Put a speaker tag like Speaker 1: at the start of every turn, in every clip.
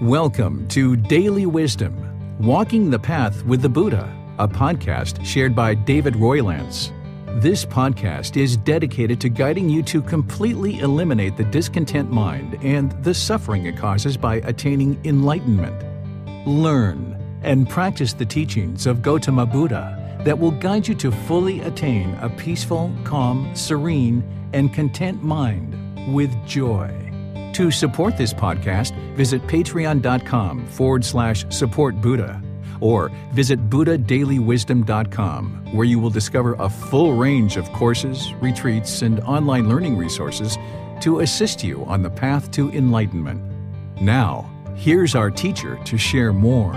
Speaker 1: Welcome to Daily Wisdom Walking the Path with the Buddha, a podcast shared by David Roylance. This podcast is dedicated to guiding you to completely eliminate the discontent mind and the suffering it causes by attaining enlightenment. Learn and practice the teachings of Gautama Buddha that will guide you to fully attain a peaceful, calm, serene, and content mind with joy. To support this podcast, visit patreon.com forward slash support Buddha or visit buddhadailywisdom.com where you will discover a full range of courses, retreats, and online learning resources to assist you on the path to enlightenment. Now, here's our teacher to share more.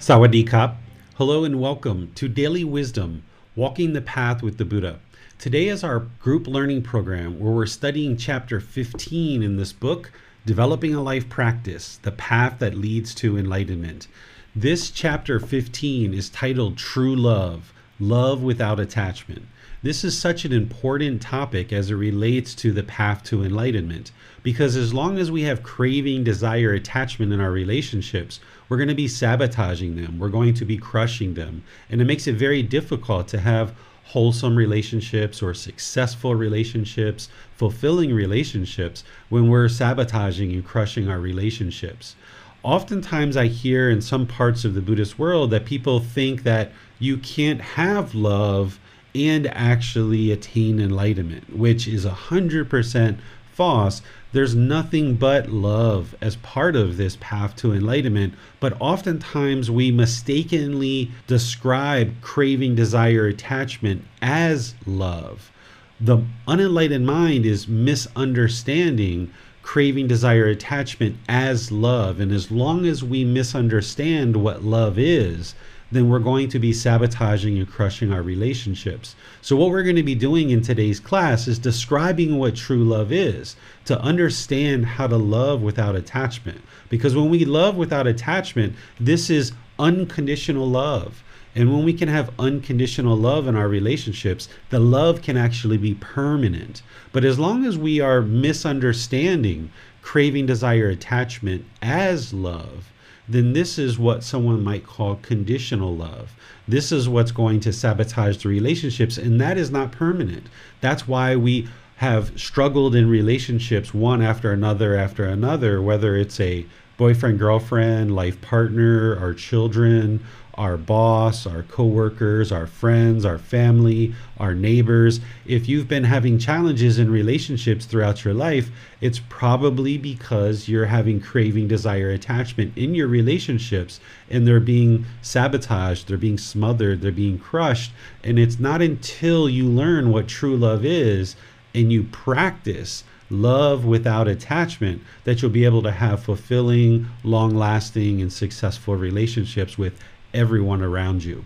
Speaker 2: Sawadee. Hello and welcome to Daily Wisdom Walking the Path with the Buddha. Today is our group learning program where we're studying chapter 15 in this book, Developing a Life Practice The Path That Leads to Enlightenment. This chapter 15 is titled True Love Love Without Attachment. This is such an important topic as it relates to the path to enlightenment because as long as we have craving, desire, attachment in our relationships, we're going to be sabotaging them. We're going to be crushing them. And it makes it very difficult to have wholesome relationships or successful relationships, fulfilling relationships when we're sabotaging and crushing our relationships. Oftentimes, I hear in some parts of the Buddhist world that people think that you can't have love and actually attain enlightenment, which is 100% false. There's nothing but love as part of this path to enlightenment, but oftentimes we mistakenly describe craving, desire, attachment as love. The unenlightened mind is misunderstanding craving, desire, attachment as love. And as long as we misunderstand what love is, then we're going to be sabotaging and crushing our relationships. So, what we're going to be doing in today's class is describing what true love is to understand how to love without attachment. Because when we love without attachment, this is unconditional love. And when we can have unconditional love in our relationships, the love can actually be permanent. But as long as we are misunderstanding craving, desire, attachment as love, then this is what someone might call conditional love. This is what's going to sabotage the relationships, and that is not permanent. That's why we have struggled in relationships one after another after another, whether it's a boyfriend, girlfriend, life partner, our children, our boss, our coworkers, our friends, our family, our neighbors. If you've been having challenges in relationships throughout your life, it's probably because you're having craving, desire, attachment in your relationships and they're being sabotaged, they're being smothered, they're being crushed. And it's not until you learn what true love is and you practice love without attachment that you'll be able to have fulfilling, long lasting, and successful relationships with everyone around you.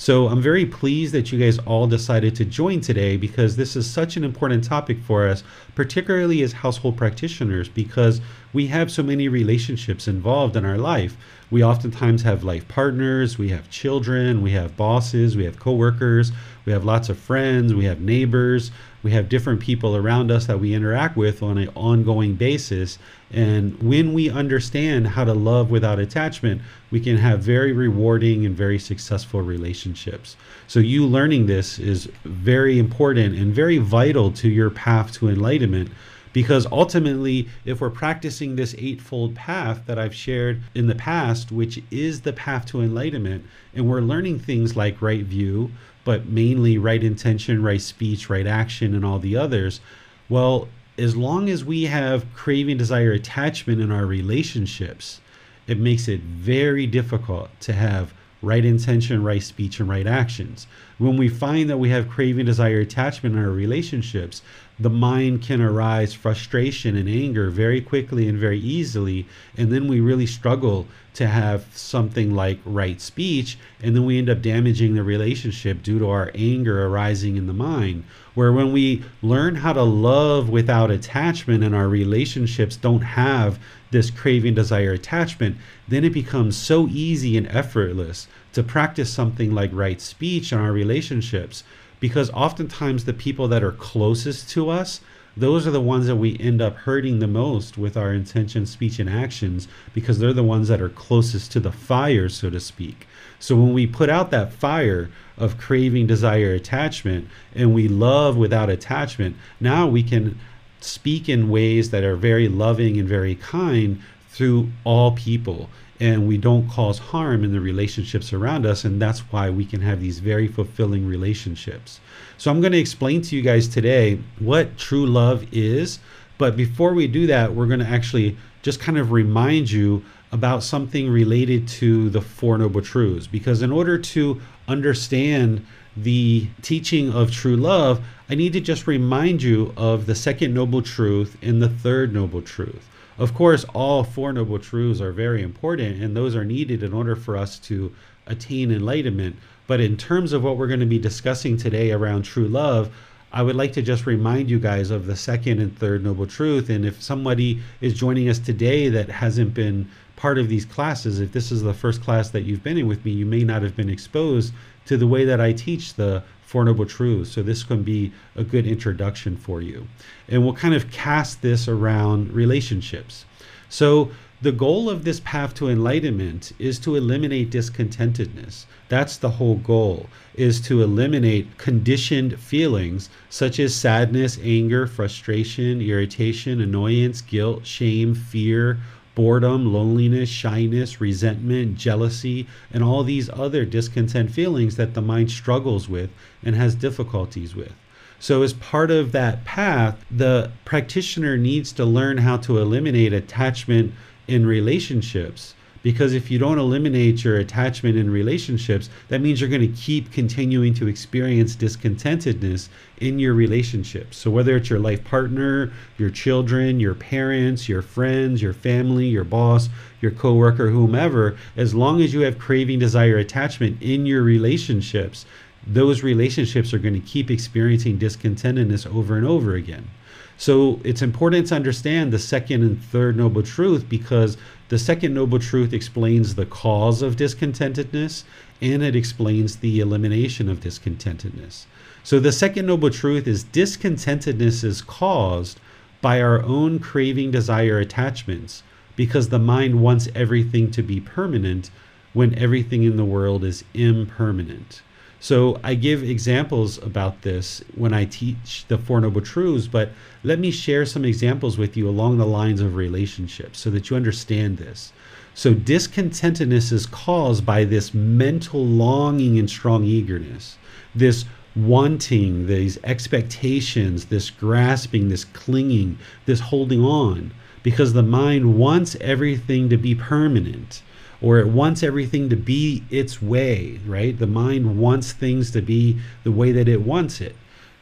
Speaker 2: So I'm very pleased that you guys all decided to join today because this is such an important topic for us, particularly as household practitioners, because we have so many relationships involved in our life. We oftentimes have life partners, we have children, we have bosses, we have coworkers, we have lots of friends, we have neighbors, we have different people around us that we interact with on an ongoing basis. And when we understand how to love without attachment, we can have very rewarding and very successful relationships. So, you learning this is very important and very vital to your path to enlightenment because ultimately, if we're practicing this eightfold path that I've shared in the past, which is the path to enlightenment, and we're learning things like right view, but mainly right intention, right speech, right action, and all the others, well, as long as we have craving, desire, attachment in our relationships, it makes it very difficult to have right intention, right speech, and right actions. When we find that we have craving, desire, attachment in our relationships, the mind can arise frustration and anger very quickly and very easily. And then we really struggle to have something like right speech. And then we end up damaging the relationship due to our anger arising in the mind. Where when we learn how to love without attachment and our relationships don't have this craving, desire, attachment, then it becomes so easy and effortless to practice something like right speech in our relationships because oftentimes the people that are closest to us those are the ones that we end up hurting the most with our intention, speech, and actions because they're the ones that are closest to the fire, so to speak. So when we put out that fire of craving, desire, attachment, and we love without attachment, now we can speak in ways that are very loving and very kind through all people. And we don't cause harm in the relationships around us and that's why we can have these very fulfilling relationships. So i'm going to explain to you guys today what true love is but before we do that we're going to actually just kind of remind you about something related to the four noble truths because in order to understand the teaching of true love i need to just remind you of the second noble truth and the third noble truth of course, all Four Noble Truths are very important, and those are needed in order for us to attain enlightenment. But in terms of what we're going to be discussing today around true love, I would like to just remind you guys of the second and third noble truth. And if somebody is joining us today that hasn't been part of these classes, if this is the first class that you've been in with me, you may not have been exposed to the way that I teach the Four Noble Truths. So this can be a good introduction for you. And we'll kind of cast this around relationships. So the goal of this path to enlightenment is to eliminate discontentedness. That's the whole goal, is to eliminate conditioned feelings such as sadness, anger, frustration, irritation, annoyance, guilt, shame, fear, boredom, loneliness, shyness, resentment, jealousy, and all these other discontent feelings that the mind struggles with and has difficulties with. So, as part of that path, the practitioner needs to learn how to eliminate attachment in relationships because if you don't eliminate your attachment in relationships, that means you're going to keep continuing to experience discontentedness in your relationships. So, whether it's your life partner, your children, your parents, your friends, your family, your boss, your coworker, whomever, as long as you have craving, desire, attachment in your relationships, those relationships are going to keep experiencing discontentedness over and over again. So it's important to understand the second and third noble truth because the second noble truth explains the cause of discontentedness and it explains the elimination of discontentedness. So the second noble truth is discontentedness is caused by our own craving, desire, attachments because the mind wants everything to be permanent when everything in the world is impermanent. So I give examples about this when I teach the Four Noble Truths, but let me share some examples with you along the lines of relationships so that you understand this. So discontentedness is caused by this mental longing and strong eagerness, this wanting, these expectations, this grasping, this clinging, this holding on, because the mind wants everything to be permanent or it wants everything to be its way, right? The mind wants things to be the way that it wants it.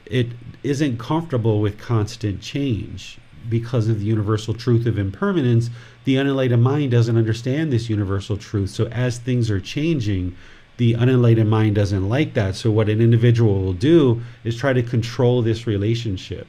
Speaker 2: It isn't comfortable with constant change because of the universal truth of impermanence. The unenlightened mind doesn't understand this universal truth. So as things are changing, the unenlightened mind doesn't like that. So what an individual will do is try to control this relationship.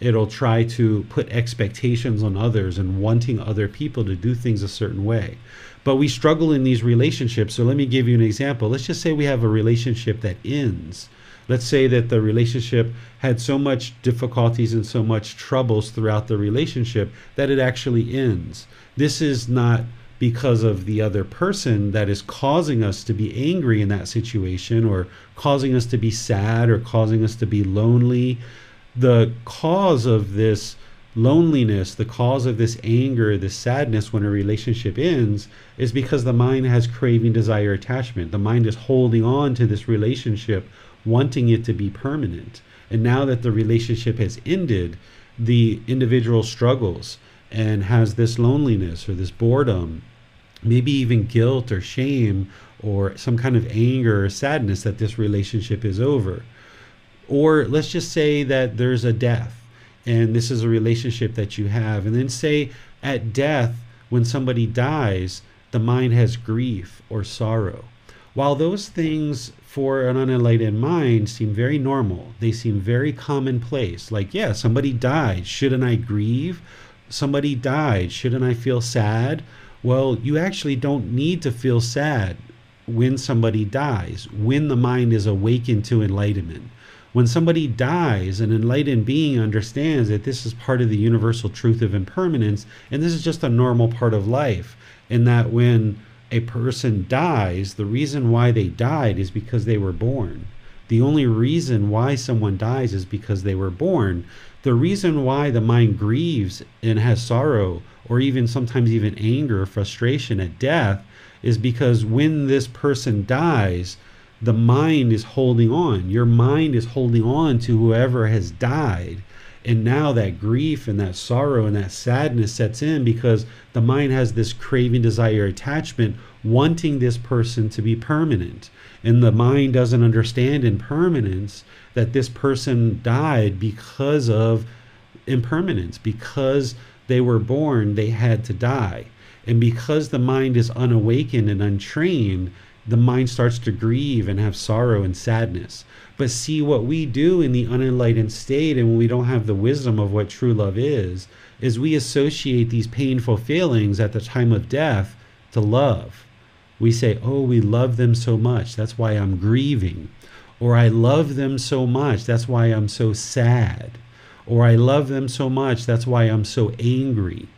Speaker 2: It'll try to put expectations on others and wanting other people to do things a certain way. But we struggle in these relationships. So let me give you an example. Let's just say we have a relationship that ends. Let's say that the relationship had so much difficulties and so much troubles throughout the relationship that it actually ends. This is not because of the other person that is causing us to be angry in that situation or causing us to be sad or causing us to be lonely. The cause of this loneliness, the cause of this anger, this sadness when a relationship ends, is because the mind has craving, desire, attachment. The mind is holding on to this relationship, wanting it to be permanent. And now that the relationship has ended, the individual struggles and has this loneliness or this boredom, maybe even guilt or shame or some kind of anger or sadness that this relationship is over. Or let's just say that there's a death and this is a relationship that you have. And then say at death, when somebody dies, the mind has grief or sorrow. While those things for an unenlightened mind seem very normal, they seem very commonplace. Like, yeah, somebody died. Shouldn't I grieve? Somebody died. Shouldn't I feel sad? Well, you actually don't need to feel sad when somebody dies, when the mind is awakened to enlightenment When somebody dies, an enlightened being understands that this is part of the universal truth of impermanence, and this is just a normal part of life. And that when a person dies, the reason why they died is because they were born. The only reason why someone dies is because they were born. The reason why the mind grieves and has sorrow, or even sometimes even anger, or frustration at death, is because when this person dies, the mind is holding on. Your mind is holding on to whoever has died. And now that grief and that sorrow and that sadness sets in because the mind has this craving, desire, attachment, wanting this person to be permanent. And the mind doesn't understand impermanence that this person died because of impermanence, because they were born, they had to die. And because the mind is unawakened and untrained, the mind starts to grieve and have sorrow and sadness. But see, what we do in the unenlightened state and when we don't have the wisdom of what true love is, is we associate these painful feelings at the time of death to love. We say, Oh, we love them so much. That's why I'm grieving. Or I love them so much. That's why I'm so sad. Or I love them so much. That's why I'm so angry.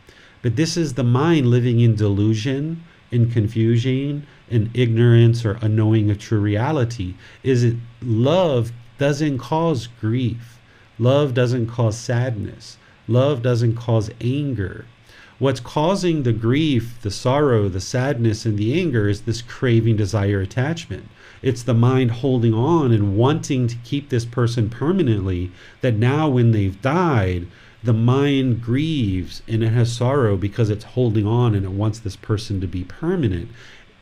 Speaker 2: But this is the mind living in delusion, in confusion, in ignorance, or unknowing of true reality. Is it love doesn't cause grief. Love doesn't cause sadness. Love doesn't cause anger. What's causing the grief, the sorrow, the sadness, and the anger is this craving, desire, attachment. It's the mind holding on and wanting to keep this person permanently, that now when they've died, the mind grieves and it has sorrow because it's holding on and it wants this person to be permanent.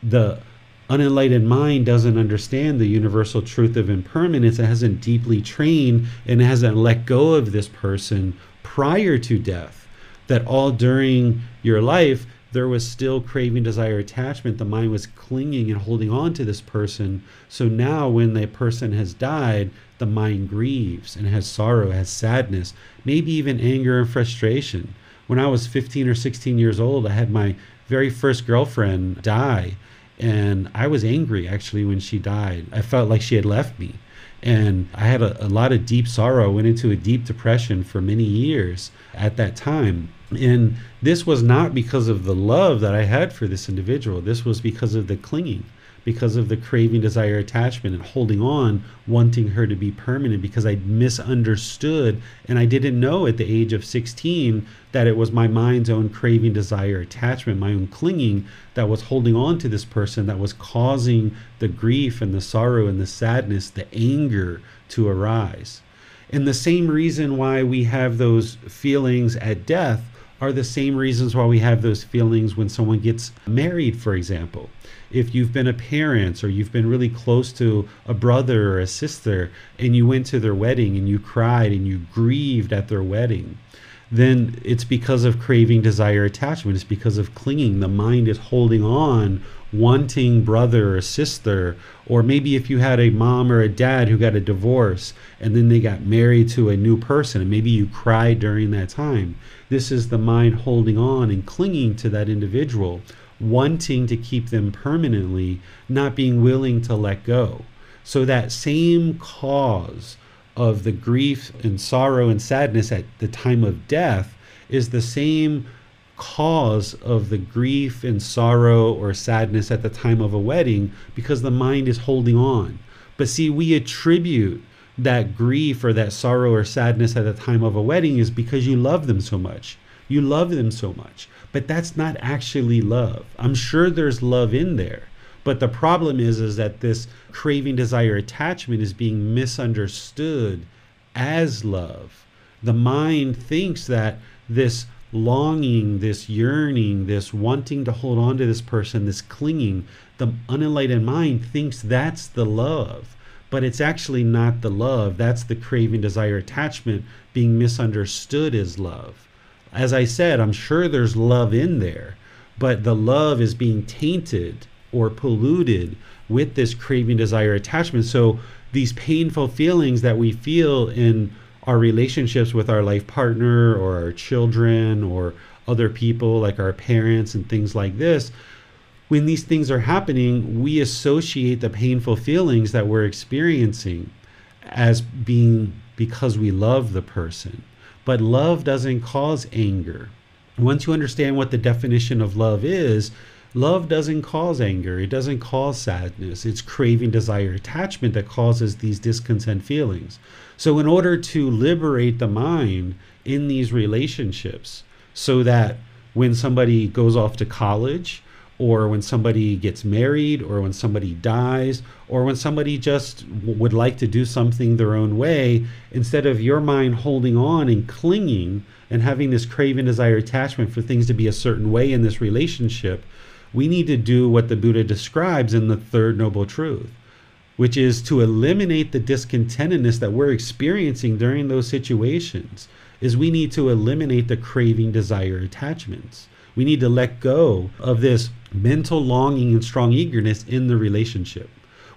Speaker 2: The unenlightened mind doesn't understand the universal truth of impermanence. It hasn't deeply trained and hasn't let go of this person prior to death. That all during your life, there was still craving, desire, attachment. The mind was clinging and holding on to this person. So now, when the person has died, the mind grieves and has sorrow, has sadness, maybe even anger and frustration. When I was 15 or 16 years old, I had my very first girlfriend die. And I was angry actually when she died. I felt like she had left me. And I had a, a lot of deep sorrow, went into a deep depression for many years at that time. And this was not because of the love that I had for this individual. This was because of the clinging, because of the craving, desire, attachment, and holding on, wanting her to be permanent because I misunderstood and I didn't know at the age of 16 that it was my mind's own craving, desire, attachment, my own clinging that was holding on to this person that was causing the grief and the sorrow and the sadness, the anger to arise. And the same reason why we have those feelings at death are the same reasons why we have those feelings when someone gets married, for example. If you've been a parent or you've been really close to a brother or a sister and you went to their wedding and you cried and you grieved at their wedding, then it's because of craving, desire, attachment. It's because of clinging. The mind is holding on, wanting brother or sister. Or maybe if you had a mom or a dad who got a divorce and then they got married to a new person and maybe you cried during that time. This is the mind holding on and clinging to that individual, wanting to keep them permanently, not being willing to let go. So that same cause of the grief and sorrow and sadness at the time of death is the same cause of the grief and sorrow or sadness at the time of a wedding because the mind is holding on. But see, we attribute that grief or that sorrow or sadness at the time of a wedding is because you love them so much. You love them so much. But that's not actually love. I'm sure there's love in there. But the problem is is that this craving desire attachment is being misunderstood as love. The mind thinks that this longing, this yearning, this wanting to hold on to this person, this clinging, the unenlightened mind thinks that's the love but it's actually not the love. That's the craving, desire, attachment being misunderstood as love. As I said, I'm sure there's love in there, but the love is being tainted or polluted with this craving, desire, attachment. So these painful feelings that we feel in our relationships with our life partner or our children or other people like our parents and things like this when these things are happening, we associate the painful feelings that we're experiencing as being because we love the person. But love doesn't cause anger. Once you understand what the definition of love is, love doesn't cause anger. It doesn't cause sadness. It's craving, desire, attachment that causes these discontent feelings. So, in order to liberate the mind in these relationships, so that when somebody goes off to college, or when somebody gets married, or when somebody dies, or when somebody just w- would like to do something their own way, instead of your mind holding on and clinging and having this craving, desire, attachment for things to be a certain way in this relationship, we need to do what the Buddha describes in the third noble truth, which is to eliminate the discontentedness that we're experiencing during those situations. Is we need to eliminate the craving, desire, attachments. We need to let go of this mental longing and strong eagerness in the relationship.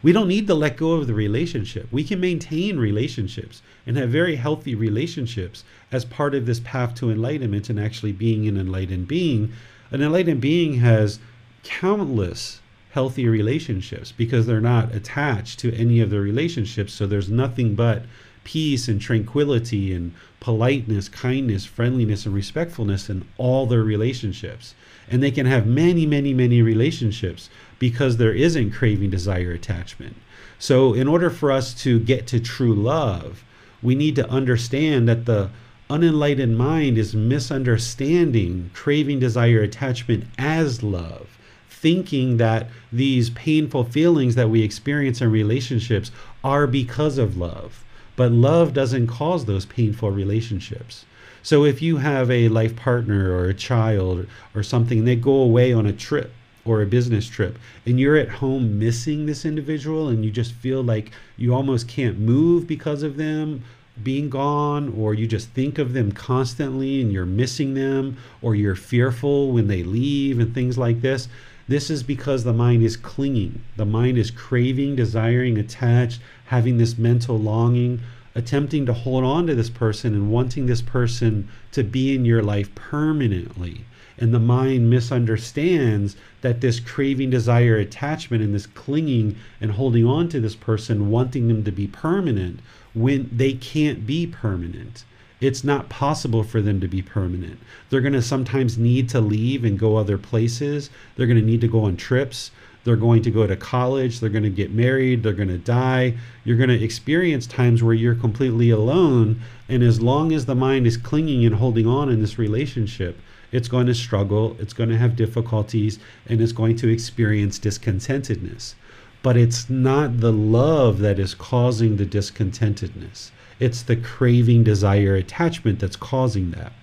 Speaker 2: We don't need to let go of the relationship. We can maintain relationships and have very healthy relationships as part of this path to enlightenment and actually being an enlightened being. An enlightened being has countless healthy relationships because they're not attached to any of the relationships. So there's nothing but peace and tranquility and politeness, kindness, friendliness, and respectfulness in all their relationships. And they can have many, many, many relationships because there isn't craving, desire, attachment. So, in order for us to get to true love, we need to understand that the unenlightened mind is misunderstanding craving, desire, attachment as love, thinking that these painful feelings that we experience in relationships are because of love. But love doesn't cause those painful relationships. So if you have a life partner or a child or something, they go away on a trip or a business trip and you're at home missing this individual and you just feel like you almost can't move because of them being gone or you just think of them constantly and you're missing them or you're fearful when they leave and things like this this is because the mind is clinging the mind is craving desiring attached having this mental longing attempting to hold on to this person and wanting this person to be in your life permanently and the mind misunderstands that this craving, desire, attachment, and this clinging and holding on to this person, wanting them to be permanent, when they can't be permanent. It's not possible for them to be permanent. They're going to sometimes need to leave and go other places. They're going to need to go on trips. They're going to go to college. They're going to get married. They're going to die. You're going to experience times where you're completely alone. And as long as the mind is clinging and holding on in this relationship, it's going to struggle, it's going to have difficulties, and it's going to experience discontentedness. But it's not the love that is causing the discontentedness. It's the craving, desire, attachment that's causing that.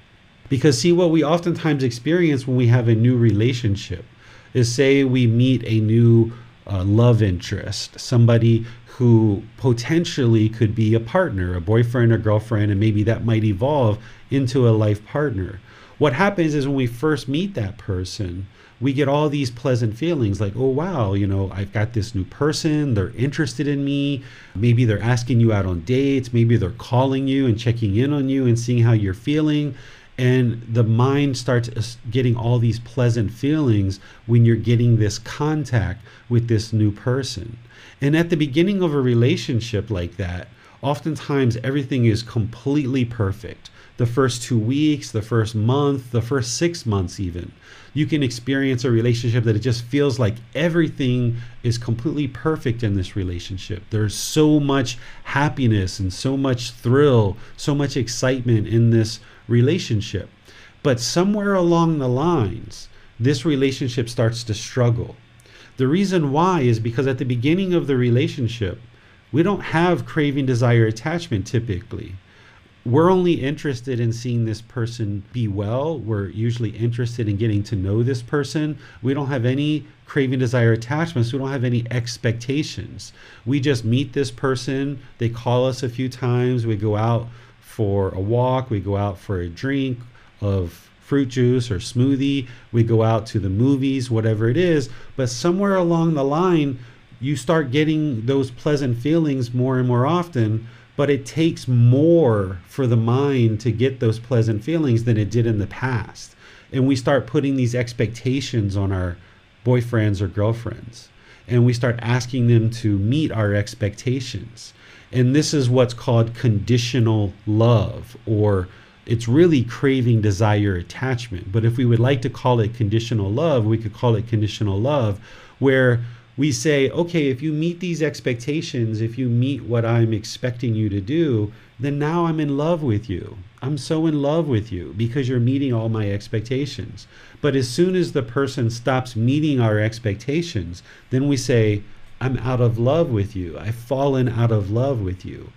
Speaker 2: Because, see, what we oftentimes experience when we have a new relationship is say we meet a new uh, love interest, somebody who potentially could be a partner, a boyfriend or girlfriend, and maybe that might evolve into a life partner what happens is when we first meet that person, we get all these pleasant feelings like, oh, wow, you know, I've got this new person. They're interested in me. Maybe they're asking you out on dates. Maybe they're calling you and checking in on you and seeing how you're feeling. And the mind starts getting all these pleasant feelings when you're getting this contact with this new person. And at the beginning of a relationship like that, oftentimes everything is completely perfect the first two weeks, the first month, the first six months, even. You can experience a relationship that it just feels like everything is completely perfect in this relationship. There's so much happiness and so much thrill, so much excitement in this relationship. But somewhere along the lines, this relationship starts to struggle. The reason why is because at the beginning of the relationship, we don't have craving, desire, attachment typically we're only interested in seeing this person be well. We're usually interested in getting to know this person. We don't have any craving, desire, attachments. We don't have any expectations. We just meet this person. They call us a few times. We go out for a walk. We go out for a drink of fruit juice or smoothie. We go out to the movies, whatever it is. But somewhere along the line, you start getting those pleasant feelings more and more often but it takes more for the mind to get those pleasant feelings than it did in the past. And we start putting these expectations on our boyfriends or girlfriends. and we start asking them to meet our expectations. And this is what's called conditional love, or it's really craving, desire, attachment. But if we would like to call it conditional love, we could call it conditional love, where we say, okay, if you meet these expectations, if you meet what I'm expecting you to do, then now I'm in love with you. I'm so in love with you because you're meeting all my expectations. But as soon as the person stops meeting our expectations, then we say, I'm out of love with you. I've fallen out of love with you.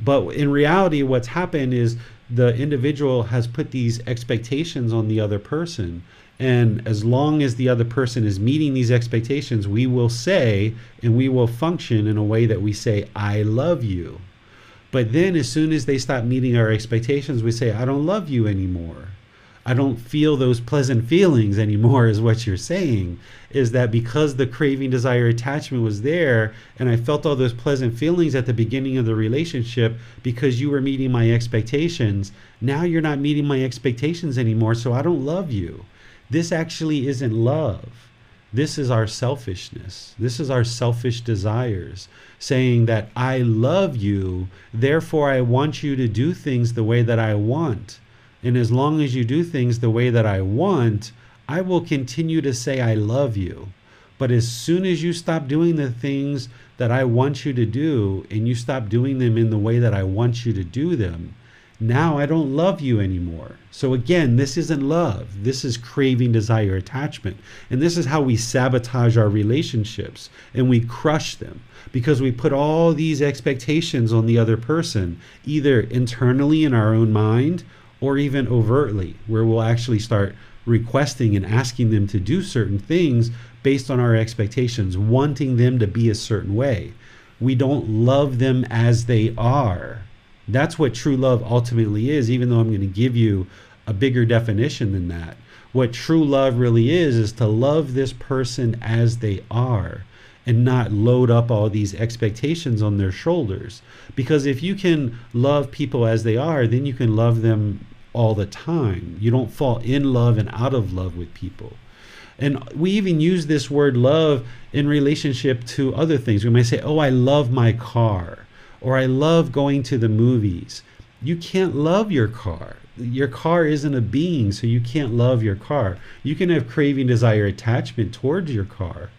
Speaker 2: But in reality, what's happened is the individual has put these expectations on the other person. And as long as the other person is meeting these expectations, we will say and we will function in a way that we say, I love you. But then as soon as they stop meeting our expectations, we say, I don't love you anymore. I don't feel those pleasant feelings anymore, is what you're saying. Is that because the craving, desire, attachment was there, and I felt all those pleasant feelings at the beginning of the relationship because you were meeting my expectations, now you're not meeting my expectations anymore, so I don't love you. This actually isn't love. This is our selfishness. This is our selfish desires saying that I love you, therefore I want you to do things the way that I want. And as long as you do things the way that I want, I will continue to say I love you. But as soon as you stop doing the things that I want you to do and you stop doing them in the way that I want you to do them, now I don't love you anymore. So again, this isn't love. This is craving, desire, attachment. And this is how we sabotage our relationships and we crush them because we put all these expectations on the other person, either internally in our own mind or even overtly, where we'll actually start requesting and asking them to do certain things based on our expectations, wanting them to be a certain way. We don't love them as they are that's what true love ultimately is, even though I'm going to give you a bigger definition than that. What true love really is, is to love this person as they are and not load up all these expectations on their shoulders. Because if you can love people as they are, then you can love them all the time. You don't fall in love and out of love with people. And we even use this word love in relationship to other things. We might say, Oh, I love my car or I love going to the movies. You can't love your car. Your car isn't a being, so you can't love your car. You can have craving, desire, attachment towards your car.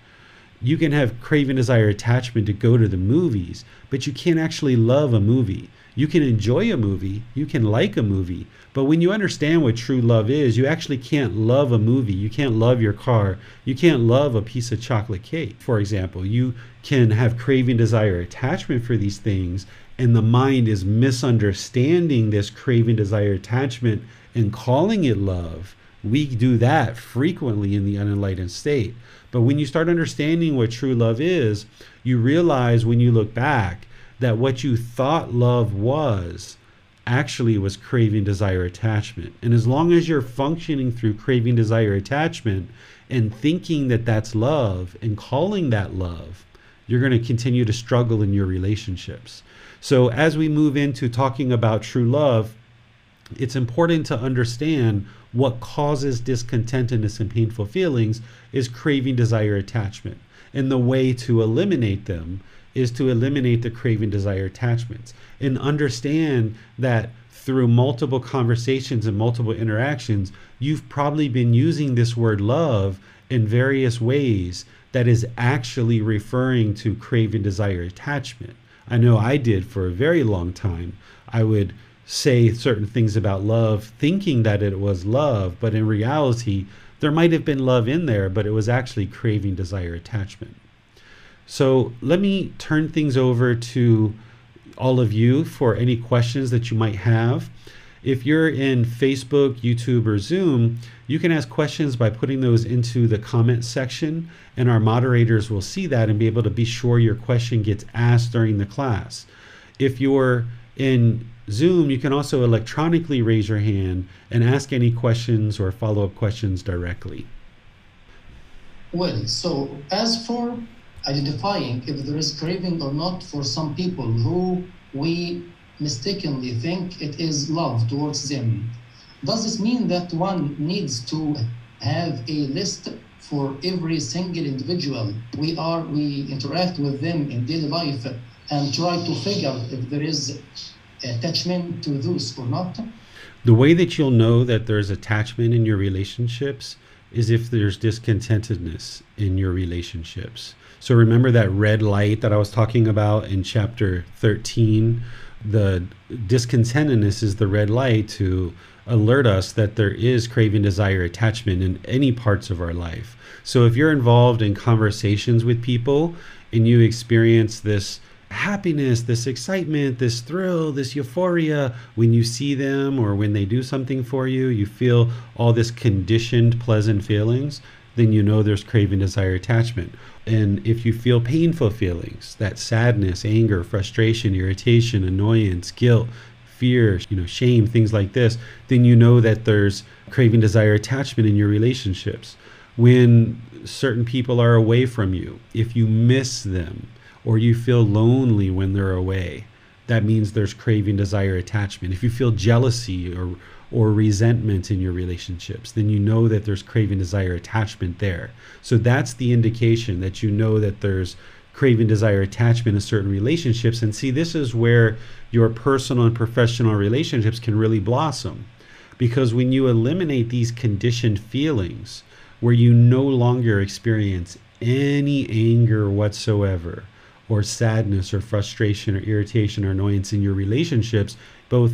Speaker 2: You can have craving, desire, attachment to go to the movies, but you can't actually love a movie. You can enjoy a movie, you can like a movie, but when you understand what true love is, you actually can't love a movie. You can't love your car. You can't love a piece of chocolate cake, for example. You can have craving, desire, attachment for these things, and the mind is misunderstanding this craving, desire, attachment and calling it love. We do that frequently in the unenlightened state. But when you start understanding what true love is, you realize when you look back that what you thought love was actually was craving, desire, attachment. And as long as you're functioning through craving, desire, attachment and thinking that that's love and calling that love, you're going to continue to struggle in your relationships. So, as we move into talking about true love, it's important to understand what causes discontentedness and painful feelings is craving, desire, attachment. And the way to eliminate them is to eliminate the craving, desire, attachments and understand that through multiple conversations and multiple interactions, you've probably been using this word love in various ways that is actually referring to craving, desire, attachment. I know I did for a very long time. I would say certain things about love thinking that it was love, but in reality, there might have been love in there, but it was actually craving, desire, attachment. So let me turn things over to all of you for any questions that you might have. If you're in Facebook, YouTube, or Zoom, you can ask questions by putting those into the comment section, and our moderators will see that and be able to be sure your question gets asked during the class. If you're in Zoom, you can also electronically raise your hand and ask any questions or follow up questions directly.
Speaker 3: Well, so as for identifying if there is craving or not for some people who we mistakenly think it is love towards them. Does this mean that one needs to have a list for every single individual. We are we interact with them in daily life and try to figure out if there is attachment to those or not.
Speaker 2: The way that you'll know that there's attachment in your relationships is if there's discontentedness in your relationships. So remember that red light that I was talking about in chapter 13? The discontentedness is the red light to alert us that there is craving, desire, attachment in any parts of our life. So if you're involved in conversations with people and you experience this happiness, this excitement, this thrill, this euphoria when you see them or when they do something for you, you feel all this conditioned pleasant feelings, then you know there's craving, desire, attachment. And if you feel painful feelings, that sadness, anger, frustration, irritation, annoyance, guilt, fear, you know, shame, things like this, then you know that there's craving, desire, attachment in your relationships. When certain people are away from you, if you miss them, or you feel lonely when they're away, that means there's craving, desire, attachment. If you feel jealousy or or resentment in your relationships, then you know that there's craving, desire, attachment there. So that's the indication that you know that there's craving, desire, attachment in certain relationships. And see, this is where your personal and professional relationships can really blossom. Because when you eliminate these conditioned feelings, where you no longer experience any anger whatsoever, or sadness, or frustration, or irritation, or annoyance in your relationships, both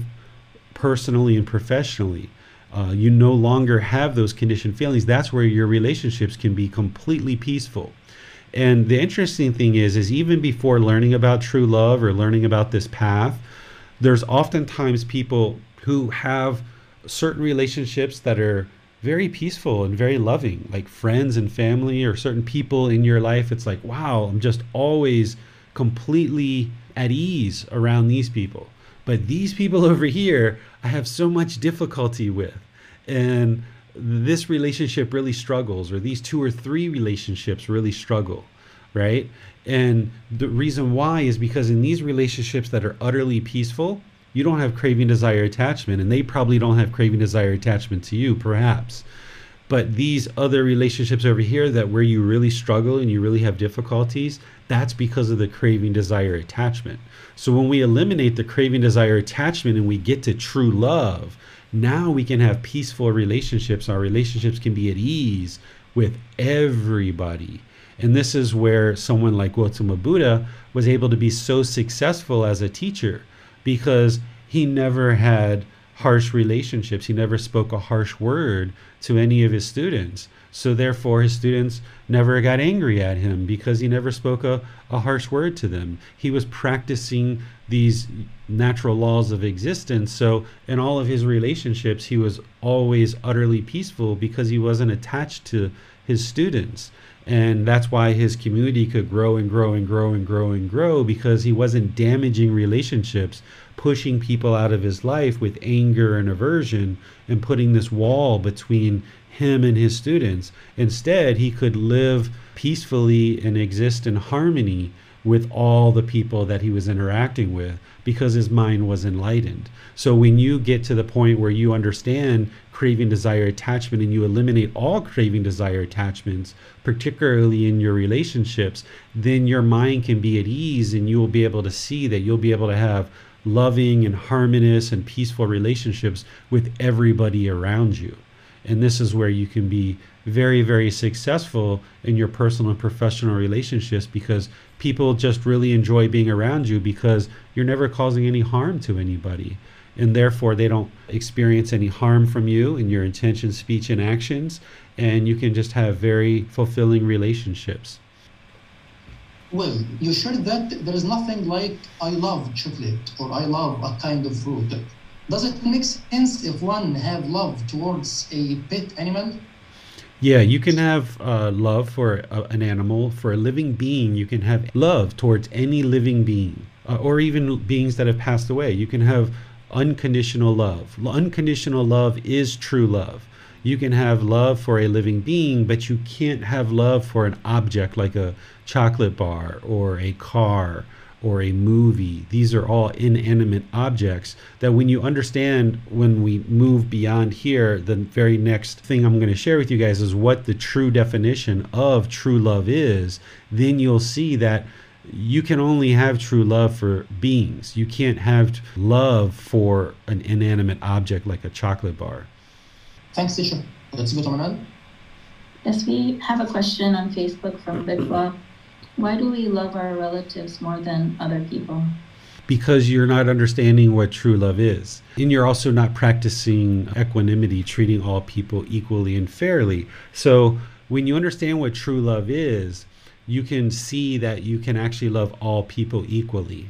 Speaker 2: personally and professionally, uh, you no longer have those conditioned feelings. That's where your relationships can be completely peaceful. And the interesting thing is, is even before learning about true love or learning about this path, there's oftentimes people who have certain relationships that are very peaceful and very loving, like friends and family or certain people in your life. It's like, wow, I'm just always completely at ease around these people. But these people over here, I have so much difficulty with. And this relationship really struggles, or these two or three relationships really struggle, right? And the reason why is because in these relationships that are utterly peaceful, you don't have craving, desire, attachment, and they probably don't have craving, desire, attachment to you, perhaps. But these other relationships over here that where you really struggle and you really have difficulties, that's because of the craving, desire, attachment. So when we eliminate the craving, desire, attachment and we get to true love, now we can have peaceful relationships. Our relationships can be at ease with everybody. And this is where someone like Gautama Buddha was able to be so successful as a teacher because he never had harsh relationships. He never spoke a harsh word to any of his students. So therefore, his students never got angry at him because he never spoke a, a harsh word to them. He was practicing these natural laws of existence. So in all of his relationships, he was always utterly peaceful because he wasn't attached to his students. And that's why his community could grow and grow and grow and grow and grow because he wasn't damaging relationships, pushing people out of his life with anger and aversion and putting this wall between him and his students. Instead, he could live peacefully and exist in harmony with all the people that he was interacting with because his mind was enlightened. So when you get to the point where you understand craving, desire, attachment, and you eliminate all craving, desire, attachments, particularly in your relationships, then your mind can be at ease and you will be able to see that you'll be able to have loving and harmonious and peaceful relationships with everybody around you. And this is where you can be very, very successful in your personal and professional relationships because people just really enjoy being around you because you're never causing any harm to anybody. And therefore, they don't experience any harm from you in your intention, speech, and actions. And you can just have very fulfilling relationships.
Speaker 3: Well, you shared that there is nothing like I love chocolate or I love a kind of fruit. Does it make sense if one have love towards a pet animal?
Speaker 2: Yeah, you can have uh, love for a, an animal, for a living being. You can have love towards any living being, uh, or even beings that have passed away. You can have unconditional love. Unconditional love is true love. You can have love for a living being, but you can't have love for an object like a chocolate bar or a car or a movie. These are all inanimate objects that when you understand when we move beyond here, the very next thing I'm going to share with you guys is what the true definition of true love is, then you'll see that you can only have true love for beings. You can't have love for an inanimate object like a chocolate bar.
Speaker 3: Thanks, teacher. Let's go to Manal.
Speaker 4: Yes, we have a question on Facebook from Bigwa. Why do we love our relatives more than other people?
Speaker 2: Because you're not understanding what true love is. And you're also not practicing equanimity, treating all people equally and fairly. So when you understand what true love is, you can see that you can actually love all people equally.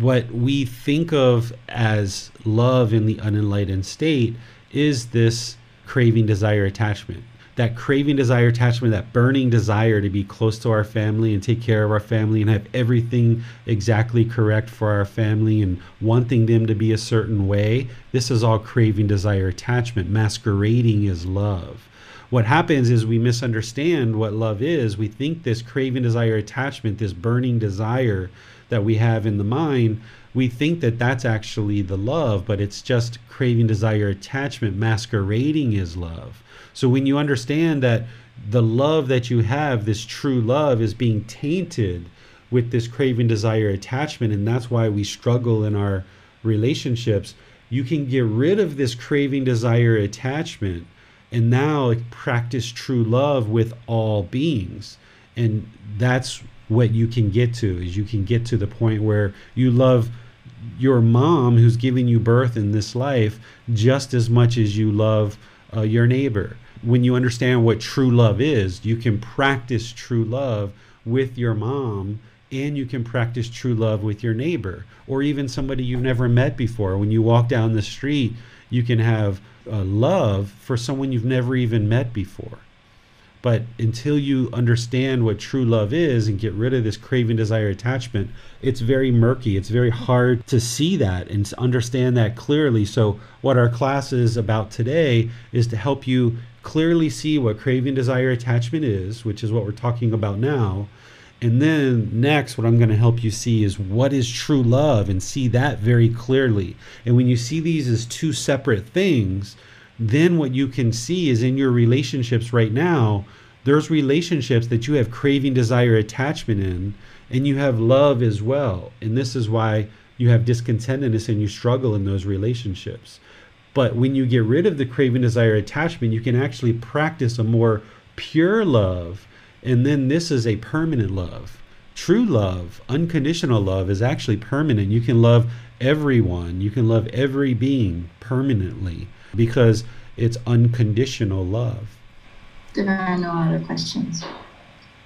Speaker 2: What we think of as love in the unenlightened state is this craving, desire, attachment that craving desire attachment that burning desire to be close to our family and take care of our family and have everything exactly correct for our family and wanting them to be a certain way this is all craving desire attachment. Masquerading as love. What happens is we misunderstand what love is. We think this craving desire attachment this burning desire that we have in the mind we think that that's actually the love but it's just craving desire attachment. Masquerading as love so when you understand that the love that you have, this true love, is being tainted with this craving, desire, attachment, and that's why we struggle in our relationships, you can get rid of this craving, desire, attachment, and now practice true love with all beings. And that's what you can get to is you can get to the point where you love your mom who's giving you birth in this life just as much as you love uh, your neighbor when you understand what true love is, you can practice true love with your mom and you can practice true love with your neighbor or even somebody you've never met before. When you walk down the street, you can have uh, love for someone you've never even met before. But until you understand what true love is and get rid of this craving, desire, attachment, it's very murky. It's very hard to see that and to understand that clearly. So, what our class is about today is to help you clearly see what craving, desire, attachment is, which is what we're talking about now. And then next, what I'm going to help you see is what is true love and see that very clearly. And when you see these as two separate things, then what you can see is in your relationships right now, there's relationships that you have craving, desire, attachment in, and you have love as well. And this is why you have discontentedness and you struggle in those relationships. But when you get rid of the craving, desire, attachment, you can actually practice a more pure love. And then this is a permanent love. True love, unconditional love, is actually permanent. You can love everyone, you can love every being permanently because it's unconditional love.
Speaker 4: There are no other questions.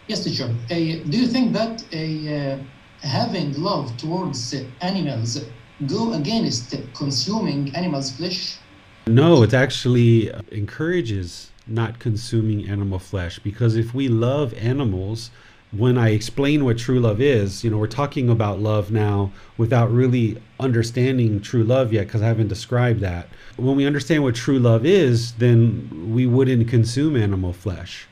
Speaker 3: Yes, teacher. Uh, do you think that uh, having love towards animals go against consuming animals' flesh?
Speaker 2: No, it actually uh, encourages not consuming animal flesh because if we love animals, when I explain what true love is, you know, we're talking about love now without really understanding true love yet because I haven't described that. When we understand what true love is, then we wouldn't consume animal flesh.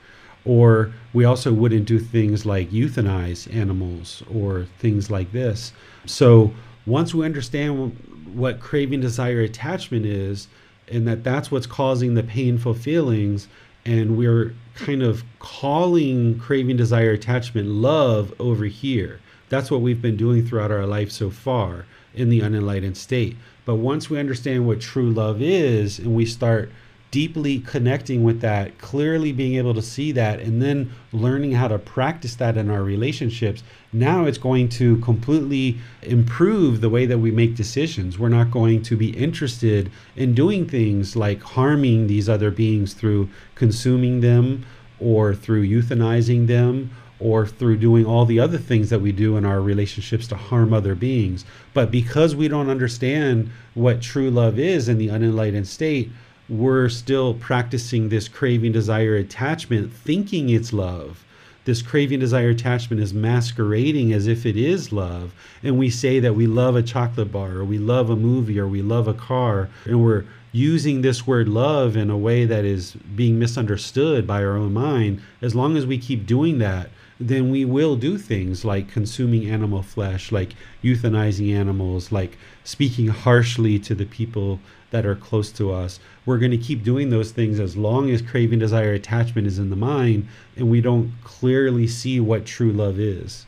Speaker 2: Or we also wouldn't do things like euthanize animals or things like this. So once we understand what craving, desire, attachment is, and that that's what's causing the painful feelings, and we're kind of calling craving, desire, attachment love over here. That's what we've been doing throughout our life so far in the unenlightened state. But once we understand what true love is and we start deeply connecting with that, clearly being able to see that, and then learning how to practice that in our relationships, now it's going to completely improve the way that we make decisions. We're not going to be interested in doing things like harming these other beings through consuming them or through euthanizing them or through doing all the other things that we do in our relationships to harm other beings. But because we don't understand what true love is in the unenlightened state, we're still practicing this craving, desire, attachment, thinking it's love. This craving, desire, attachment is masquerading as if it is love. And we say that we love a chocolate bar, or we love a movie, or we love a car. And we're using this word love in a way that is being misunderstood by our own mind. As long as we keep doing that, then we will do things like consuming animal flesh, like euthanizing animals, like speaking harshly to the people that are close to us. We're going to keep doing those things as long as craving, desire, attachment is in the mind and we don't clearly see what true love is.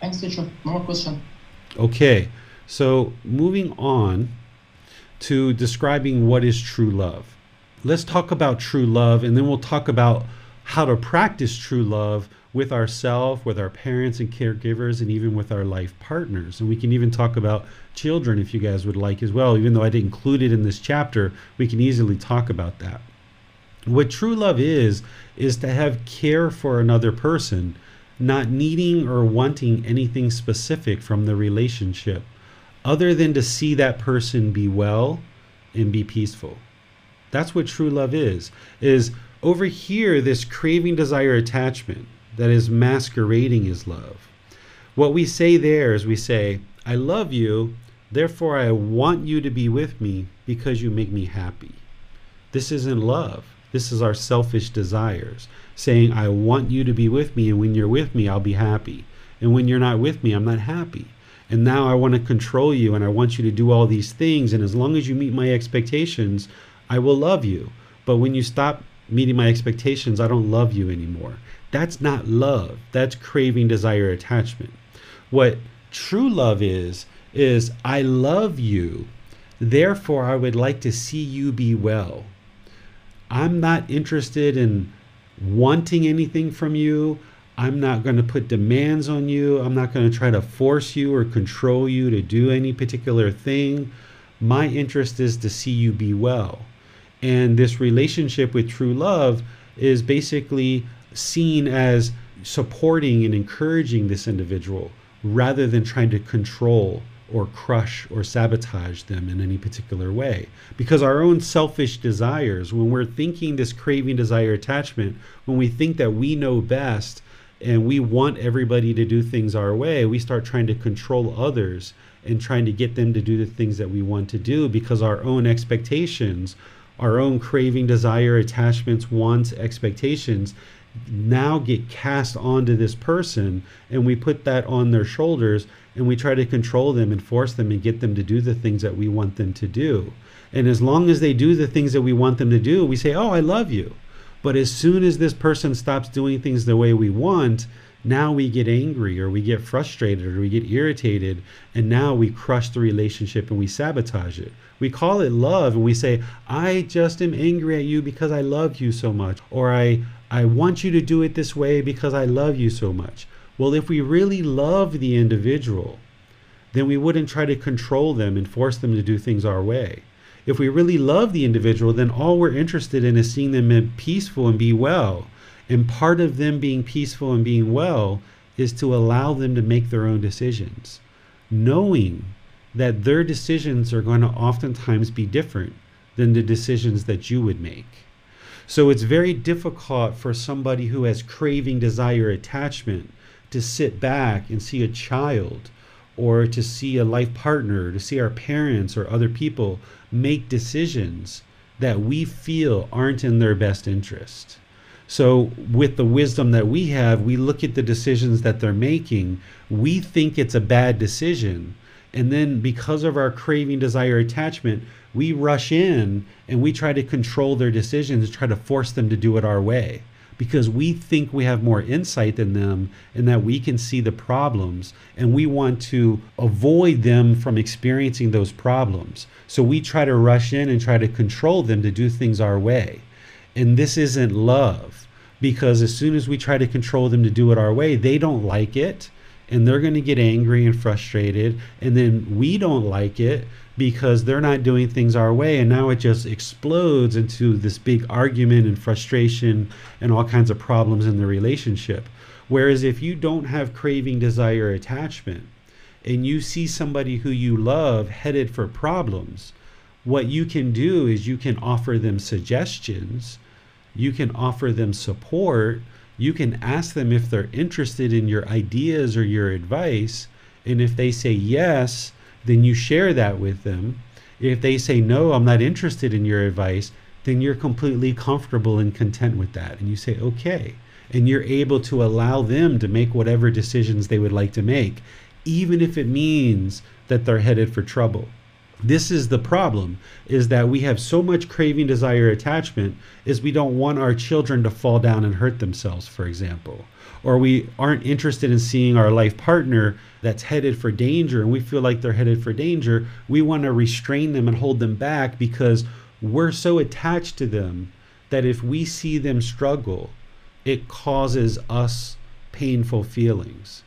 Speaker 3: Thanks, teacher. More question.
Speaker 2: Okay, so moving on to describing what is true love. Let's talk about true love and then we'll talk about how to practice true love with ourselves, with our parents and caregivers, and even with our life partners. And we can even talk about children if you guys would like as well. Even though I didn't include it in this chapter, we can easily talk about that. What true love is, is to have care for another person, not needing or wanting anything specific from the relationship, other than to see that person be well and be peaceful. That's what true love is. Is over here this craving desire attachment that is masquerading as love. What we say there is we say, I love you, therefore I want you to be with me because you make me happy. This isn't love. This is our selfish desires saying, I want you to be with me, and when you're with me, I'll be happy. And when you're not with me, I'm not happy. And now I want to control you and I want you to do all these things. And as long as you meet my expectations, I will love you. But when you stop meeting my expectations, I don't love you anymore. That's not love. That's craving, desire, attachment. What true love is, is I love you. Therefore, I would like to see you be well. I'm not interested in wanting anything from you. I'm not going to put demands on you. I'm not going to try to force you or control you to do any particular thing. My interest is to see you be well. And this relationship with true love is basically seen as supporting and encouraging this individual rather than trying to control or crush or sabotage them in any particular way. Because our own selfish desires, when we're thinking this craving, desire, attachment, when we think that we know best and we want everybody to do things our way, we start trying to control others and trying to get them to do the things that we want to do because our own expectations, our own craving, desire, attachments, wants, expectations now get cast onto this person and we put that on their shoulders and we try to control them and force them and get them to do the things that we want them to do. And as long as they do the things that we want them to do, we say, Oh, I love you. But as soon as this person stops doing things the way we want, now we get angry or we get frustrated or we get irritated and now we crush the relationship and we sabotage it. We call it love and we say, I just am angry at you because I love you so much or I I want you to do it this way because I love you so much. Well, if we really love the individual, then we wouldn't try to control them and force them to do things our way. If we really love the individual, then all we're interested in is seeing them be peaceful and be well. And part of them being peaceful and being well is to allow them to make their own decisions, knowing that their decisions are going to oftentimes be different than the decisions that you would make. So it's very difficult for somebody who has craving, desire, attachment to sit back and see a child or to see a life partner, to see our parents or other people make decisions that we feel aren't in their best interest. So, with the wisdom that we have, we look at the decisions that they're making. We think it's a bad decision. And then, because of our craving, desire, attachment, we rush in and we try to control their decisions, try to force them to do it our way because we think we have more insight than them and that we can see the problems and we want to avoid them from experiencing those problems. So we try to rush in and try to control them to do things our way. And this isn't love because as soon as we try to control them to do it our way, they don't like it and they're going to get angry and frustrated. And then we don't like it because they're not doing things our way. And now it just explodes into this big argument and frustration and all kinds of problems in the relationship. Whereas if you don't have craving, desire, attachment, and you see somebody who you love headed for problems, what you can do is you can offer them suggestions, you can offer them support, you can ask them if they're interested in your ideas or your advice. And if they say yes, then you share that with them. If they say, no, I'm not interested in your advice, then you're completely comfortable and content with that. And you say, okay. and you're able to allow them to make whatever decisions they would like to make, even if it means that they're headed for trouble. This is the problem is that we have so much craving desire attachment is we don't want our children to fall down and hurt themselves for example. Or we aren't interested in seeing our life partner that's headed for danger and we feel like they're headed for danger. We want to restrain them and hold them back because we're so attached to them that if we see them struggle it causes us painful feelings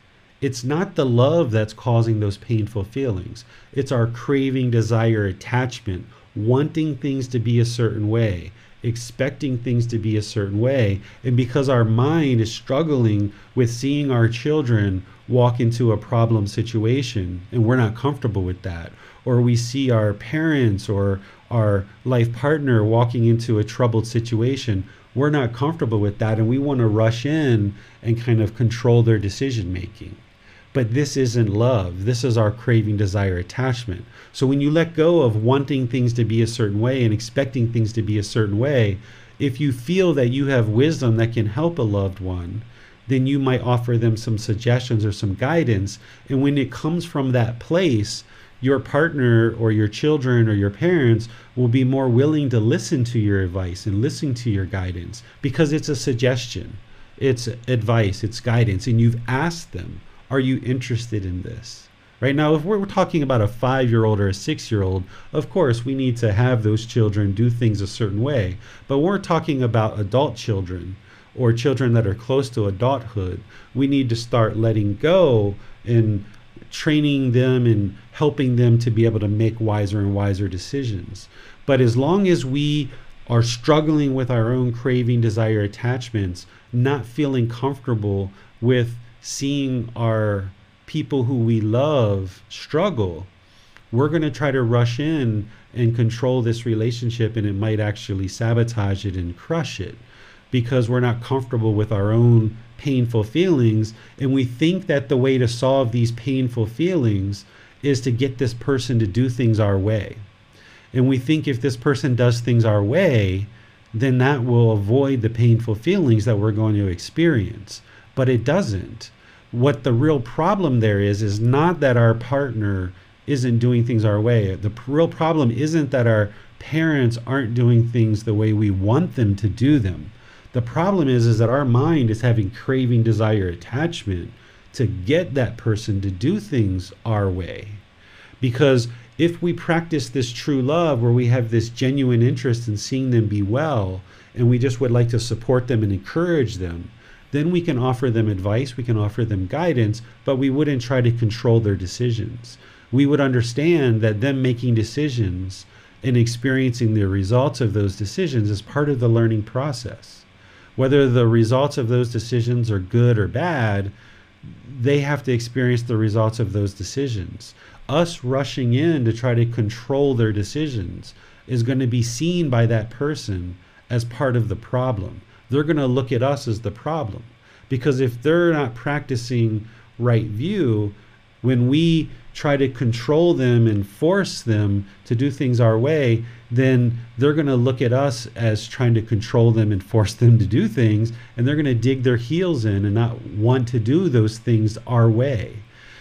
Speaker 2: it's not the love that's causing those painful feelings. It's our craving, desire, attachment, wanting things to be a certain way, expecting things to be a certain way. And because our mind is struggling with seeing our children walk into a problem situation and we're not comfortable with that, or we see our parents or our life partner walking into a troubled situation, we're not comfortable with that and we want to rush in and kind of control their decision making. But this isn't love. This is our craving, desire, attachment. So when you let go of wanting things to be a certain way and expecting things to be a certain way, if you feel that you have wisdom that can help a loved one, then you might offer them some suggestions or some guidance. And when it comes from that place, your partner or your children or your parents will be more willing to listen to your advice and listen to your guidance because it's a suggestion, it's advice, it's guidance, and you've asked them are you interested in this? Right now, if we're talking about a five year old or a six year old, of course, we need to have those children do things a certain way. But we're talking about adult children or children that are close to adulthood. We need to start letting go and training them and helping them to be able to make wiser and wiser decisions. But as long as we are struggling with our own craving, desire, attachments, not feeling comfortable with seeing our people who we love struggle, we're going to try to rush in and control this relationship, and it might actually sabotage it and crush it because we're not comfortable with our own painful feelings. And we think that the way to solve these painful feelings is to get this person to do things our way. And we think if this person does things our way, then that will avoid the painful feelings that we're going to experience. But it doesn't what the real problem there is is not that our partner isn't doing things our way. The real problem isn't that our parents aren't doing things the way we want them to do them. The problem is is that our mind is having craving, desire, attachment to get that person to do things our way. Because if we practice this true love where we have this genuine interest in seeing them be well and we just would like to support them and encourage them, then we can offer them advice, we can offer them guidance, but we wouldn't try to control their decisions. We would understand that them making decisions and experiencing the results of those decisions is part of the learning process. Whether the results of those decisions are good or bad, they have to experience the results of those decisions. Us rushing in to try to control their decisions is going to be seen by that person as part of the problem they're going to look at us as the problem. Because if they're not practicing right view, when we try to control them and force them to do things our way, then they're going to look at us as trying to control them and force them to do things, and they're going to dig their heels in and not want to do those things our way.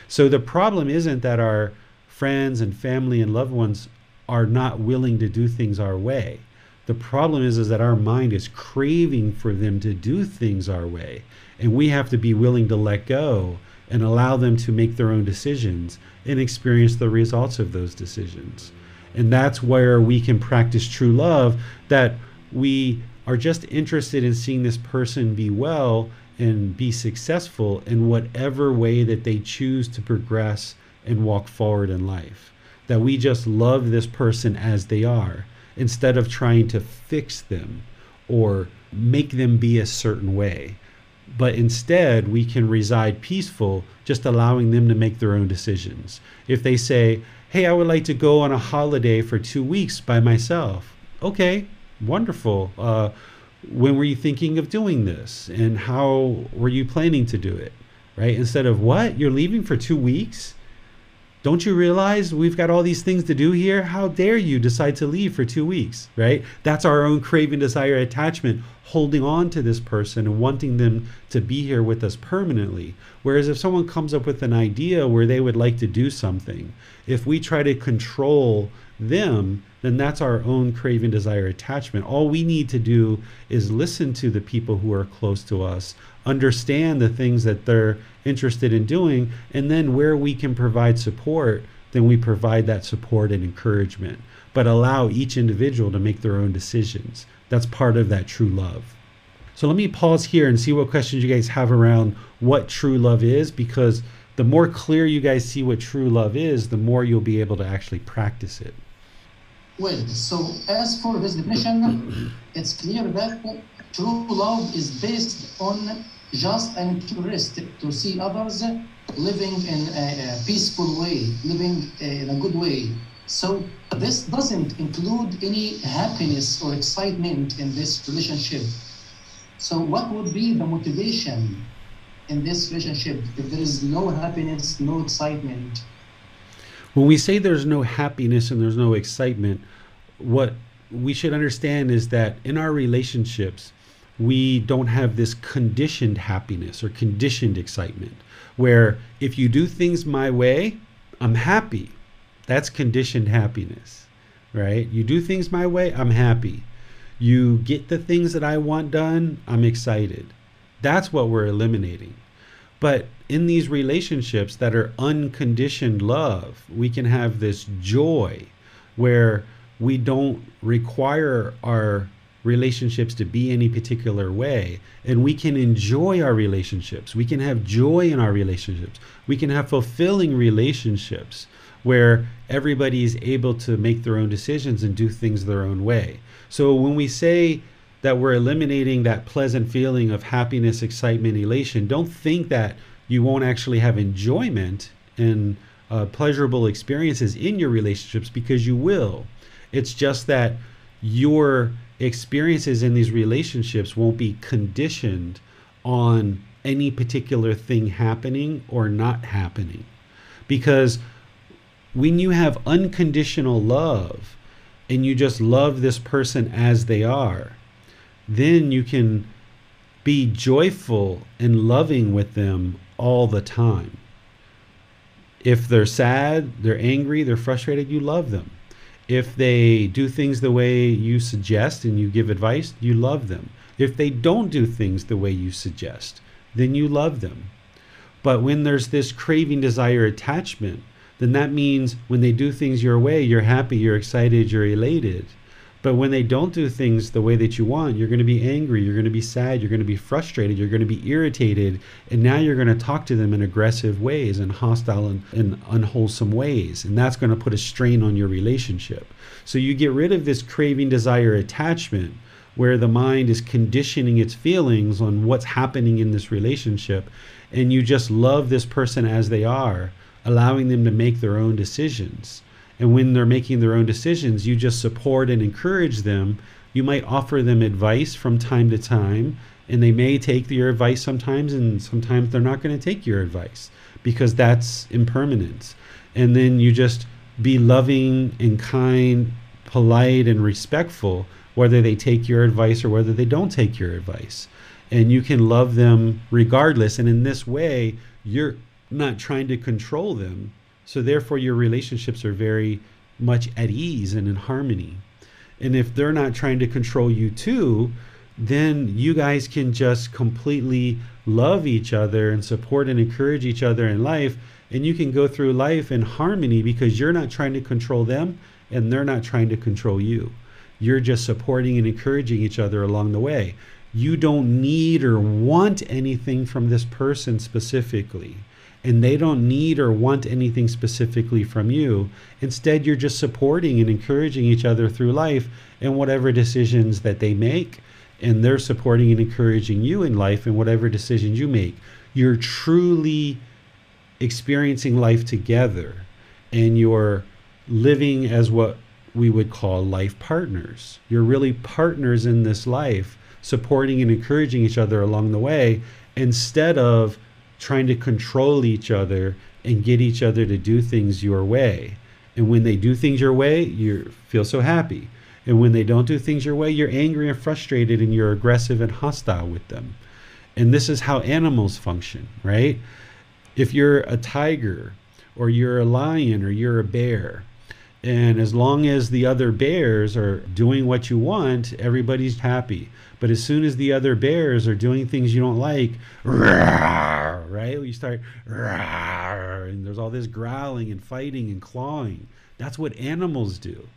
Speaker 2: So the problem isn't that our friends and family and loved ones are not willing to do things our way. The problem is, is that our mind is craving for them to do things our way. And we have to be willing to let go and allow them to make their own decisions and experience the results of those decisions. And that's where we can practice true love that we are just interested in seeing this person be well and be successful in whatever way that they choose to progress and walk forward in life. That we just love this person as they are instead of trying to fix them or make them be a certain way. But instead, we can reside peaceful, just allowing them to make their own decisions. If they say, Hey, I would like to go on a holiday for two weeks by myself. Okay, wonderful. Uh, when were you thinking of doing this? And how were you planning to do it? Right? Instead of, What? You're leaving for two weeks? Don't you realize we've got all these things to do here? How dare you decide to leave for two weeks, right? That's our own craving, desire, attachment holding on to this person and wanting them to be here with us permanently. Whereas if someone comes up with an idea where they would like to do something, if we try to control them, then that's our own craving, desire, attachment. All we need to do is listen to the people who are close to us, understand the things that they're interested in doing, and then where we can provide support, then we provide that support and encouragement. But allow each individual to make their own decisions. That's part of that true love. So let me pause here and see what questions you guys have around what true love is, because the more clear you guys see what true love is, the more you'll be able to actually practice it.
Speaker 3: Well, so as for this definition, it's clear that true love is based on just and interest to see others living in a, peaceful way, living in a good way. So this doesn't include any happiness or excitement in this relationship. So what would be the motivation in this relationship if there is no happiness, no excitement?
Speaker 2: When we say there's no happiness and there's no excitement, what we should understand is that in our relationships, we don't have this conditioned happiness or conditioned excitement where if you do things my way, I'm happy. That's conditioned happiness, right? You do things my way, I'm happy. You get the things that I want done, I'm excited. That's what we're eliminating. But in these relationships that are unconditioned love, we can have this joy where we don't require our relationships to be any particular way. And we can enjoy our relationships. We can have joy in our relationships. We can have fulfilling relationships where everybody is able to make their own decisions and do things their own way. So when we say that we're eliminating that pleasant feeling of happiness, excitement, elation, don't think that you won't actually have enjoyment and uh, pleasurable experiences in your relationships because you will. It's just that your experiences in these relationships won't be conditioned on any particular thing happening or not happening. Because when you have unconditional love and you just love this person as they are, then you can be joyful and loving with them all the time. If they're sad, they're angry, they're frustrated, you love them. If they do things the way you suggest and you give advice, you love them. If they don't do things the way you suggest, then you love them. But when there's this craving, desire, attachment, then that means when they do things your way, you're happy, you're excited, you're elated. But when they don't do things the way that you want, you're going to be angry, you're going to be sad, you're going to be frustrated, you're going to be irritated, and now you're going to talk to them in aggressive ways and hostile and, and unwholesome ways. And that's going to put a strain on your relationship. So you get rid of this craving, desire, attachment where the mind is conditioning its feelings on what's happening in this relationship, and you just love this person as they are, allowing them to make their own decisions and when they're making their own decisions, you just support and encourage them. You might offer them advice from time to time, and they may take your advice sometimes, and sometimes they're not going to take your advice because that's impermanence. And then you just be loving and kind, polite and respectful, whether they take your advice or whether they don't take your advice. And you can love them regardless. And in this way, you're not trying to control them so therefore, your relationships are very much at ease and in harmony. And if they're not trying to control you too, then you guys can just completely love each other and support and encourage each other in life. And you can go through life in harmony because you're not trying to control them and they're not trying to control you. You're just supporting and encouraging each other along the way. You don't need or want anything from this person specifically and they don't need or want anything specifically from you. Instead, you're just supporting and encouraging each other through life and whatever decisions that they make, and they're supporting and encouraging you in life and whatever decisions you make. You're truly experiencing life together and you're living as what we would call life partners. You're really partners in this life, supporting and encouraging each other along the way instead of trying to control each other and get each other to do things your way. And when they do things your way, you feel so happy. And when they don't do things your way, you're angry and frustrated and you're aggressive and hostile with them. And this is how animals function, right? If you're a tiger or you're a lion or you're a bear, and as long as the other bears are doing what you want, everybody's happy. But as soon as the other bears are doing things you don't like, right? You start, and there's all this growling and fighting and clawing. That's what animals do.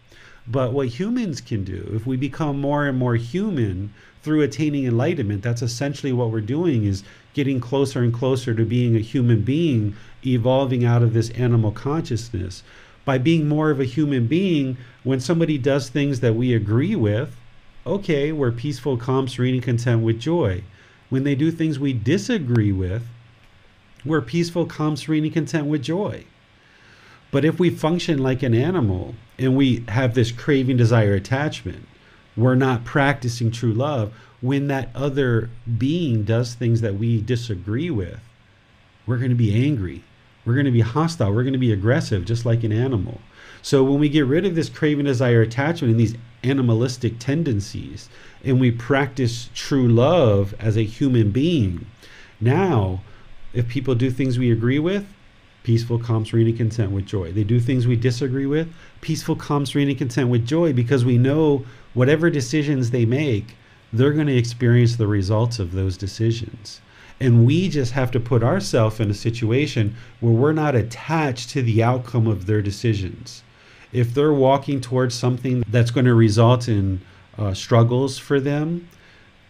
Speaker 2: But what humans can do, if we become more and more human through attaining enlightenment, that's essentially what we're doing is getting closer and closer to being a human being, evolving out of this animal consciousness. By being more of a human being, when somebody does things that we agree with, okay, we're peaceful, calm, serene, and content with joy. When they do things we disagree with, we're peaceful, calm, serene, and content with joy. But if we function like an animal and we have this craving, desire, attachment, we're not practicing true love. When that other being does things that we disagree with, we're going to be angry. We're going to be hostile. We're going to be aggressive, just like an animal. So when we get rid of this craving, desire, attachment, and these animalistic tendencies, and we practice true love as a human being, now, if people do things we agree with, peaceful, calm, serene, and content with joy. They do things we disagree with, peaceful, calm, serene, and content with joy, because we know whatever decisions they make, they're going to experience the results of those decisions. And we just have to put ourselves in a situation where we're not attached to the outcome of their decisions. If they're walking towards something that's going to result in uh, struggles for them,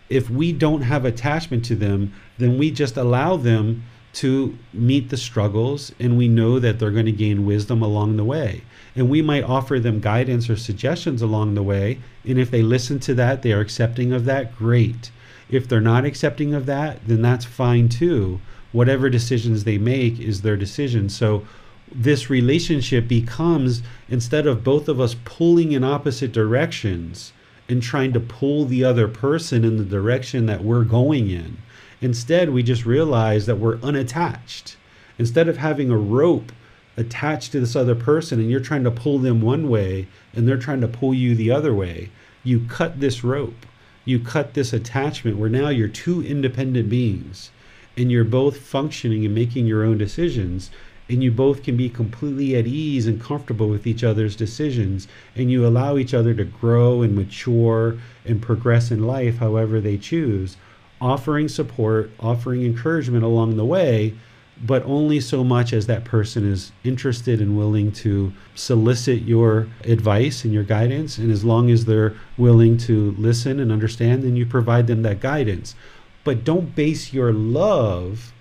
Speaker 2: if we don't have attachment to them, then we just allow them to meet the struggles and we know that they're going to gain wisdom along the way. And we might offer them guidance or suggestions along the way. And if they listen to that, they are accepting of that, great. If they're not accepting of that, then that's fine too. Whatever decisions they make is their decision. So this relationship becomes instead of both of us pulling in opposite directions and trying to pull the other person in the direction that we're going in Instead, we just realize that we're unattached. Instead of having a rope attached to this other person and you're trying to pull them one way and they're trying to pull you the other way, you cut this rope. You cut this attachment where now you're two independent beings and you're both functioning and making your own decisions and you both can be completely at ease and comfortable with each other's decisions and you allow each other to grow and mature and progress in life however they choose offering support, offering encouragement along the way, but only so much as that person is interested and willing to solicit your advice and your guidance. And as long as they're willing to listen and understand, then you provide them that guidance. But don't base your love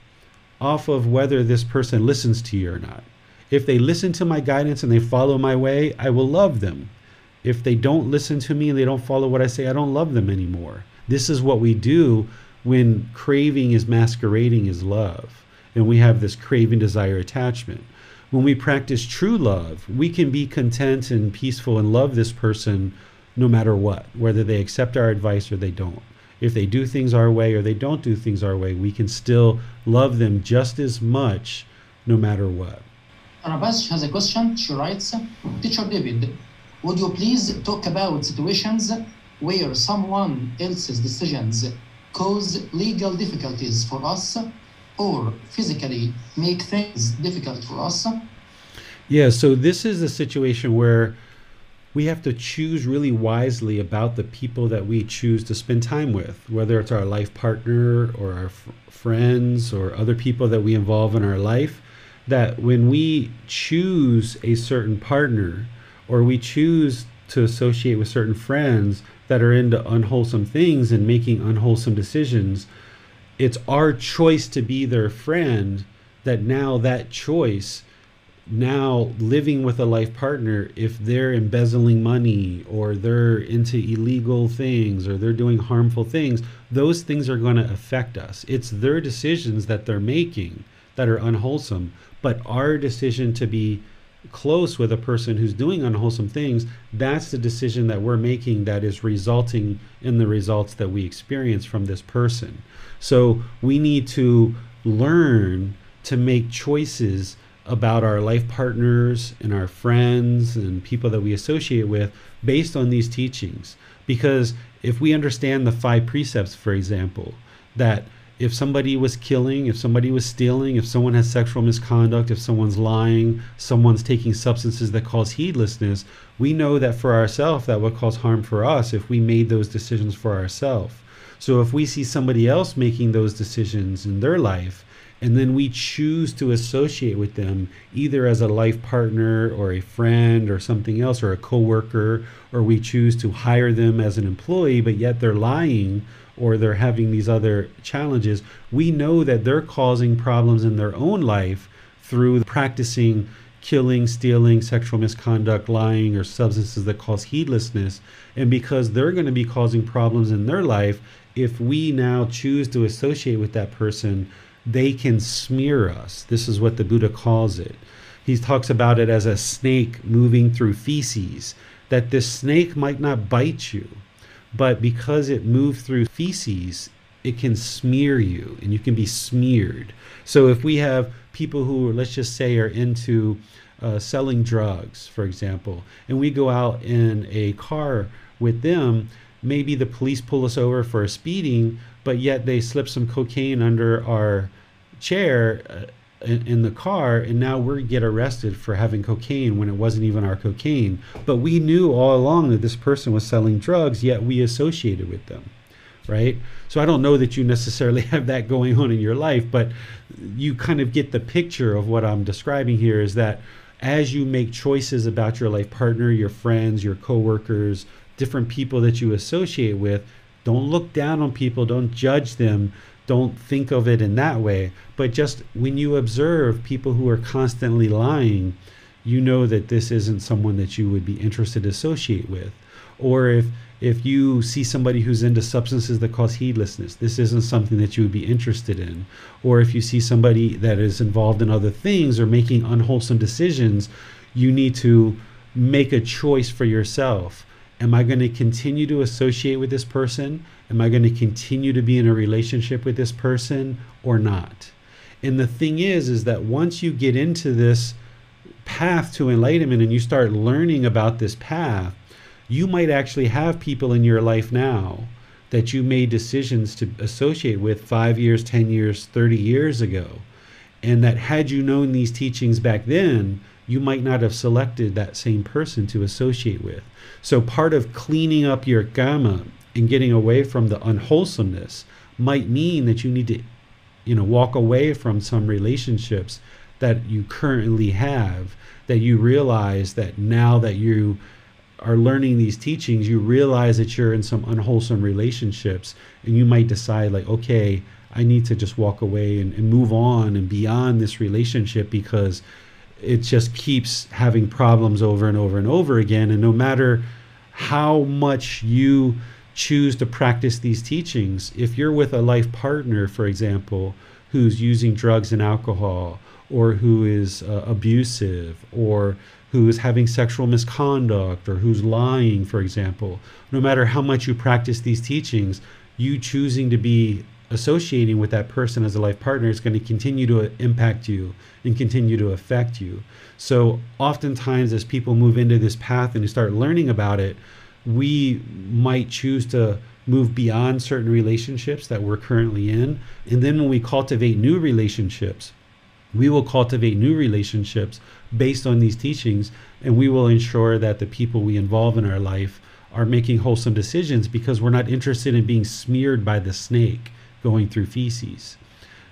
Speaker 2: off of whether this person listens to you or not. If they listen to my guidance and they follow my way, I will love them. If they don't listen to me and they don't follow what I say, I don't love them anymore. This is what we do when craving is masquerading as love and we have this craving desire attachment when we practice true love we can be content and peaceful and love this person no matter what whether they accept our advice or they don't if they do things our way or they don't do things our way we can still love them just as much no matter what
Speaker 3: Rabash has a question. She writes, Teacher David, would you please talk about situations where someone else's decisions cause legal difficulties for us or physically make things difficult for us.
Speaker 2: Yeah, so this is a situation where we have to choose really wisely about the people that we choose to spend time with, whether it's our life partner or our f- friends or other people that we involve in our life. That when we choose a certain partner or we choose to associate with certain friends, that are into unwholesome things and making unwholesome decisions, it's our choice to be their friend that now that choice now living with a life partner if they're embezzling money or they're into illegal things or they're doing harmful things those things are going to affect us it's their decisions that they're making that are unwholesome but our decision to be close with a person who's doing unwholesome things, that's the decision that we're making that is resulting in the results that we experience from this person. So we need to learn to make choices about our life partners and our friends and people that we associate with based on these teachings. Because if we understand the five precepts, for example, that if somebody was killing, if somebody was stealing, if someone has sexual misconduct, if someone's lying, someone's taking substances that cause heedlessness, we know that for ourselves that would cause harm for us if we made those decisions for ourselves. So if we see somebody else making those decisions in their life, and then we choose to associate with them either as a life partner or a friend or something else or a coworker or we choose to hire them as an employee but yet they're lying or they're having these other challenges. We know that they're causing problems in their own life through practicing killing stealing sexual misconduct lying or substances that cause heedlessness. And because they're going to be causing problems in their life if we now choose to associate with that person they can smear us. This is what the Buddha calls it. He talks about it as a snake moving through feces, that this snake might not bite you, but because it moved through feces, it can smear you and you can be smeared. So if we have people who, let's just say, are into uh, selling drugs, for example, and we go out in a car with them, maybe the police pull us over for a speeding, but yet they slip some cocaine under our chair uh, in, the car, and now we get arrested for having cocaine when it wasn't even our cocaine. But we knew all along that this person was selling drugs, yet we associated with them, right? So I don't know that you necessarily have that going on in your life, but you kind of get the picture of what I'm describing here is that as you make choices about your life partner, your friends, your coworkers, different people that you associate with, don't look down on people, don't judge them, don't think of it in that way. But just when you observe people who are constantly lying, you know that this isn't someone that you would be interested to associate with. Or if if you see somebody who's into substances that cause heedlessness, this isn't something that you would be interested in. Or if you see somebody that is involved in other things or making unwholesome decisions, you need to make a choice for yourself Am I going to continue to associate with this person? Am I going to continue to be in a relationship with this person or not? And the thing is, is that once you get into this path to enlightenment and you start learning about this path, you might actually have people in your life now that you made decisions to associate with five years, 10 years, 30 years ago. And that had you known these teachings back then, you might not have selected that same person to associate with. So part of cleaning up your karma and getting away from the unwholesomeness might mean that you need to, you know, walk away from some relationships that you currently have that you realize that now that you are learning these teachings, you realize that you're in some unwholesome relationships and you might decide like, okay, I need to just walk away and, and move on and beyond this relationship because it just keeps having problems over and over and over again. And no matter how much you choose to practice these teachings, if you're with a life partner, for example, who's using drugs and alcohol, or who is uh, abusive, or who is having sexual misconduct, or who's lying, for example, no matter how much you practice these teachings, you choosing to be associating with that person as a life partner is going to continue to impact you and continue to affect you. So, oftentimes, as people move into this path and start learning about it, we might choose to move beyond certain relationships that we're currently in. And then, when we cultivate new relationships, we will cultivate new relationships based on these teachings, and we will ensure that the people we involve in our life are making wholesome decisions because we're not interested in being smeared by the snake going through feces.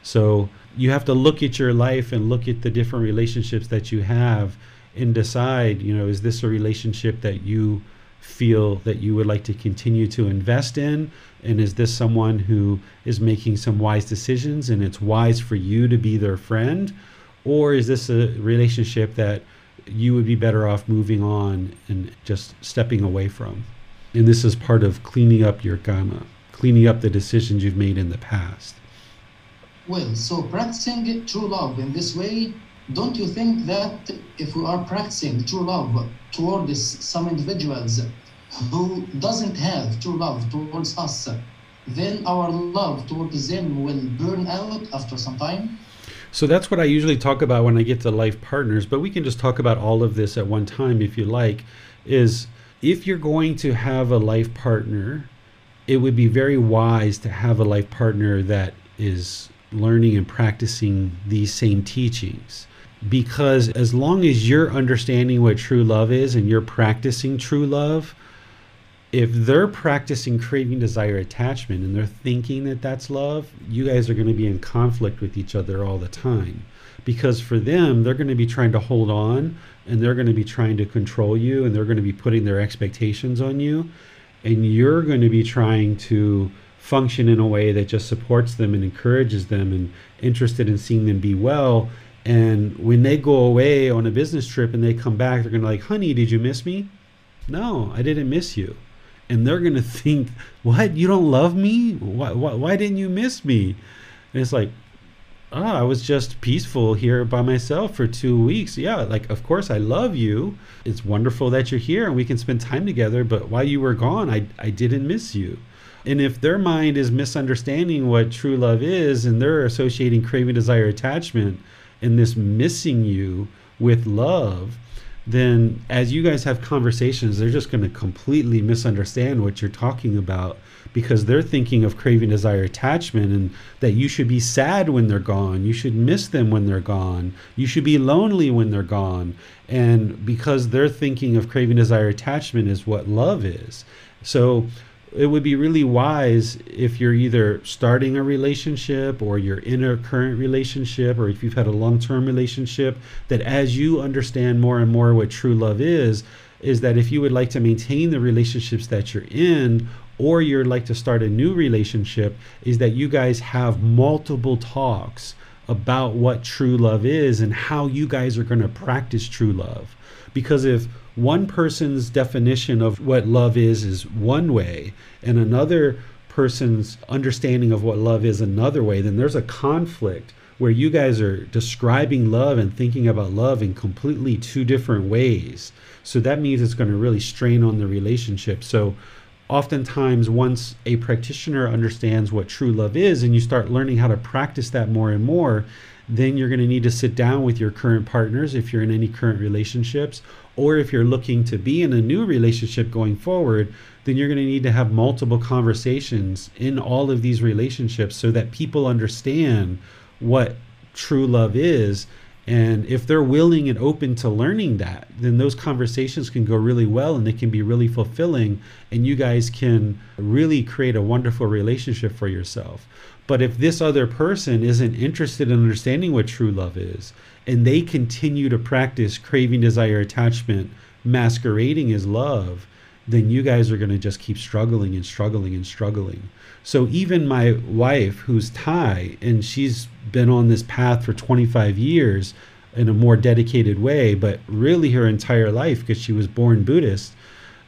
Speaker 2: So you have to look at your life and look at the different relationships that you have and decide, you know, is this a relationship that you feel that you would like to continue to invest in? And is this someone who is making some wise decisions and it's wise for you to be their friend? Or is this a relationship that you would be better off moving on and just stepping away from? And this is part of cleaning up your karma cleaning up the decisions you've made in the past.
Speaker 3: Well, so practicing true love in this way, don't you think that if we are practicing true love towards some individuals who doesn't have true love towards us, then our love towards them will burn out after some time?
Speaker 2: So that's what I usually talk about when I get to life partners, but we can just talk about all of this at one time if you like. Is if you're going to have a life partner, it would be very wise to have a life partner that is learning and practicing these same teachings. Because as long as you're understanding what true love is and you're practicing true love, if they're practicing craving, desire, attachment, and they're thinking that that's love, you guys are going to be in conflict with each other all the time. Because for them, they're going to be trying to hold on and they're going to be trying to control you and they're going to be putting their expectations on you. And you're going to be trying to function in a way that just supports them and encourages them and interested in seeing them be well. And when they go away on a business trip and they come back, they're going to like, honey, did you miss me? No, I didn't miss you. And they're going to think, what? You don't love me? Why, why, why didn't you miss me? And it's like, oh, I was just peaceful here by myself for two weeks. Yeah, like, of course, I love you. It's wonderful that you're here and we can spend time together. But while you were gone, I, I didn't miss you. And if their mind is misunderstanding what true love is and they're associating craving, desire, attachment and this missing you with love, then as you guys have conversations, they're just going to completely misunderstand what you're talking about because they're thinking of craving, desire, attachment, and that you should be sad when they're gone. You should miss them when they're gone. You should be lonely when they're gone. And because they're thinking of craving, desire, attachment is what love is. So it would be really wise if you're either starting a relationship or you're in a current relationship or if you've had a long-term relationship that as you understand more and more what true love is is that if you would like to maintain the relationships that you're in or you'd like to start a new relationship is that you guys have multiple talks about what true love is and how you guys are going to practice true love. Because if one person's definition of what love is is one way and another person's understanding of what love is another way then there's a conflict where you guys are describing love and thinking about love in completely two different ways. So that means it's going to really strain on the relationship. So oftentimes once a practitioner understands what true love is and you start learning how to practice that more and more then you're going to need to sit down with your current partners if you're in any current relationships or if you're looking to be in a new relationship going forward, then you're going to need to have multiple conversations in all of these relationships so that people understand what true love is. And if they're willing and open to learning that, then those conversations can go really well and they can be really fulfilling. And you guys can really create a wonderful relationship for yourself. But if this other person isn't interested in understanding what true love is, and they continue to practice craving, desire, attachment, masquerading as love, then you guys are going to just keep struggling and struggling and struggling. So even my wife, who's Thai, and she's been on this path for 25 years in a more dedicated way, but really her entire life, because she was born Buddhist,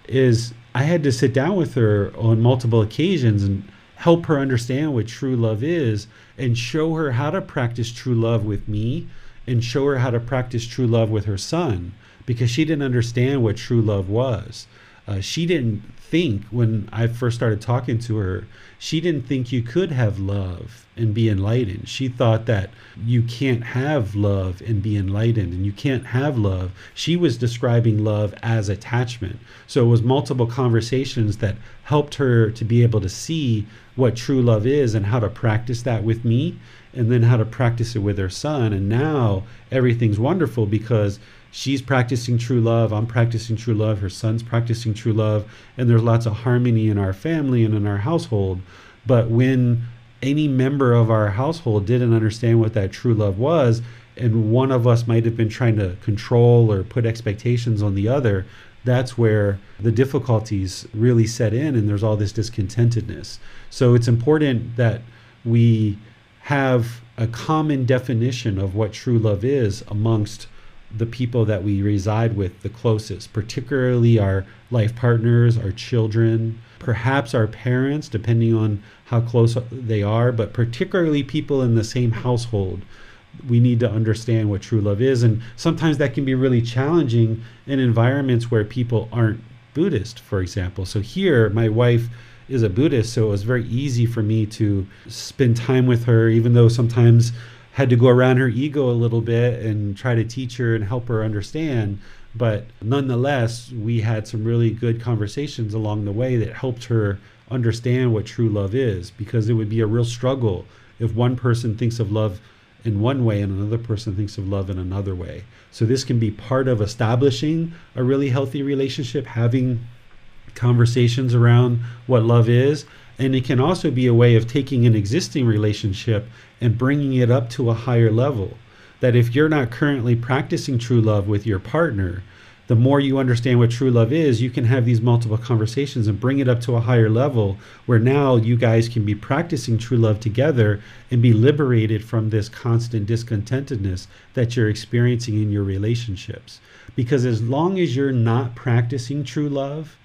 Speaker 2: is I had to sit down with her on multiple occasions and help her understand what true love is and show her how to practice true love with me and show her how to practice true love with her son because she didn't understand what true love was. Uh, she didn't think when I first started talking to her, she didn't think you could have love and be enlightened. She thought that you can't have love and be enlightened and you can't have love. She was describing love as attachment. So it was multiple conversations that helped her to be able to see what true love is and how to practice that with me and then how to practice it with her son. And now everything's wonderful because she's practicing true love. I'm practicing true love. Her son's practicing true love. And there's lots of harmony in our family and in our household. But when any member of our household didn't understand what that true love was, and one of us might have been trying to control or put expectations on the other, that's where the difficulties really set in and there's all this discontentedness. So it's important that we have a common definition of what true love is amongst the people that we reside with the closest, particularly our life partners, our children, perhaps our parents, depending on how close they are, but particularly people in the same household. We need to understand what true love is. And sometimes that can be really challenging in environments where people aren't Buddhist, for example. So here, my wife is a Buddhist, so it was very easy for me to spend time with her, even though sometimes had to go around her ego a little bit and try to teach her and help her understand. But nonetheless, we had some really good conversations along the way that helped her understand what true love is because it would be a real struggle if one person thinks of love in one way and another person thinks of love in another way. So this can be part of establishing a really healthy relationship, having conversations around what love is, and it can also be a way of taking an existing relationship and bringing it up to a higher level. That if you're not currently practicing true love with your partner, the more you understand what true love is, you can have these multiple conversations and bring it up to a higher level where now you guys can be practicing true love together and be liberated from this constant discontentedness that you're experiencing in your relationships. Because as long as you're not practicing true love,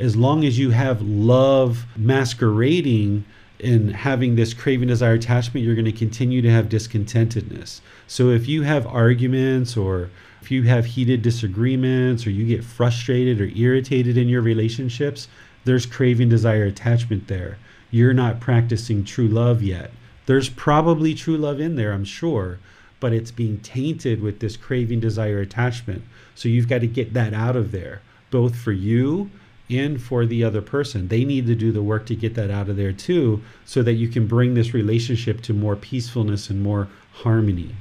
Speaker 2: as long as you have love masquerading in having this craving desire attachment, you're going to continue to have discontentedness. So if you have arguments or if you have heated disagreements or you get frustrated or irritated in your relationships, there's craving, desire, attachment there. You're not practicing true love yet. There's probably true love in there, I'm sure, but it's being tainted with this craving, desire, attachment. So you've got to get that out of there, both for you and for the other person. They need to do the work to get that out of there too, so that you can bring this relationship to more peacefulness and more harmony.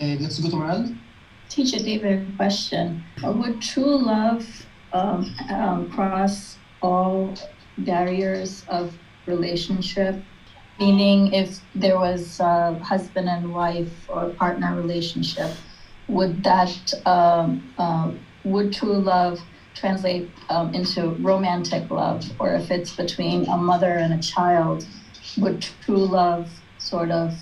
Speaker 3: Uh, let's go to Morel.
Speaker 4: Teacher David, question. Would true love um, um, cross all barriers of relationship? Meaning, if there was a husband and wife or partner relationship, would that, um, uh, would true love translate um, into romantic love? Or if it's between a mother and a child, would true love sort of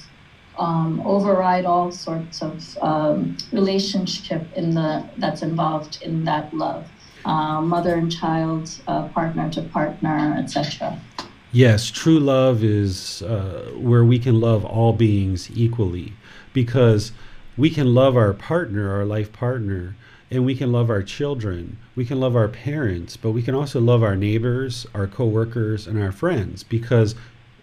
Speaker 4: um, override all sorts of um, relationship in the that's involved in that love, uh, mother and child, uh, partner to partner, etc.
Speaker 2: Yes, true love is uh, where we can love all beings equally, because we can love our partner, our life partner, and we can love our children, we can love our parents, but we can also love our neighbors, our coworkers, and our friends, because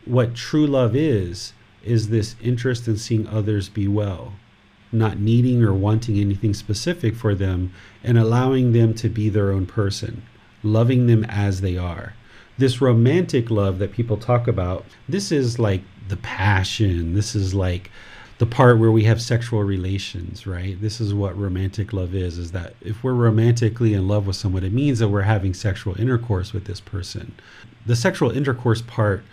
Speaker 2: what true love is is this interest in seeing others be well, not needing or wanting anything specific for them, and allowing them to be their own person, loving them as they are. This romantic love that people talk about, this is like the passion. This is like the part where we have sexual relations, right? This is what romantic love is is that if we're romantically in love with someone, it means that we're having sexual intercourse with this person. The sexual intercourse part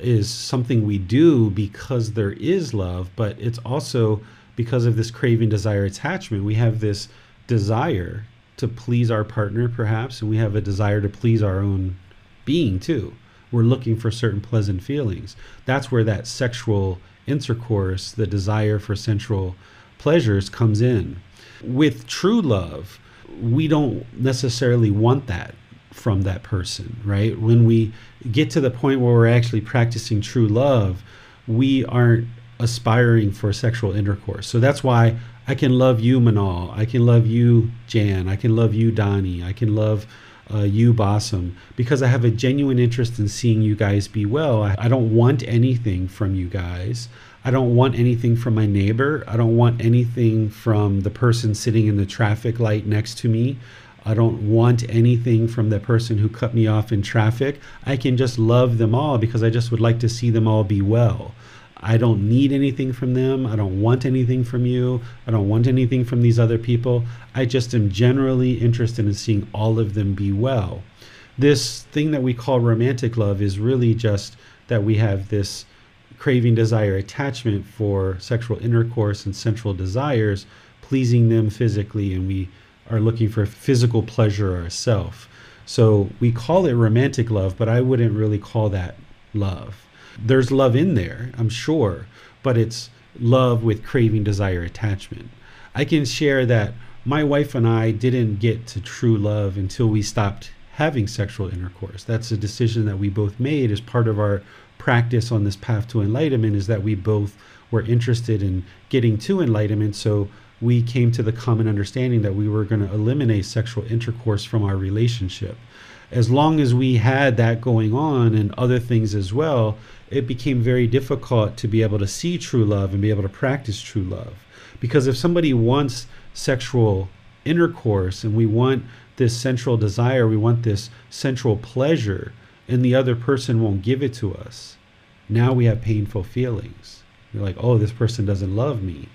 Speaker 2: is something we do because there is love, but it's also because of this craving, desire, attachment. We have this desire to please our partner, perhaps, and we have a desire to please our own being too. We're looking for certain pleasant feelings. That's where that sexual intercourse, the desire for sensual pleasures, comes in. With true love, we don't necessarily want that from that person, right? When we get to the point where we're actually practicing true love, we aren't aspiring for sexual intercourse. So that's why I can love you, Manal. I can love you, Jan. I can love you, Donnie. I can love uh, you, Bassam, because I have a genuine interest in seeing you guys be well. I, I don't want anything from you guys. I don't want anything from my neighbor. I don't want anything from the person sitting in the traffic light next to me. I don't want anything from the person who cut me off in traffic. I can just love them all because I just would like to see them all be well. I don't need anything from them. I don't want anything from you. I don't want anything from these other people. I just am generally interested in seeing all of them be well. This thing that we call romantic love is really just that we have this craving, desire, attachment for sexual intercourse and sensual desires, pleasing them physically, and we are looking for physical pleasure ourselves. So we call it romantic love, but I wouldn't really call that love. There's love in there, I'm sure, but it's love with craving, desire, attachment. I can share that my wife and I didn't get to true love until we stopped having sexual intercourse. That's a decision that we both made as part of our practice on this path to enlightenment is that we both were interested in getting to enlightenment. So we came to the common understanding that we were going to eliminate sexual intercourse from our relationship. As long as we had that going on and other things as well, it became very difficult to be able to see true love and be able to practice true love. Because if somebody wants sexual intercourse and we want this sensual desire, we want this sensual pleasure, and the other person won't give it to us, now we have painful feelings. We're like, oh, this person doesn't love me.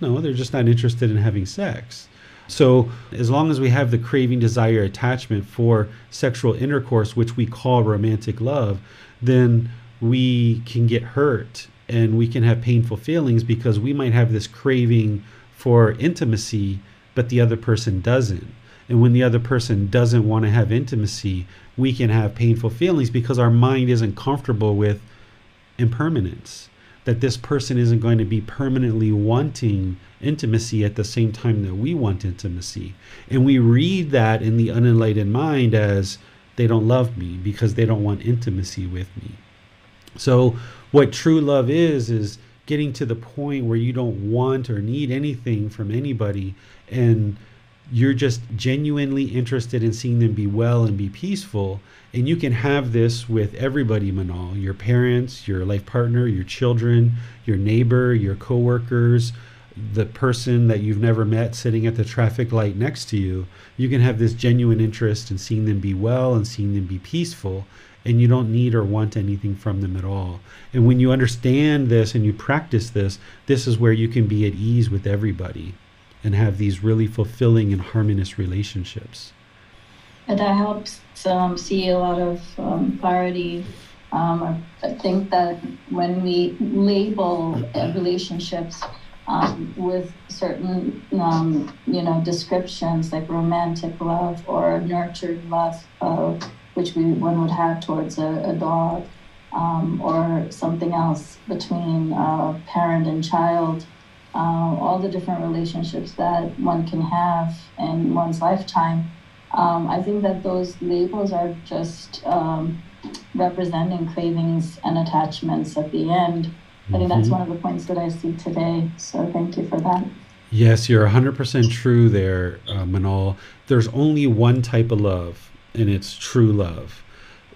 Speaker 2: No, they're just not interested in having sex. So, as long as we have the craving, desire, attachment for sexual intercourse, which we call romantic love, then we can get hurt and we can have painful feelings because we might have this craving for intimacy, but the other person doesn't. And when the other person doesn't want to have intimacy, we can have painful feelings because our mind isn't comfortable with impermanence. That this person isn't going to be permanently wanting intimacy at the same time that we want intimacy. And we read that in the unenlightened mind as they don't love me because they don't want intimacy with me. So, what true love is, is getting to the point where you don't want or need anything from anybody and you're just genuinely interested in seeing them be well and be peaceful. And you can have this with everybody, Manal your parents, your life partner, your children, your neighbor, your coworkers, the person that you've never met sitting at the traffic light next to you. You can have this genuine interest in seeing them be well and seeing them be peaceful and you don't need or want anything from them at all. And when you understand this and you practice this, this is where you can be at ease with everybody and have these really fulfilling and harmonious relationships.
Speaker 4: And that helps um, see a lot of um, clarity. Um, I think that when we label relationships um, with certain, um, you know, descriptions like romantic love or nurtured love, uh, which we one would have towards a, a dog, um, or something else between uh, parent and child. Uh, all the different relationships that one can have in one's lifetime. Um, I think that those labels are just um, representing cravings and attachments at the end. I think that's mm-hmm. one of the points that I see today. So thank you for that.
Speaker 2: Yes, you're 100% true there, uh, Manal. There's only one type of love, and it's true love.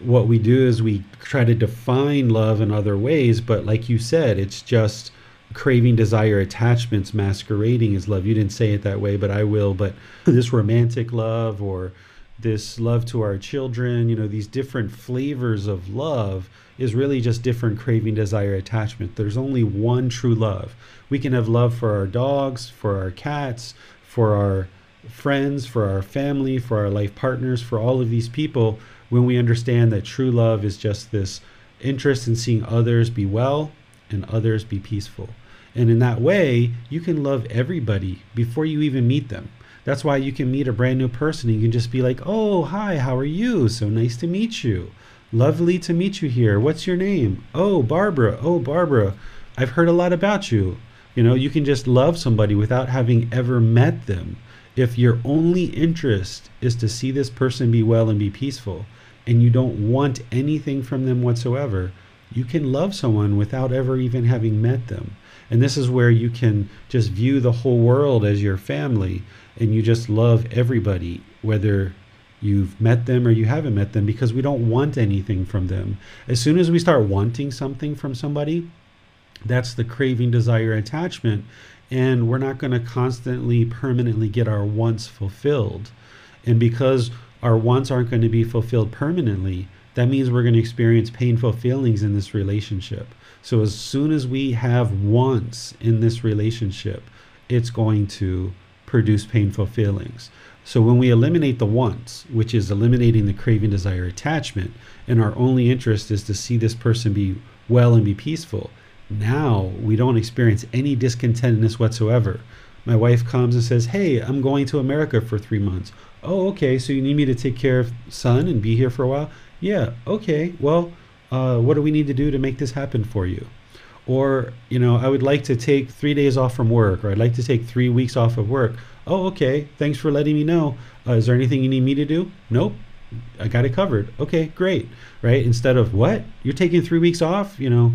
Speaker 2: What we do is we try to define love in other ways, but like you said, it's just craving, desire, attachments masquerading as love. You didn't say it that way, but I will. But this romantic love or this love to our children, you know, these different flavors of love is really just different craving, desire, attachment. There's only one true love. We can have love for our dogs, for our cats, for our friends, for our family, for our life partners, for all of these people when we understand that true love is just this interest in seeing others be well and others be peaceful. And in that way, you can love everybody before you even meet them. That's why you can meet a brand new person and you can just be like, oh, hi, how are you? So nice to meet you. Lovely to meet you here. What's your name? Oh, Barbara. Oh, Barbara. I've heard a lot about you. You know, you can just love somebody without having ever met them. If your only interest is to see this person be well and be peaceful, and you don't want anything from them whatsoever, you can love someone without ever even having met them. And this is where you can just view the whole world as your family and you just love everybody, whether you've met them or you haven't met them, because we don't want anything from them. As soon as we start wanting something from somebody, that's the craving, desire, attachment. And we're not going to constantly, permanently get our wants fulfilled. And because our wants aren't going to be fulfilled permanently, that means we're going to experience painful feelings in this relationship. So as soon as we have wants in this relationship, it's going to produce painful feelings. So when we eliminate the wants, which is eliminating the craving, desire, attachment, and our only interest is to see this person be well and be peaceful, now we don't experience any discontentedness whatsoever. My wife comes and says, Hey, I'm going to America for three months. Oh, okay. So you need me to take care of son and be here for a while? Yeah, okay, well, uh, what do we need to do to make this happen for you? Or, you know, I would like to take three days off from work, or I'd like to take three weeks off of work. Oh, okay, thanks for letting me know. Uh, is there anything you need me to do? Nope, I got it covered. Okay, great, right? Instead of what? You're taking three weeks off, you know,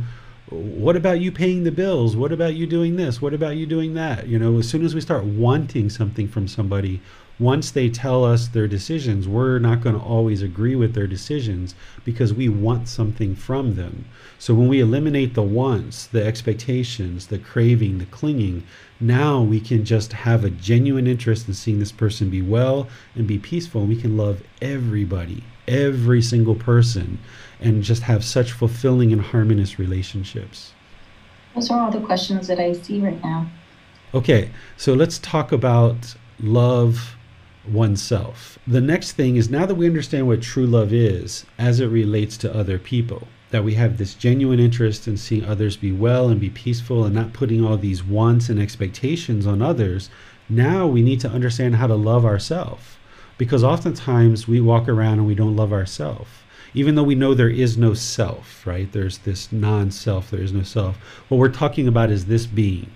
Speaker 2: what about you paying the bills? What about you doing this? What about you doing that? You know, as soon as we start wanting something from somebody, once they tell us their decisions, we're not going to always agree with their decisions because we want something from them. So when we eliminate the wants, the expectations, the craving, the clinging, now we can just have a genuine interest in seeing this person be well and be peaceful. And we can love everybody, every single person, and just have such fulfilling and harmonious relationships.
Speaker 4: Those are all the questions that I see right now.
Speaker 2: Okay, so let's talk about love oneself. The next thing is now that we understand what true love is as it relates to other people, that we have this genuine interest in seeing others be well and be peaceful and not putting all these wants and expectations on others, now we need to understand how to love ourselves. Because oftentimes we walk around and we don't love ourselves. Even though we know there is no self, right? There's this non self, there is no self. What we're talking about is this being,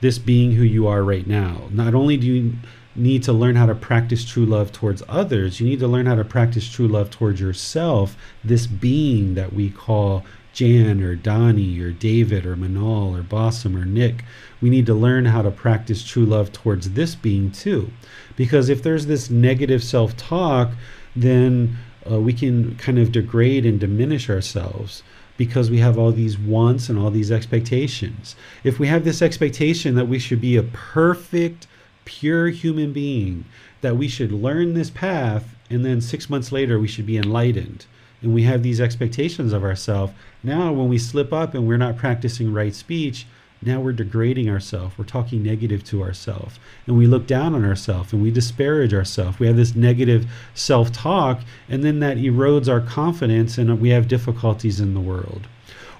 Speaker 2: this being who you are right now. Not only do you need to learn how to practice true love towards others. You need to learn how to practice true love towards yourself, this being that we call Jan or Donnie or David or Manal or Bassam or Nick. We need to learn how to practice true love towards this being too. Because if there's this negative self talk, then uh, we can kind of degrade and diminish ourselves because we have all these wants and all these expectations. If we have this expectation that we should be a perfect, pure human being that we should learn this path and then six months later we should be enlightened. And we have these expectations of ourselves now when we slip up and we're not practicing right speech now we're degrading ourselves we're talking negative to ourselves and we look down on ourselves and we disparage ourselves we have this negative self-talk and then that erodes our confidence and we have difficulties in the world.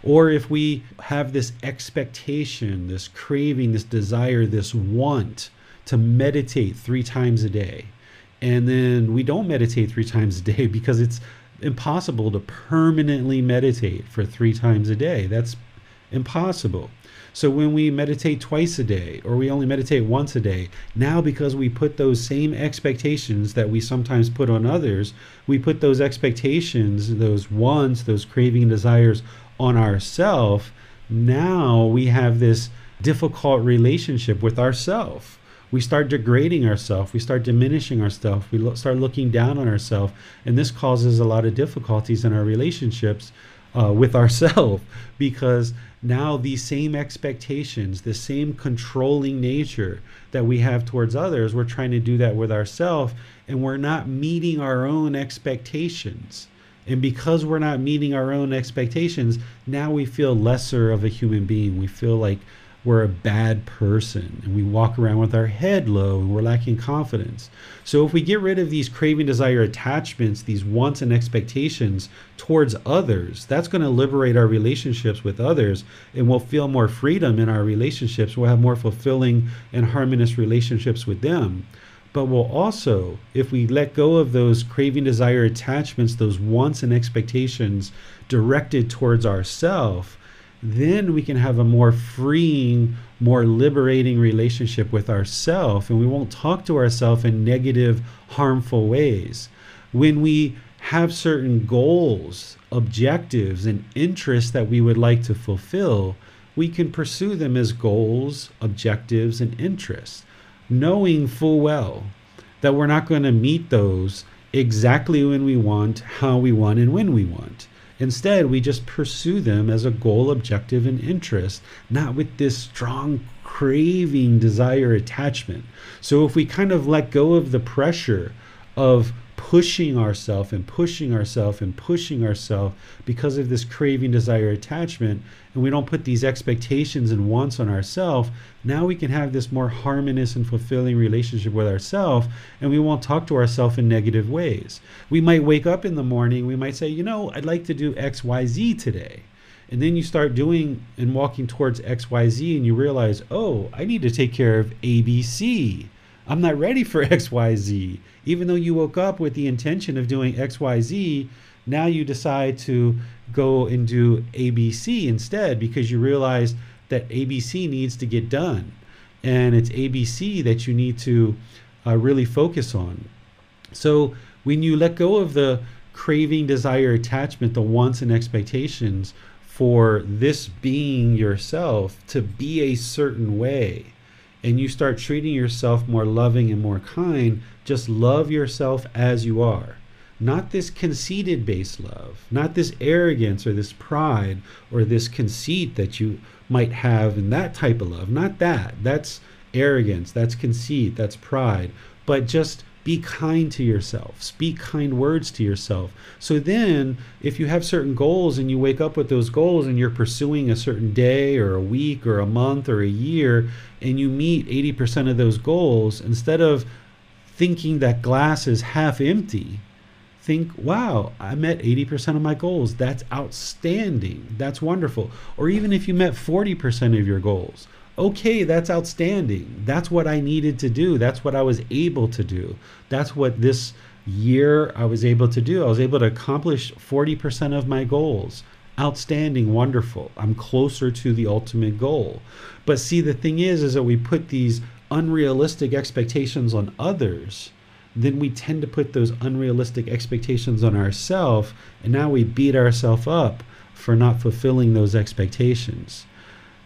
Speaker 2: Or if we have this expectation this craving this desire this want to meditate three times a day. And then we don't meditate three times a day because it's impossible to permanently meditate for three times a day. That's impossible. So when we meditate twice a day or we only meditate once a day, now because we put those same expectations that we sometimes put on others, we put those expectations, those wants, those craving desires on ourself. Now we have this difficult relationship with ourself we start degrading ourselves, we start diminishing ourselves, we lo- start looking down on ourselves, and this causes a lot of difficulties in our relationships uh, with ourselves because now these same expectations, the same controlling nature that we have towards others, we're trying to do that with ourselves, and we're not meeting our own expectations. And because we're not meeting our own expectations, now we feel lesser of a human being. We feel like we're a bad person and we walk around with our head low and we're lacking confidence. So, if we get rid of these craving, desire attachments, these wants and expectations towards others, that's going to liberate our relationships with others and we'll feel more freedom in our relationships. We'll have more fulfilling and harmonious relationships with them. But we'll also, if we let go of those craving, desire attachments, those wants and expectations directed towards ourself, then we can have a more freeing, more liberating relationship with ourself and we won't talk to ourselves in negative, harmful ways. When we have certain goals, objectives, and interests that we would like to fulfill, we can pursue them as goals, objectives, and interests, knowing full well that we're not going to meet those exactly when we want, how we want, and when we want. Instead, we just pursue them as a goal, objective, and interest, not with this strong craving, desire, attachment. So if we kind of let go of the pressure of pushing ourselves and pushing ourselves and pushing ourselves because of this craving, desire, attachment, and we don't put these expectations and wants on ourselves, now we can have this more harmonious and fulfilling relationship with ourselves, and we won't talk to ourselves in negative ways. We might wake up in the morning, we might say, you know, I'd like to do X, Y, Z today. And then you start doing and walking towards XYZ, and you realize, oh, I need to take care of ABC. I'm not ready for XYZ. Even though you woke up with the intention of doing XYZ, now you decide to go and do ABC instead because you realize that ABC needs to get done. And it's ABC that you need to uh, really focus on. So when you let go of the craving, desire, attachment, the wants and expectations for this being yourself to be a certain way and you start treating yourself more loving and more kind, just love yourself as you are. Not this conceited based love, not this arrogance or this pride or this conceit that you might have in that type of love. Not that. That's arrogance, that's conceit, that's pride. But just be kind to yourself. Speak kind words to yourself. So then, if you have certain goals and you wake up with those goals and you're pursuing a certain day or a week or a month or a year, and you meet 80% of those goals, instead of thinking that glass is half empty, think, wow, I met 80% of my goals. That's outstanding. That's wonderful. Or even if you met 40% of your goals, okay, that's outstanding. That's what I needed to do. That's what I was able to do. That's what this year I was able to do. I was able to accomplish 40% of my goals. Outstanding, wonderful. I'm closer to the ultimate goal. But see, the thing is, is that we put these unrealistic expectations on others. Then we tend to put those unrealistic expectations on ourselves, and now we beat ourselves up for not fulfilling those expectations.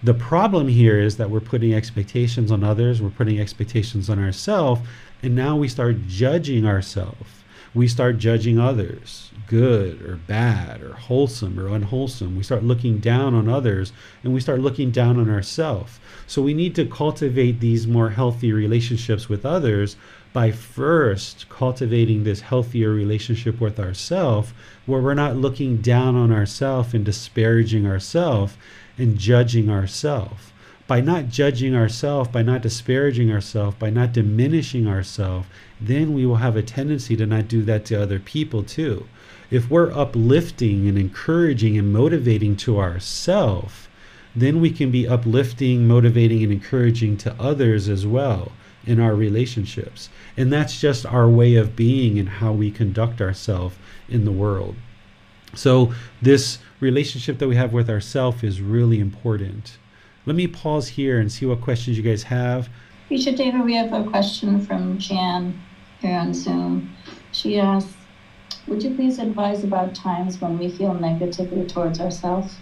Speaker 2: The problem here is that we're putting expectations on others, we're putting expectations on ourselves, and now we start judging ourselves. We start judging others, good or bad or wholesome or unwholesome. We start looking down on others and we start looking down on ourselves. So we need to cultivate these more healthy relationships with others by first cultivating this healthier relationship with ourselves where we're not looking down on ourselves and disparaging ourselves and judging ourselves. By not judging ourselves, by not disparaging ourselves, by not diminishing ourselves, then we will have a tendency to not do that to other people too. If we're uplifting and encouraging and motivating to ourselves, then we can be uplifting, motivating, and encouraging to others as well in our relationships. And that's just our way of being and how we conduct ourselves in the world. So, this relationship that we have with ourself is really important. Let me pause here and see what questions you guys have.
Speaker 4: Teacher David, we have a question from Jan here on Zoom. She asks, would you please advise about times when we feel negatively towards ourselves?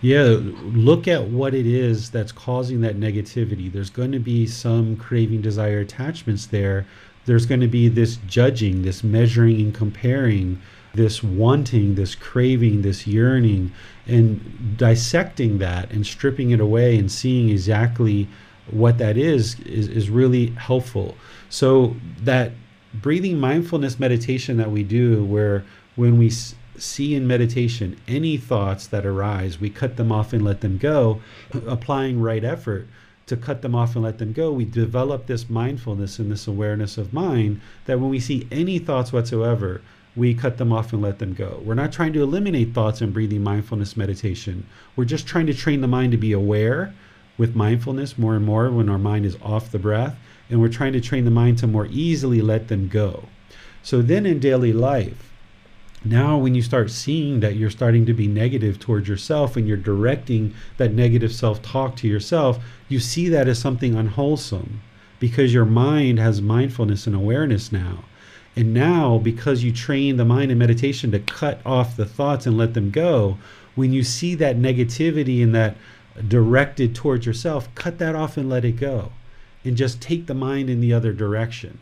Speaker 2: Yeah, look at what it is that's causing that negativity. There's going to be some craving, desire, attachments there. There's going to be this judging, this measuring and comparing this wanting, this craving, this yearning, and dissecting that and stripping it away and seeing exactly what that is is, is really helpful. So that breathing mindfulness meditation that we do, where when we see in meditation any thoughts that arise, we cut them off and let them go, applying right effort to cut them off and let them go, we develop this mindfulness and this awareness of mind that when we see any thoughts whatsoever, we cut them off and let them go. We're not trying to eliminate thoughts in breathing mindfulness meditation. We're just trying to train the mind to be aware with mindfulness more and more when our mind is off the breath. And we're trying to train the mind to more easily let them go. So then in daily life, now when you start seeing that you're starting to be negative towards yourself and you're directing that negative self talk to yourself, you see that as something unwholesome because your mind has mindfulness and awareness now. And now, because you train the mind in meditation to cut off the thoughts and let them go, when you see that negativity and that directed towards yourself, cut that off and let it go. And just take the mind in the other direction.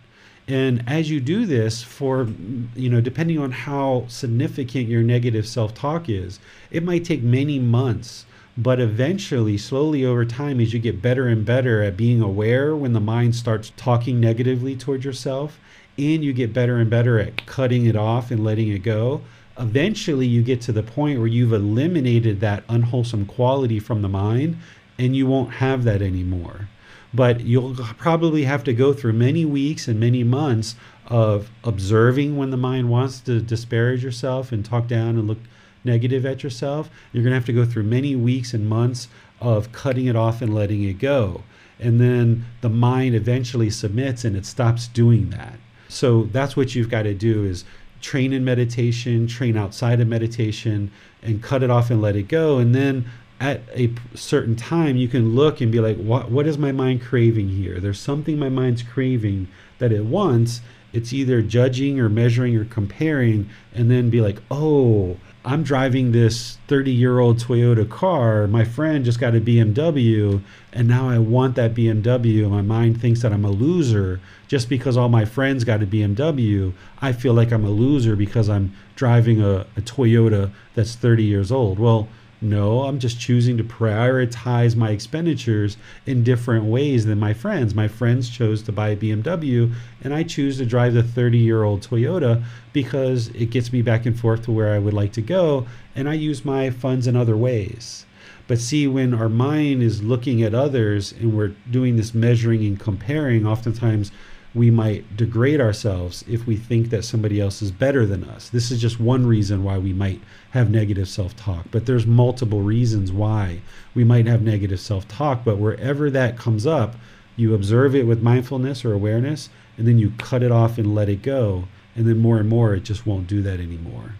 Speaker 2: And as you do this, for, you know, depending on how significant your negative self talk is, it might take many months. But eventually, slowly over time, as you get better and better at being aware when the mind starts talking negatively towards yourself, and you get better and better at cutting it off and letting it go, eventually you get to the point where you've eliminated that unwholesome quality from the mind and you won't have that anymore. But you'll probably have to go through many weeks and many months of observing when the mind wants to disparage yourself and talk down and look negative at yourself. You're going to have to go through many weeks and months of cutting it off and letting it go. And then the mind eventually submits and it stops doing that. So that's what you've got to do is train in meditation, train outside of meditation, and cut it off and let it go. And then at a certain time, you can look and be like, what, what is my mind craving here? There's something my mind's craving that it wants. It's either judging or measuring or comparing, and then be like, oh, I'm driving this 30 year old Toyota car. My friend just got a BMW, and now I want that BMW. My mind thinks that I'm a loser just because all my friends got a BMW. I feel like I'm a loser because I'm driving a, a Toyota that's 30 years old. Well, no, I'm just choosing to prioritize my expenditures in different ways than my friends. My friends chose to buy a BMW, and I choose to drive the 30 year old Toyota because it gets me back and forth to where I would like to go, and I use my funds in other ways. But see, when our mind is looking at others and we're doing this measuring and comparing, oftentimes we might degrade ourselves if we think that somebody else is better than us. This is just one reason why we might have negative self-talk, but there's multiple reasons why we might have negative self-talk, but wherever that comes up, you observe it with mindfulness or awareness and then you cut it off and let it go, and then more and more it just won't do that anymore.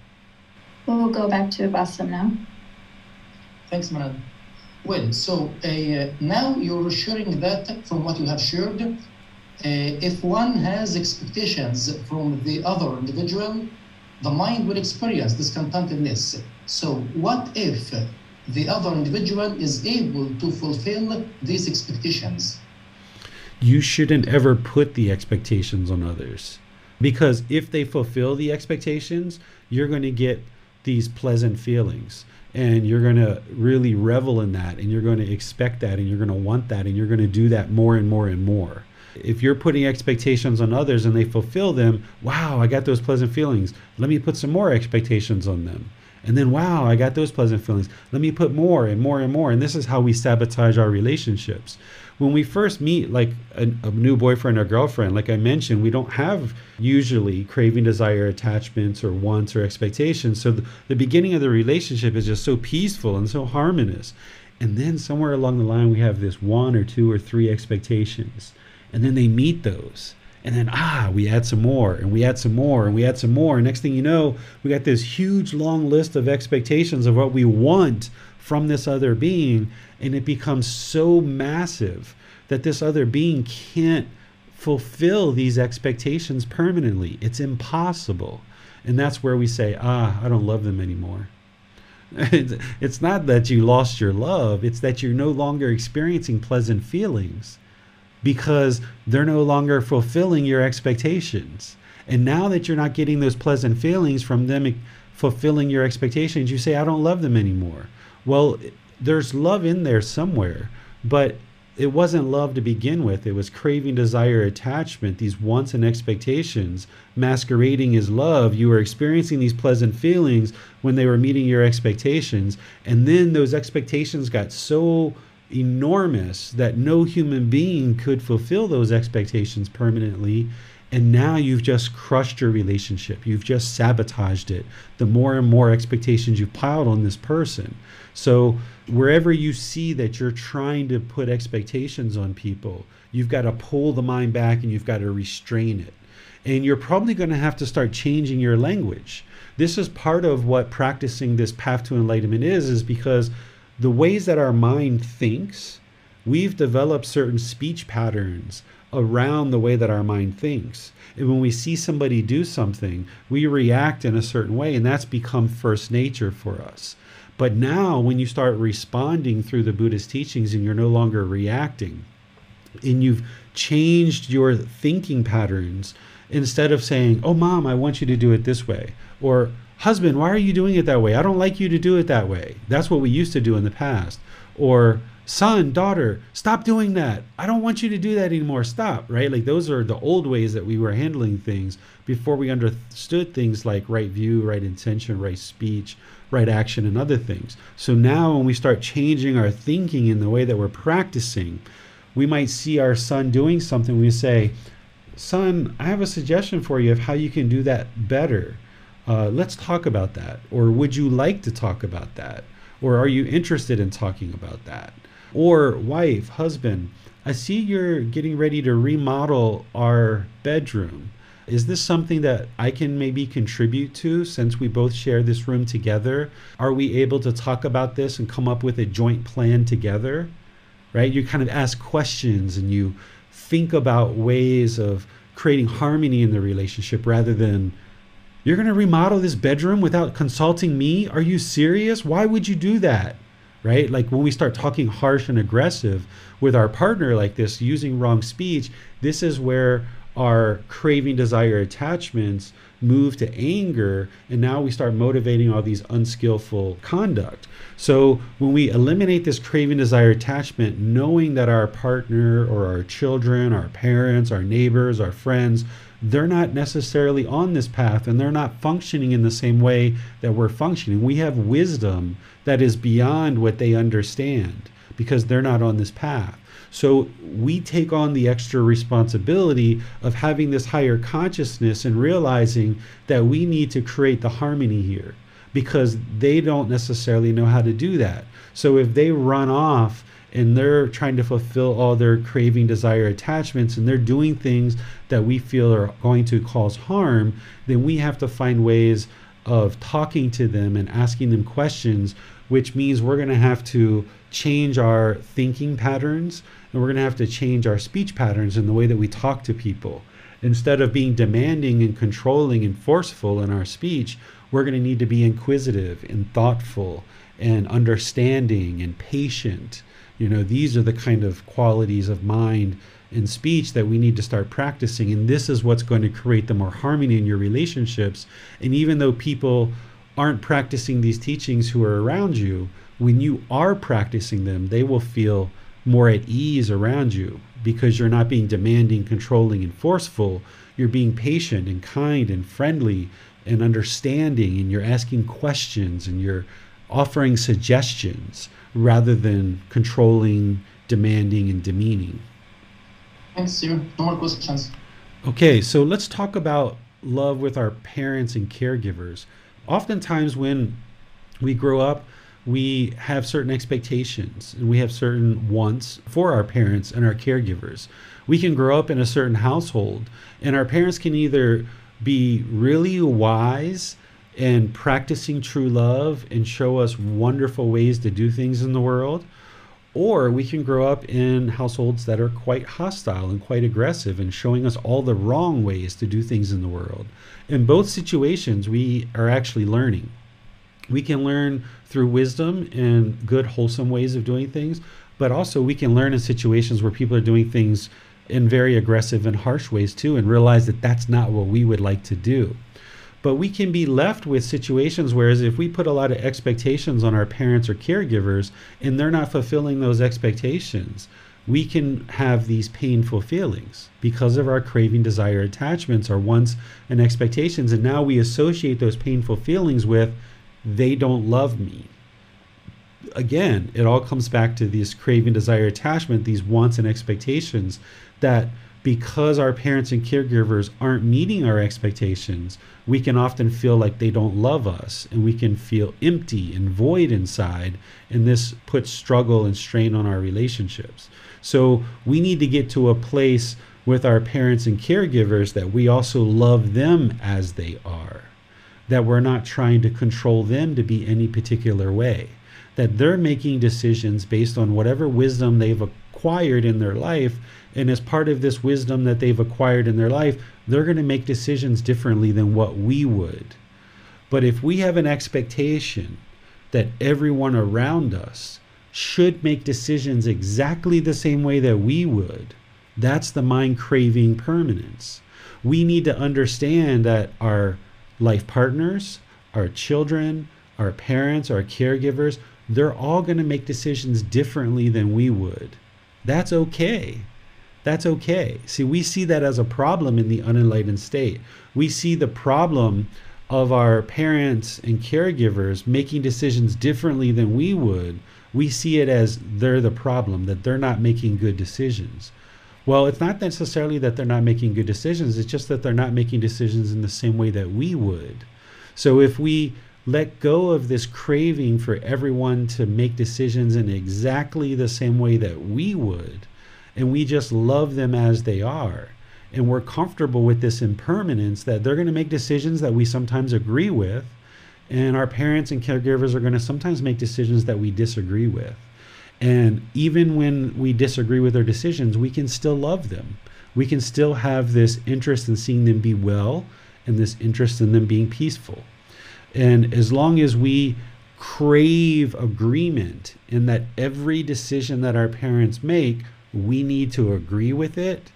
Speaker 4: We'll go back to Bassem now.
Speaker 3: Thanks, Manal. Well, so uh, now you're sharing that from what you have shared Uh, if one has expectations from the other individual, the mind will experience discontentedness. So, what if the other individual is able to fulfill these expectations?
Speaker 2: You shouldn't ever put the expectations on others because if they fulfill the expectations, you're going to get these pleasant feelings and you're going to really revel in that and you're going to expect that and you're going to want that and you're going to do that more and more and more. If you're putting expectations on others and they fulfill them, wow, I got those pleasant feelings. Let me put some more expectations on them. And then, wow, I got those pleasant feelings. Let me put more and more and more. And this is how we sabotage our relationships. When we first meet, like a, a new boyfriend or girlfriend, like I mentioned, we don't have usually craving, desire, attachments, or wants or expectations. So the, the beginning of the relationship is just so peaceful and so harmonious. And then somewhere along the line, we have this one or two or three expectations and then they meet those. And then ah we add some more and we add some more and we add some more. And next thing you know we got this huge long list of expectations of what we want from this other being. And it becomes so massive that this other being can't fulfill these expectations permanently. It's impossible. And that's where we say ah i don't love them anymore. It's not that you lost your love. It's that you're no longer experiencing pleasant feelings because they're no longer fulfilling your expectations. And now that you're not getting those pleasant feelings from them fulfilling your expectations, you say, I don't love them anymore. Well, there's love in there somewhere, but it wasn't love to begin with. It was craving, desire, attachment, these wants and expectations masquerading as love. You were experiencing these pleasant feelings when they were meeting your expectations. And then those expectations got so enormous that no human being could fulfill those expectations permanently. And now you've just crushed your relationship. You've just sabotaged it. The more and more expectations you've piled on this person. So, wherever you see that you're trying to put expectations on people, you've got to pull the mind back and you've got to restrain it. And you're probably going to have to start changing your language. This is part of what practicing this path to enlightenment is, is because the ways that our mind thinks, we've developed certain speech patterns around the way that our mind thinks. And when we see somebody do something, we react in a certain way, and that's become first nature for us. But now, when you start responding through the Buddhist teachings and you're no longer reacting, and you've changed your thinking patterns, instead of saying, Oh, mom, I want you to do it this way, or husband, why are you doing it that way? I don't like you to do it that way. That's what we used to do in the past. Or son, daughter, stop doing that. I don't want you to do that anymore. Stop, right? Like those are the old ways that we were handling things before we understood things like right view, right intention, right speech, right action, and other things. So now when we start changing our thinking in the way that we're practicing, we might see our son doing something. We say, Son, I have a suggestion for you of how you can do that better uh, let's talk about that. Or would you like to talk about that? Or are you interested in talking about that? Or, wife, husband, I see you're getting ready to remodel our bedroom. Is this something that I can maybe contribute to since we both share this room together? Are we able to talk about this and come up with a joint plan together? Right? You kind of ask questions and you think about ways of creating harmony in the relationship rather than You're going to remodel this bedroom without consulting me? Are you serious? Why would you do that? Right? Like when we start talking harsh and aggressive with our partner like this, using wrong speech, this is where our craving, desire, attachments move to anger, and now we start motivating all these unskillful conduct. So when we eliminate this craving, desire, attachment, knowing that our partner or our children, our parents, our neighbors, our friends, they're not necessarily on this path and they're not functioning in the same way that we're functioning. We have wisdom that is beyond what they understand because they're not on this path. So we take on the extra responsibility of having this higher consciousness and realizing that we need to create the harmony here because they don't necessarily know how to do that. So if they run off and they're trying to fulfill all their craving, desire, attachments, and they're doing things that we feel are going to cause harm, then we have to find ways of talking to them and asking them questions, which means we're going to have to change our thinking patterns and we're going to have to change our speech patterns in the way that we talk to people. Instead of being demanding and controlling and forceful in our speech, we're going to need to be inquisitive and thoughtful and understanding and patient. You know, these are the kind of qualities of mind and speech that we need to start practicing. And this is what's going to create the more harmony in your relationships. And even though people aren't practicing these teachings who are around you, when you are practicing them, they will feel more at ease around you because you're not being demanding, controlling, and forceful. You're being patient and kind and friendly and understanding, and you're asking questions and you're offering suggestions rather than controlling, demanding, and demeaning.
Speaker 3: Thanks, Steve. No more questions.
Speaker 2: Okay, so let's talk about love with our parents and caregivers. Oftentimes, when we grow up, we have certain expectations and we have certain wants for our parents and our caregivers. We can grow up in a certain household, and our parents can either be really wise and practicing true love and show us wonderful ways to do things in the world, or we can grow up in households that are quite hostile and quite aggressive and showing us all the wrong ways to do things in the world. In both situations, we are actually learning. We can learn through wisdom and good, wholesome ways of doing things, but also we can learn in situations where people are doing things in very aggressive and harsh ways too and realize that that's not what we would like to do. But we can be left with situations whereas if we put a lot of expectations on our parents or caregivers and they're not fulfilling those expectations, we can have these painful feelings because of our craving, desire, attachments, our wants and expectations. And now we associate those painful feelings with they don't love me. Again, it all comes back to this craving, desire, attachment, these wants and expectations that because our parents and caregivers aren't meeting our expectations, we can often feel like they don't love us and we can feel empty and void inside. And this puts struggle and strain on our relationships. So we need to get to a place with our parents and caregivers that we also love them as they are that we're not trying to control them to be any particular way, that they're making decisions based on whatever wisdom they've acquired in their life. And as part of this wisdom that they've acquired in their life, they're going to make decisions differently than what we would. But if we have an expectation that everyone around us should make decisions exactly the same way that we would, that's the mind craving permanence. We need to understand that our life partners, our children, our parents, our caregivers, they're all going to make decisions differently than we would. That's okay. That's okay. See, we see that as a problem in the unenlightened state. We see the problem of our parents and caregivers making decisions differently than we would. We see it as they're the problem, that they're not making good decisions. Well, it's not necessarily that they're not making good decisions, it's just that they're not making decisions in the same way that we would. So if we let go of this craving for everyone to make decisions in exactly the same way that we would, and we just love them as they are, and we're comfortable with this impermanence that they're going to make decisions that we sometimes agree with, and our parents and caregivers are going to sometimes make decisions that we disagree with. And even when we disagree with their decisions, we can still love them. We can still have this interest in seeing them be well and this interest in them being peaceful. And as long as we crave agreement in that every decision that our parents make, we need to agree with it,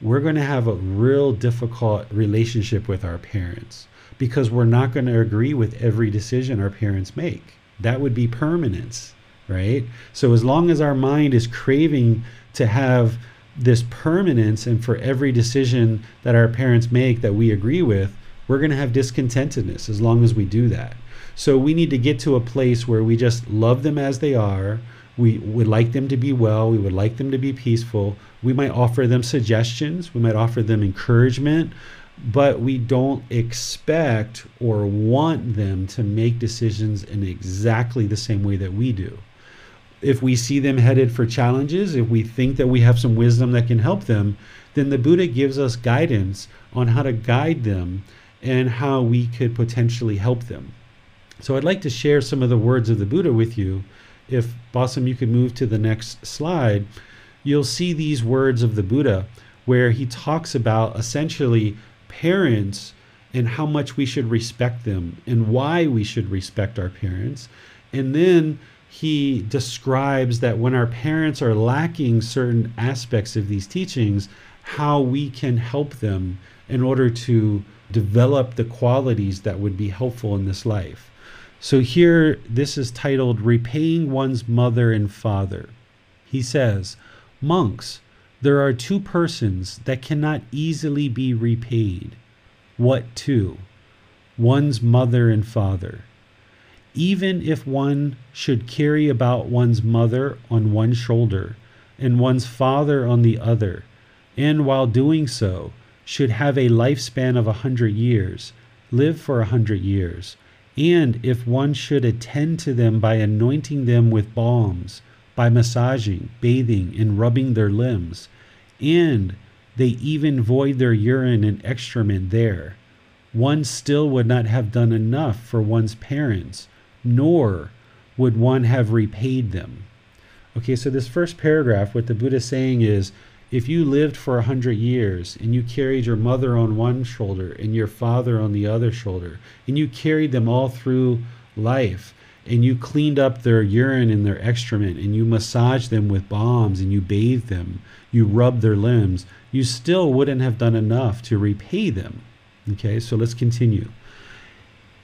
Speaker 2: we're going to have a real difficult relationship with our parents because we're not going to agree with every decision our parents make. That would be permanence, right? So as long as our mind is craving to have this permanence and for every decision that our parents make that we agree with, we're going to have discontentedness as long as we do that. So we need to get to a place where we just love them as they are. We would like them to be well. We would like them to be peaceful. We might offer them suggestions. We might offer them encouragement, but we don't expect or want them to make decisions in exactly the same way that we do. If we see them headed for challenges, if we think that we have some wisdom that can help them, then the Buddha gives us guidance on how to guide them and how we could potentially help them. So I'd like to share some of the words of the Buddha with you. If Bassam, you could move to the next slide, you'll see these words of the Buddha where he talks about essentially parents and how much we should respect them and why we should respect our parents. And then he describes that when our parents are lacking certain aspects of these teachings, how we can help them in order to develop the qualities that would be helpful in this life. So here, this is titled Repaying One's Mother and Father. He says, Monks, there are two persons that cannot easily be repaid. What two? One's mother and father. Even if one should carry about one's mother on one shoulder and one's father on the other, and while doing so, should have a lifespan of a hundred years, live for a hundred years, and if one should attend to them by anointing them with balms, by massaging, bathing, and rubbing their limbs, and they even void their urine and excrement there, one still would not have done enough for one's parents, nor would one have repaid them. Okay, so this first paragraph, what the Buddha is saying is if you lived for a hundred years and you carried your mother on one shoulder and your father on the other shoulder, and you carried them all through life, and you cleaned up their urine and their excrement, and you massaged them with balms, and you bathed them, you rubbed their limbs, you still wouldn't have done enough to repay them. Okay, so let's continue.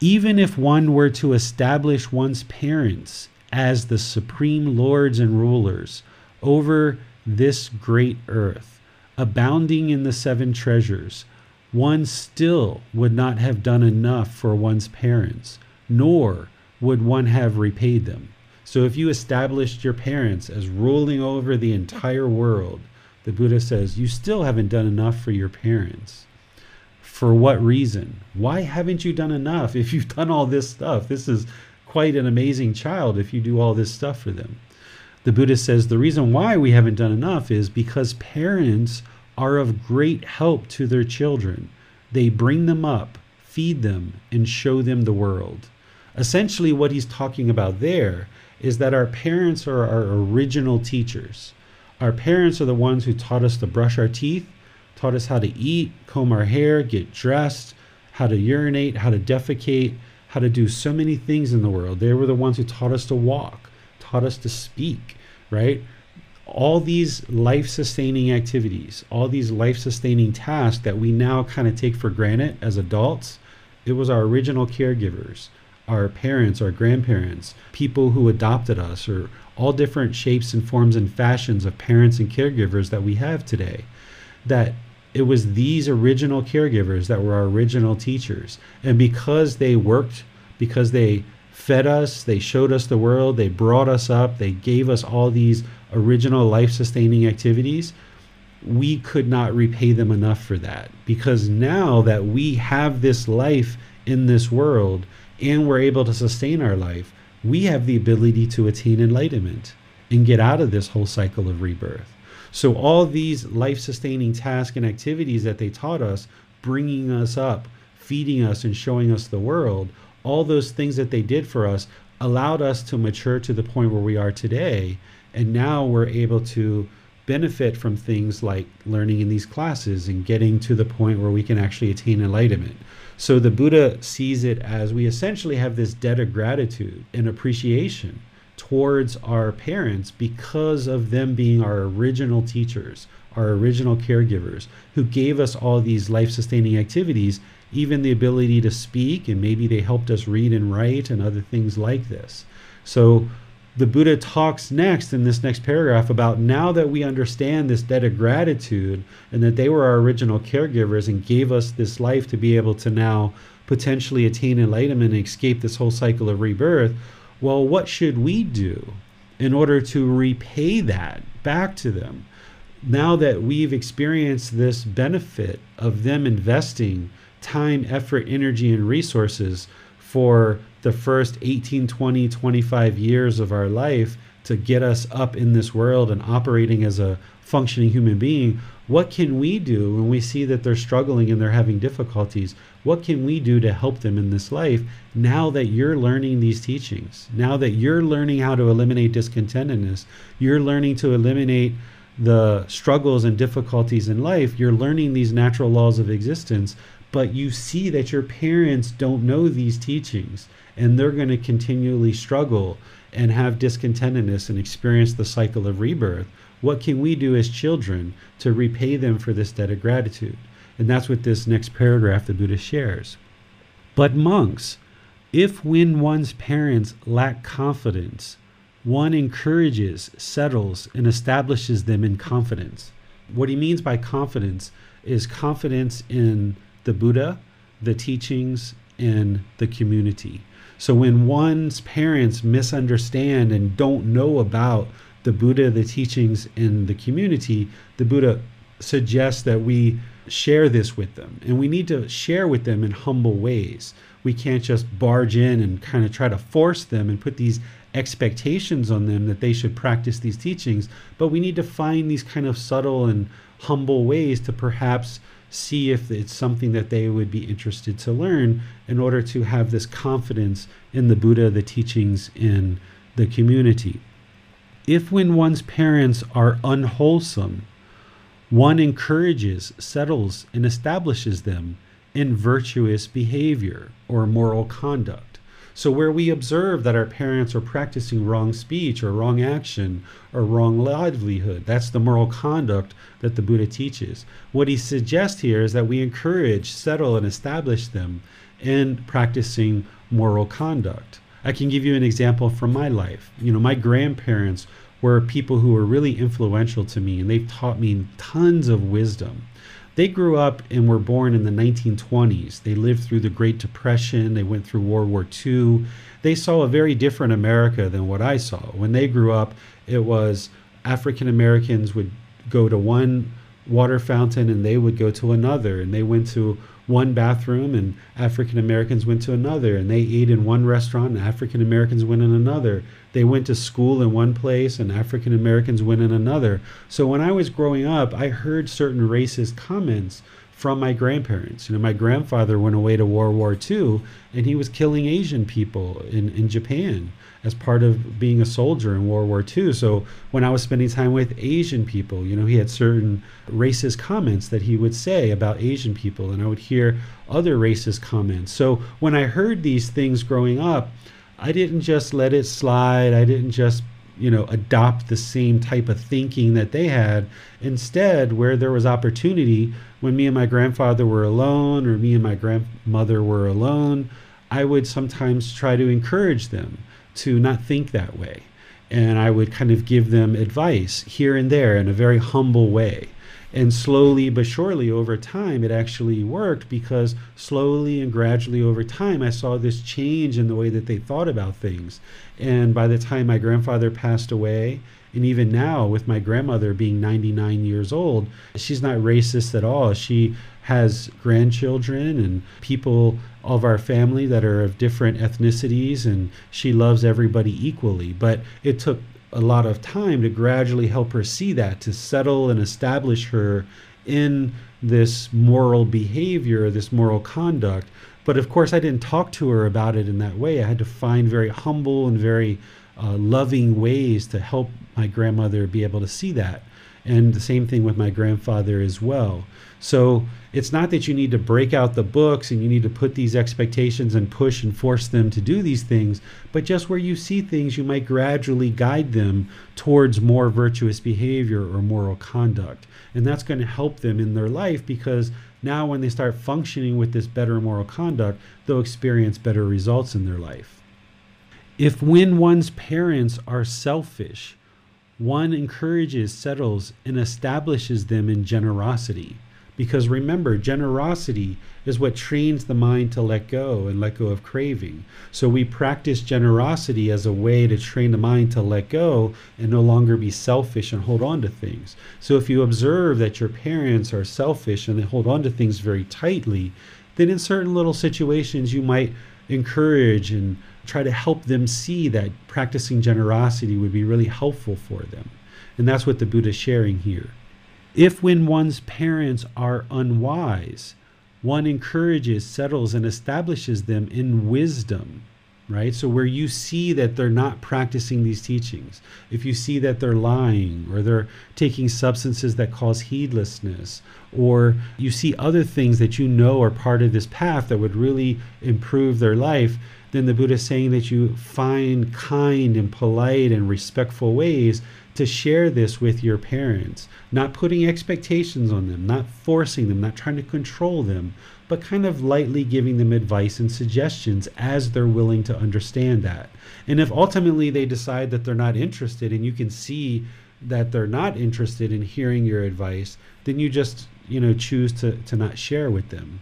Speaker 2: Even if one were to establish one's parents as the supreme lords and rulers over this great earth, abounding in the seven treasures, one still would not have done enough for one's parents, nor would one have repaid them. So if you established your parents as ruling over the entire world, the Buddha says you still haven't done enough for your parents. For what reason? Why haven't you done enough if you've done all this stuff? This is quite an amazing child if you do all this stuff for them the Buddha says the reason why we haven't done enough is because parents are of great help to their children. They bring them up, feed them, and show them the world. Essentially, what he's talking about there is that our parents are our original teachers. Our parents are the ones who taught us to brush our teeth, taught us how to eat, comb our hair, get dressed, how to urinate, how to defecate, how to do so many things in the world. They were the ones who taught us to walk taught us to speak, right? All these life sustaining activities, all these life sustaining tasks that we now kind of take for granted as adults, it was our original caregivers, our parents, our grandparents, people who adopted us, or all different shapes and forms and fashions of parents and caregivers that we have today. That it was these original caregivers that were our original teachers. And because they worked, because they fed us, they showed us the world, they brought us up, they gave us all these original life sustaining activities. We could not repay them enough for that because now that we have this life in this world and we're able to sustain our life, we have the ability to attain enlightenment and get out of this whole cycle of rebirth. So, all these life sustaining tasks and activities that they taught us, bringing us up, feeding us, and showing us the world, all those things that they did for us allowed us to mature to the point where we are today. And now we're able to benefit from things like learning in these classes and getting to the point where we can actually attain enlightenment. So the Buddha sees it as we essentially have this debt of gratitude and appreciation towards our parents because of them being our original teachers, our original caregivers, who gave us all these life sustaining activities, even the ability to speak, and maybe they helped us read and write and other things like this. So the Buddha talks next in this next paragraph about now that we understand this debt of gratitude and that they were our original caregivers and gave us this life to be able to now potentially attain enlightenment and escape this whole cycle of rebirth. Well, what should we do in order to repay that back to them? Now that we've experienced this benefit of them investing time, effort, energy, and resources for the first 18, 20, 25 years of our life to get us up in this world and operating as a functioning human being, what can we do when we see that they're struggling and they're having difficulties? What can we do to help them in this life now that you're learning these teachings? Now that you're learning how to eliminate discontentedness, you're learning to eliminate the struggles and difficulties in life, you're learning these natural laws of existence, but you see that your parents don't know these teachings and they're going to continually struggle and have discontentedness and experience the cycle of rebirth. What can we do as children to repay them for this debt of gratitude? And that's what this next paragraph the Buddha shares. But monks, if when one's parents lack confidence, one encourages, settles, and establishes them in confidence. What he means by confidence is confidence in the Buddha, the teachings, and the community. So when one's parents misunderstand and don't know about the Buddha, the teachings, and the community, the Buddha suggests that we share this with them. And we need to share with them in humble ways. We can't just barge in and kind of try to force them and put these expectations on them that they should practice these teachings, but we need to find these kind of subtle and humble ways to perhaps see if it's something that they would be interested to learn in order to have this confidence in the Buddha, the teachings, in the community. If when one's parents are unwholesome, one encourages, settles, and establishes them in virtuous behavior or moral conduct so, where we observe that our parents are practicing wrong speech or wrong action or wrong livelihood, that's the moral conduct that the Buddha teaches. What he suggests here is that we encourage, settle, and establish them in practicing moral conduct. I can give you an example from my life. You know, my grandparents were people who were really influential to me and they've taught me tons of wisdom. They grew up and were born in the 1920s. They lived through the Great Depression, they went through World War II. They saw a very different America than what I saw. When they grew up, it was African Americans would go to one water fountain and they would go to another, and they went to one bathroom and African Americans went to another, and they ate in one restaurant and African Americans went in another. They went to school in one place and African Americans went in another. So when I was growing up, I heard certain racist comments from my grandparents. You know, my grandfather went away to World War II and he was killing Asian people in, in Japan as part of being a soldier in World War II. So when I was spending time with Asian people, you know, he had certain racist comments that he would say about Asian people, and I would hear other racist comments. So when I heard these things growing up, I didn't just let it slide. I didn't just, you know, adopt the same type of thinking that they had. Instead, where there was opportunity, when me and my grandfather were alone or me and my grandmother were alone, I would sometimes try to encourage them to not think that way. And I would kind of give them advice here and there in a very humble way. And slowly but surely over time, it actually worked because slowly and gradually over time, I saw this change in the way that they thought about things. And by the time my grandfather passed away, and even now with my grandmother being 99 years old, she's not racist at all. She has grandchildren and people of our family that are of different ethnicities, and she loves everybody equally. But it took a lot of time to gradually help her see that, to settle and establish her in this moral behavior, this moral conduct. But of course, I didn't talk to her about it in that way. I had to find very humble and very uh, loving ways to help my grandmother be able to see that. And the same thing with my grandfather as well. So it's not that you need to break out the books and you need to put these expectations and push and force them to do these things, but just where you see things, you might gradually guide them towards more virtuous behavior or moral conduct. And that's going to help them in their life because now when they start functioning with this better moral conduct, they'll experience better results in their life. If when one's parents are selfish, one encourages, settles, and establishes them in generosity because remember, generosity is what trains the mind to let go and let go of craving. So we practice generosity as a way to train the mind to let go and no longer be selfish and hold on to things. So if you observe that your parents are selfish and they hold on to things very tightly, then in certain little situations you might encourage and try to help them see that practicing generosity would be really helpful for them. And that's what the Buddha is sharing here. If, when one's parents are unwise, one encourages, settles, and establishes them in wisdom, right? So, where you see that they're not practicing these teachings, if you see that they're lying or they're taking substances that cause heedlessness, or you see other things that you know are part of this path that would really improve their life, then the Buddha is saying that you find kind and polite and respectful ways to share this with your parents, not putting expectations on them, not forcing them, not trying to control them, but kind of lightly giving them advice and suggestions as they're willing to understand that. And if ultimately they decide that they're not interested and you can see that they're not interested in hearing your advice, then you just, you know, choose to, to not share with them.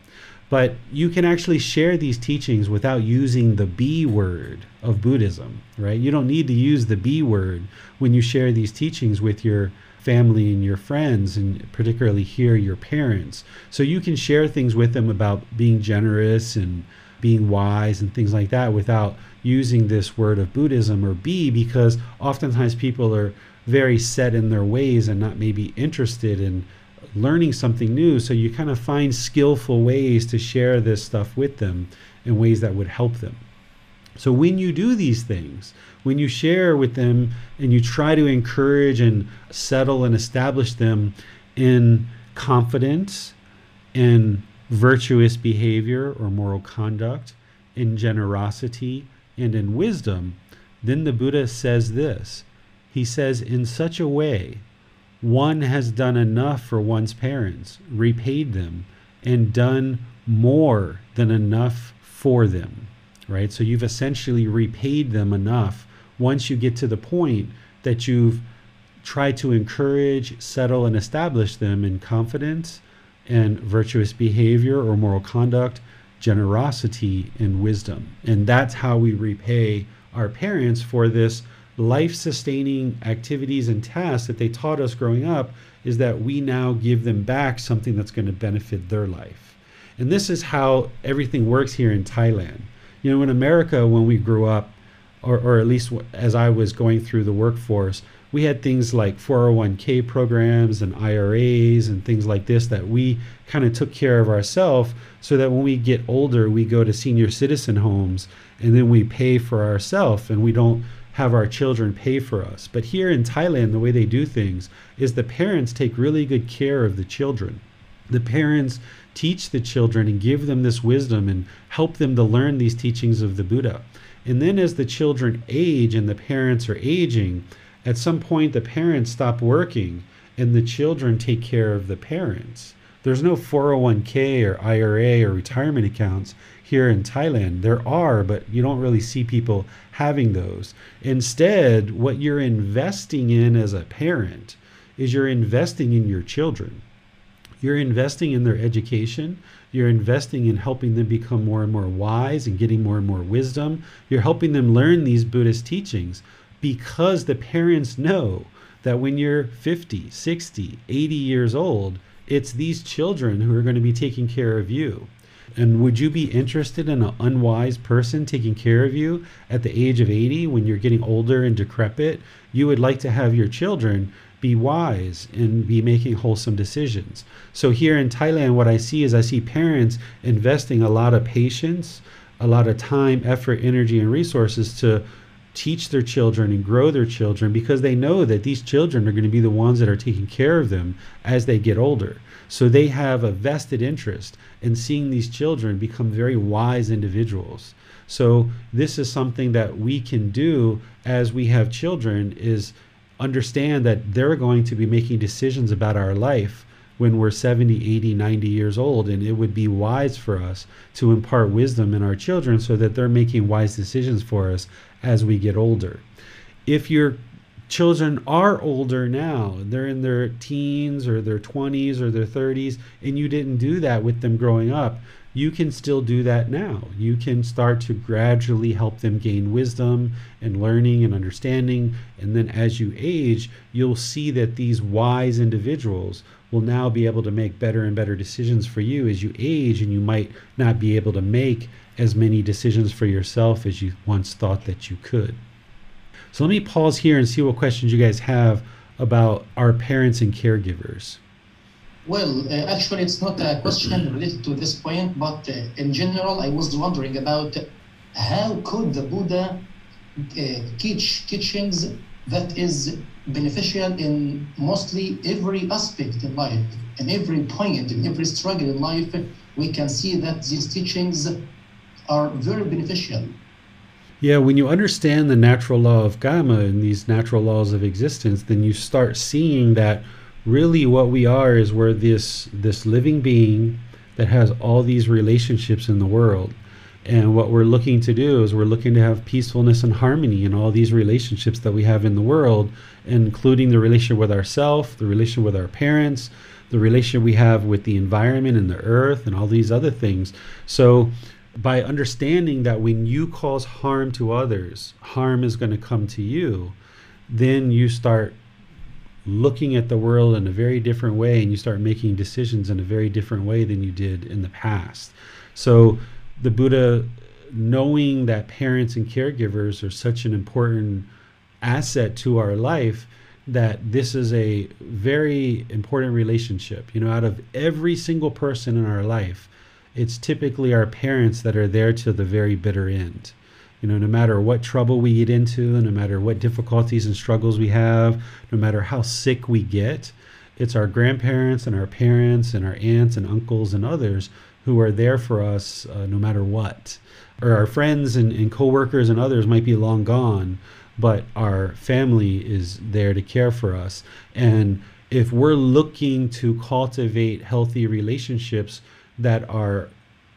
Speaker 2: But you can actually share these teachings without using the B word of Buddhism, right? You don't need to use the B word when you share these teachings with your family and your friends, and particularly here, your parents. So you can share things with them about being generous and being wise and things like that without using this word of Buddhism or B because oftentimes people are very set in their ways and not maybe interested in learning something new. So you kind of find skillful ways to share this stuff with them in ways that would help them. So when you do these things, when you share with them and you try to encourage and settle and establish them in confidence, in virtuous behavior or moral conduct, in generosity, and in wisdom, then the Buddha says this. He says, in such a way one has done enough for one's parents, repaid them, and done more than enough for them, right? So you've essentially repaid them enough once you get to the point that you've tried to encourage, settle, and establish them in confidence and virtuous behavior or moral conduct, generosity, and wisdom. And that's how we repay our parents for this life sustaining activities and tasks that they taught us growing up is that we now give them back something that's going to benefit their life. And this is how everything works here in Thailand. You know, in America, when we grew up, or, or at least as I was going through the workforce, we had things like 401k programs and IRAs and things like this that we kind of took care of ourselves so that when we get older, we go to senior citizen homes and then we pay for ourselves and we don't have our children pay for us. But here in Thailand, the way they do things is the parents take really good care of the children. The parents teach the children and give them this wisdom and help them to learn these teachings of the Buddha. And then as the children age and the parents are aging, at some point the parents stop working and the children take care of the parents. There's no 401k or IRA or retirement accounts here in Thailand. There are, but you don't really see people having those. Instead, what you're investing in as a parent is you're investing in your children. You're investing in their education. You're investing in helping them become more and more wise and getting more and more wisdom. You're helping them learn these Buddhist teachings because the parents know that when you're 50, 60, 80 years old, it's these children who are going to be taking care of you. And would you be interested in an unwise person taking care of you at the age of 80 when you're getting older and decrepit? You would like to have your children be wise and be making wholesome decisions. So here in Thailand, what I see is I see parents investing a lot of patience, a lot of time, effort, energy, and resources to teach their children and grow their children because they know that these children are going to be the ones that are taking care of them as they get older. So they have a vested interest in seeing these children become very wise individuals. So this is something that we can do as we have children is understand that they're going to be making decisions about our life when we're 70, 80, 90 years old. And it would be wise for us to impart wisdom in our children so that they're making wise decisions for us as we get older. If your children are older now, they're in their teens or their 20s or their 30s, and you didn't do that with them growing up, you can still do that now. You can start to gradually help them gain wisdom and learning and understanding. And then as you age, you'll see that these wise individuals will now be able to make better and better decisions for you as you age, and you might not be able to make as many decisions for yourself as you once thought that you could. So let me pause here and see what questions you guys have about our parents and caregivers.
Speaker 3: Well, uh, actually, it's not a question related to this point, but uh, in general, I was wondering about how could the Buddha uh, teach teachings that is beneficial in mostly every aspect in life, in every point, in every struggle in life, we can see that these teachings are very beneficial.
Speaker 2: Yeah, when you understand the natural law of karma and these natural laws of existence, then you start seeing that really what we are is we're this this living being that has all these relationships in the world. And what we're looking to do is we're looking to have peacefulness and harmony in all these relationships that we have in the world, including the relationship with ourselves, the relationship with our parents, the relationship we have with the environment and the earth, and all these other things. So by understanding that when you cause harm to others, harm is going to come to you, then you start looking at the world in a very different way and you start making decisions in a very different way than you did in the past. So the Buddha knowing that parents and caregivers are such an important asset to our life that this is a very important relationship. You know, out of every single person in our life, it's typically our parents that are there to the very bitter end. You know, no matter what trouble we get into, no matter what difficulties and struggles we have, no matter how sick we get, it's our grandparents and our parents and our aunts and uncles and others who are there for us uh, no matter what. Or our friends and, and coworkers and others might be long gone, but our family is there to care for us. And if we're looking to cultivate healthy relationships that are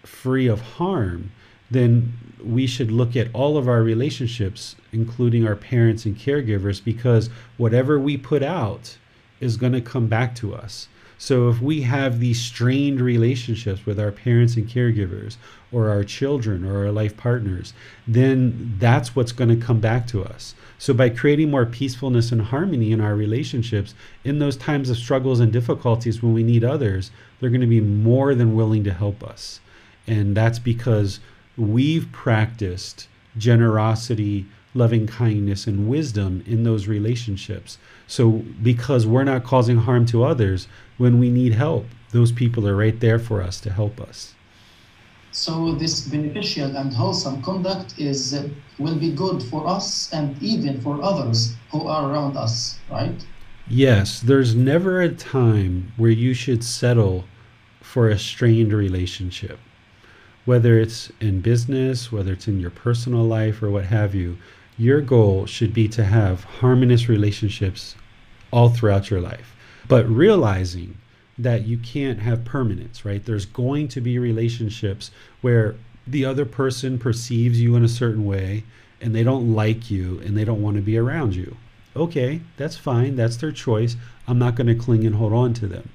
Speaker 2: free of harm, then we should look at all of our relationships, including our parents and caregivers, because whatever we put out is going to come back to us. So if we have these strained relationships with our parents and caregivers, or our children, or our life partners, then that's what's going to come back to us. So by creating more peacefulness and harmony in our relationships, in those times of struggles and difficulties when we need others, they're going to be more than willing to help us. And that's because we've practiced generosity, loving kindness, and wisdom in those relationships. So, because we're not causing harm to others, when we need help, those people are right there for us to help us.
Speaker 3: So, this beneficial and wholesome conduct is uh, will be good for us and even for others who are around us, right?
Speaker 2: Yes, there's never a time where you should settle for a strained relationship whether it's in business, whether it's in your personal life, or what have you, your goal should be to have harmonious relationships all throughout your life. But realizing that you can't have permanence, right? There's going to be relationships where the other person perceives you in a certain way and they don't like you and they don't want to be around you. Okay, that's fine. That's their choice. I'm not going to cling and hold on to them.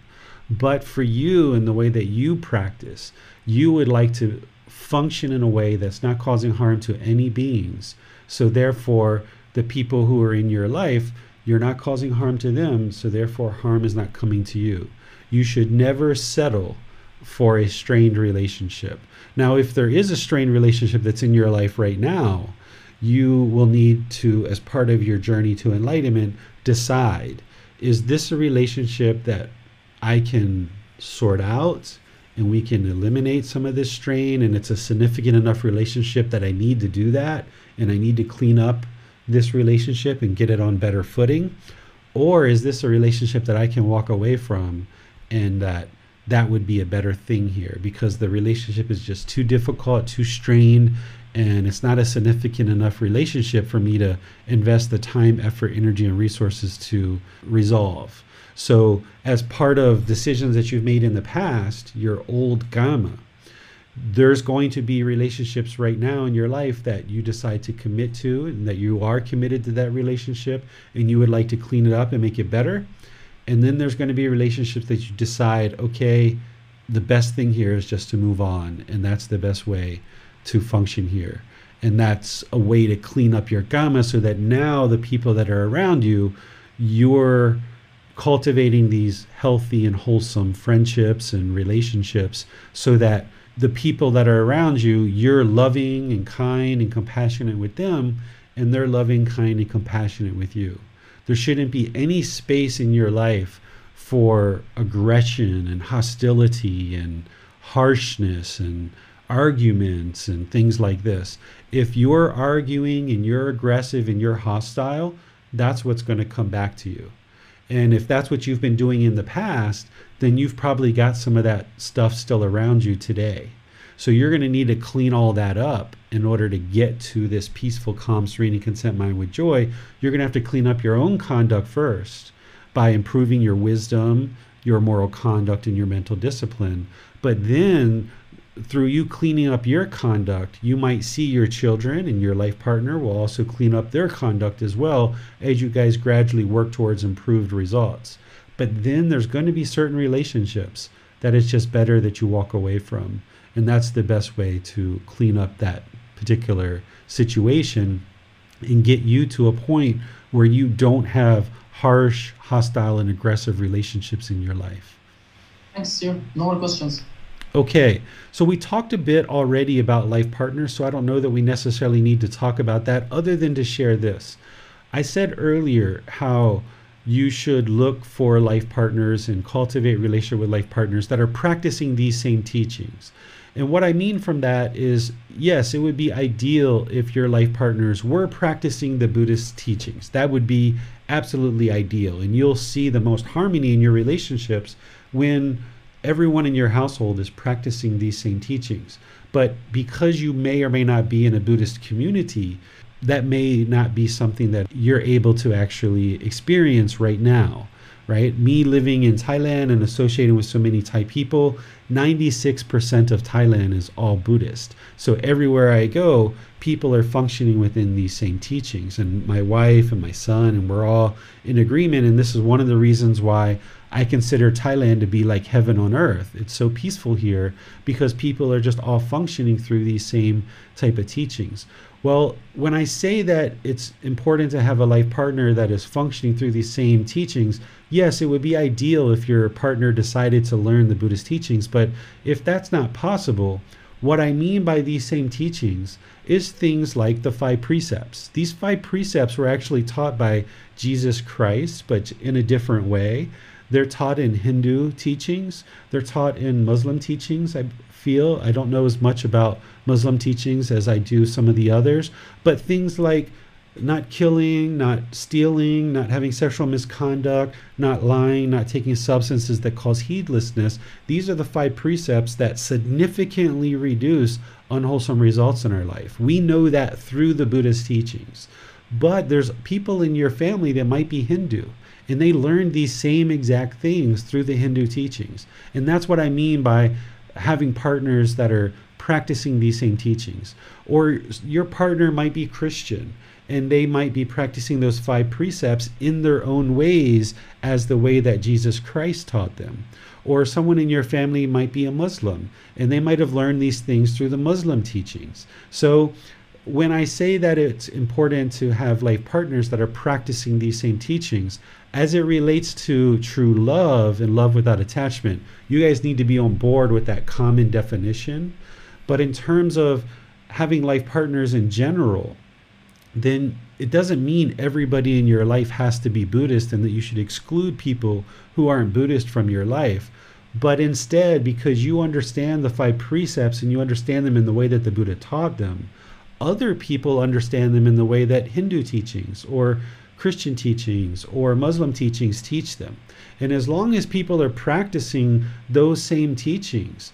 Speaker 2: But for you and the way that you practice, you would like to function in a way that's not causing harm to any beings. So therefore, the people who are in your life, you're not causing harm to them, so therefore harm is not coming to you. You should never settle for a strained relationship. Now, if there is a strained relationship that's in your life right now, you will need to, as part of your journey to enlightenment, decide is this a relationship that I can sort out and we can eliminate some of this strain and it's a significant enough relationship that I need to do that and I need to clean up this relationship and get it on better footing? Or is this a relationship that I can walk away from and that that would be a better thing here because the relationship is just too difficult, too strained, and it's not a significant enough relationship for me to invest the time, effort, energy, and resources to resolve. So, as part of decisions that you've made in the past, your old kamma, there's going to be relationships right now in your life that you decide to commit to and that you are committed to that relationship and you would like to clean it up and make it better. And then there's going to be relationships that you decide, okay, the best thing here is just to move on. And that's the best way to function here. And that's a way to clean up your kamma so that now the people that are around you, you're cultivating these healthy and wholesome friendships and relationships so that the people that are around you, you're loving and kind and compassionate with them, and they're loving, kind, and compassionate with you. There shouldn't be any space in your life for aggression and hostility and harshness and arguments and things like this. If you're arguing and you're aggressive and you're hostile, that's what's going to come back to you. And if that's what you've been doing in the past, then you've probably got some of that stuff still around you today. So you're going to need to clean all that up in order to get to this peaceful, calm, serene, and content mind with joy. You're going to have to clean up your own conduct first by improving your wisdom, your moral conduct, and your mental discipline. But then through you cleaning up your conduct, you might see your children and your life partner will also clean up their conduct as well as you guys gradually work towards improved results. But then there's going to be certain relationships that it's just better that you walk away from. And that's the best way to clean up that particular situation and get you to a point where you don't have harsh, hostile, and aggressive relationships in your life.
Speaker 3: Thanks, sir. No more questions.
Speaker 2: Okay, so we talked a bit already about life partners, so I don't know that we necessarily need to talk about that other than to share this. I said earlier how you should look for life partners and cultivate relationship with life partners that are practicing these same teachings. And what I mean from that is yes, it would be ideal if your life partners were practicing the Buddhist teachings. That would be absolutely ideal. And you'll see the most harmony in your relationships when everyone in your household is practicing these same teachings. But because you may or may not be in a Buddhist community, that may not be something that you're able to actually experience right now, right? Me living in Thailand and associating with so many Thai people, 96% of Thailand is all Buddhist. So everywhere I go, people are functioning within these same teachings. And my wife and my son, and we're all in agreement. And this is one of the reasons why I consider Thailand to be like heaven on earth. It's so peaceful here because people are just all functioning through these same type of teachings. Well, when I say that it's important to have a life partner that is functioning through these same teachings, yes, it would be ideal if your partner decided to learn the Buddhist teachings. But if that's not possible, what I mean by these same teachings is things like the five precepts. These five precepts were actually taught by Jesus Christ, but in a different way. They're taught in Hindu teachings, they're taught in Muslim teachings. I feel I don't know as much about Muslim teachings as I do some of the others, but things like not killing, not stealing, not having sexual misconduct, not lying, not taking substances that cause heedlessness. These are the five precepts that significantly reduce unwholesome results in our life. We know that through the Buddhist teachings. But there's people in your family that might be Hindu and they learned these same exact things through the Hindu teachings. And that's what I mean by having partners that are practicing these same teachings. Or your partner might be Christian and they might be practicing those five precepts in their own ways as the way that Jesus Christ taught them. Or someone in your family might be a Muslim and they might have learned these things through the Muslim teachings. So when I say that it's important to have life partners that are practicing these same teachings, as it relates to true love and love without attachment, you guys need to be on board with that common definition. But in terms of having life partners in general, then it doesn't mean everybody in your life has to be Buddhist and that you should exclude people who aren't Buddhist from your life. But instead, because you understand the five precepts and you understand them in the way that the Buddha taught them, other people understand them in the way that Hindu teachings or Christian teachings or Muslim teachings teach them. And as long as people are practicing those same teachings,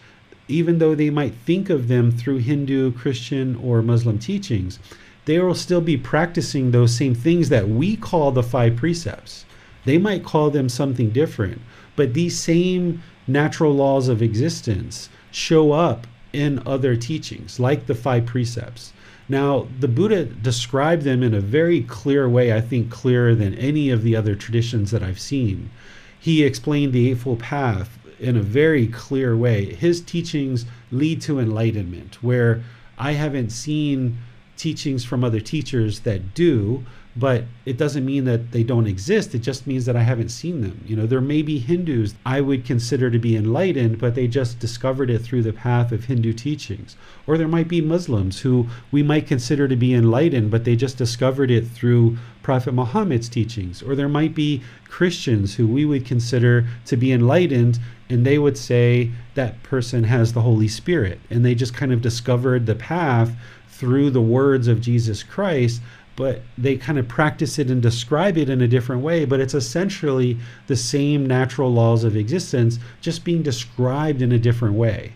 Speaker 2: even though they might think of them through Hindu, Christian, or Muslim teachings, they will still be practicing those same things that we call the five precepts. They might call them something different, but these same natural laws of existence show up in other teachings, like the five precepts. Now, the Buddha described them in a very clear way, I think clearer than any of the other traditions that I've seen. He explained the Eightfold Path in a very clear way. His teachings lead to enlightenment, where I haven't seen teachings from other teachers that do, but it doesn't mean that they don't exist. It just means that I haven't seen them. You know, there may be Hindus I would consider to be enlightened, but they just discovered it through the path of Hindu teachings. Or there might be Muslims who we might consider to be enlightened, but they just discovered it through Prophet Muhammad's teachings. Or there might be Christians who we would consider to be enlightened, and they would say that person has the Holy Spirit. And they just kind of discovered the path through the words of Jesus Christ but they kind of practice it and describe it in a different way. But it's essentially the same natural laws of existence, just being described in a different way.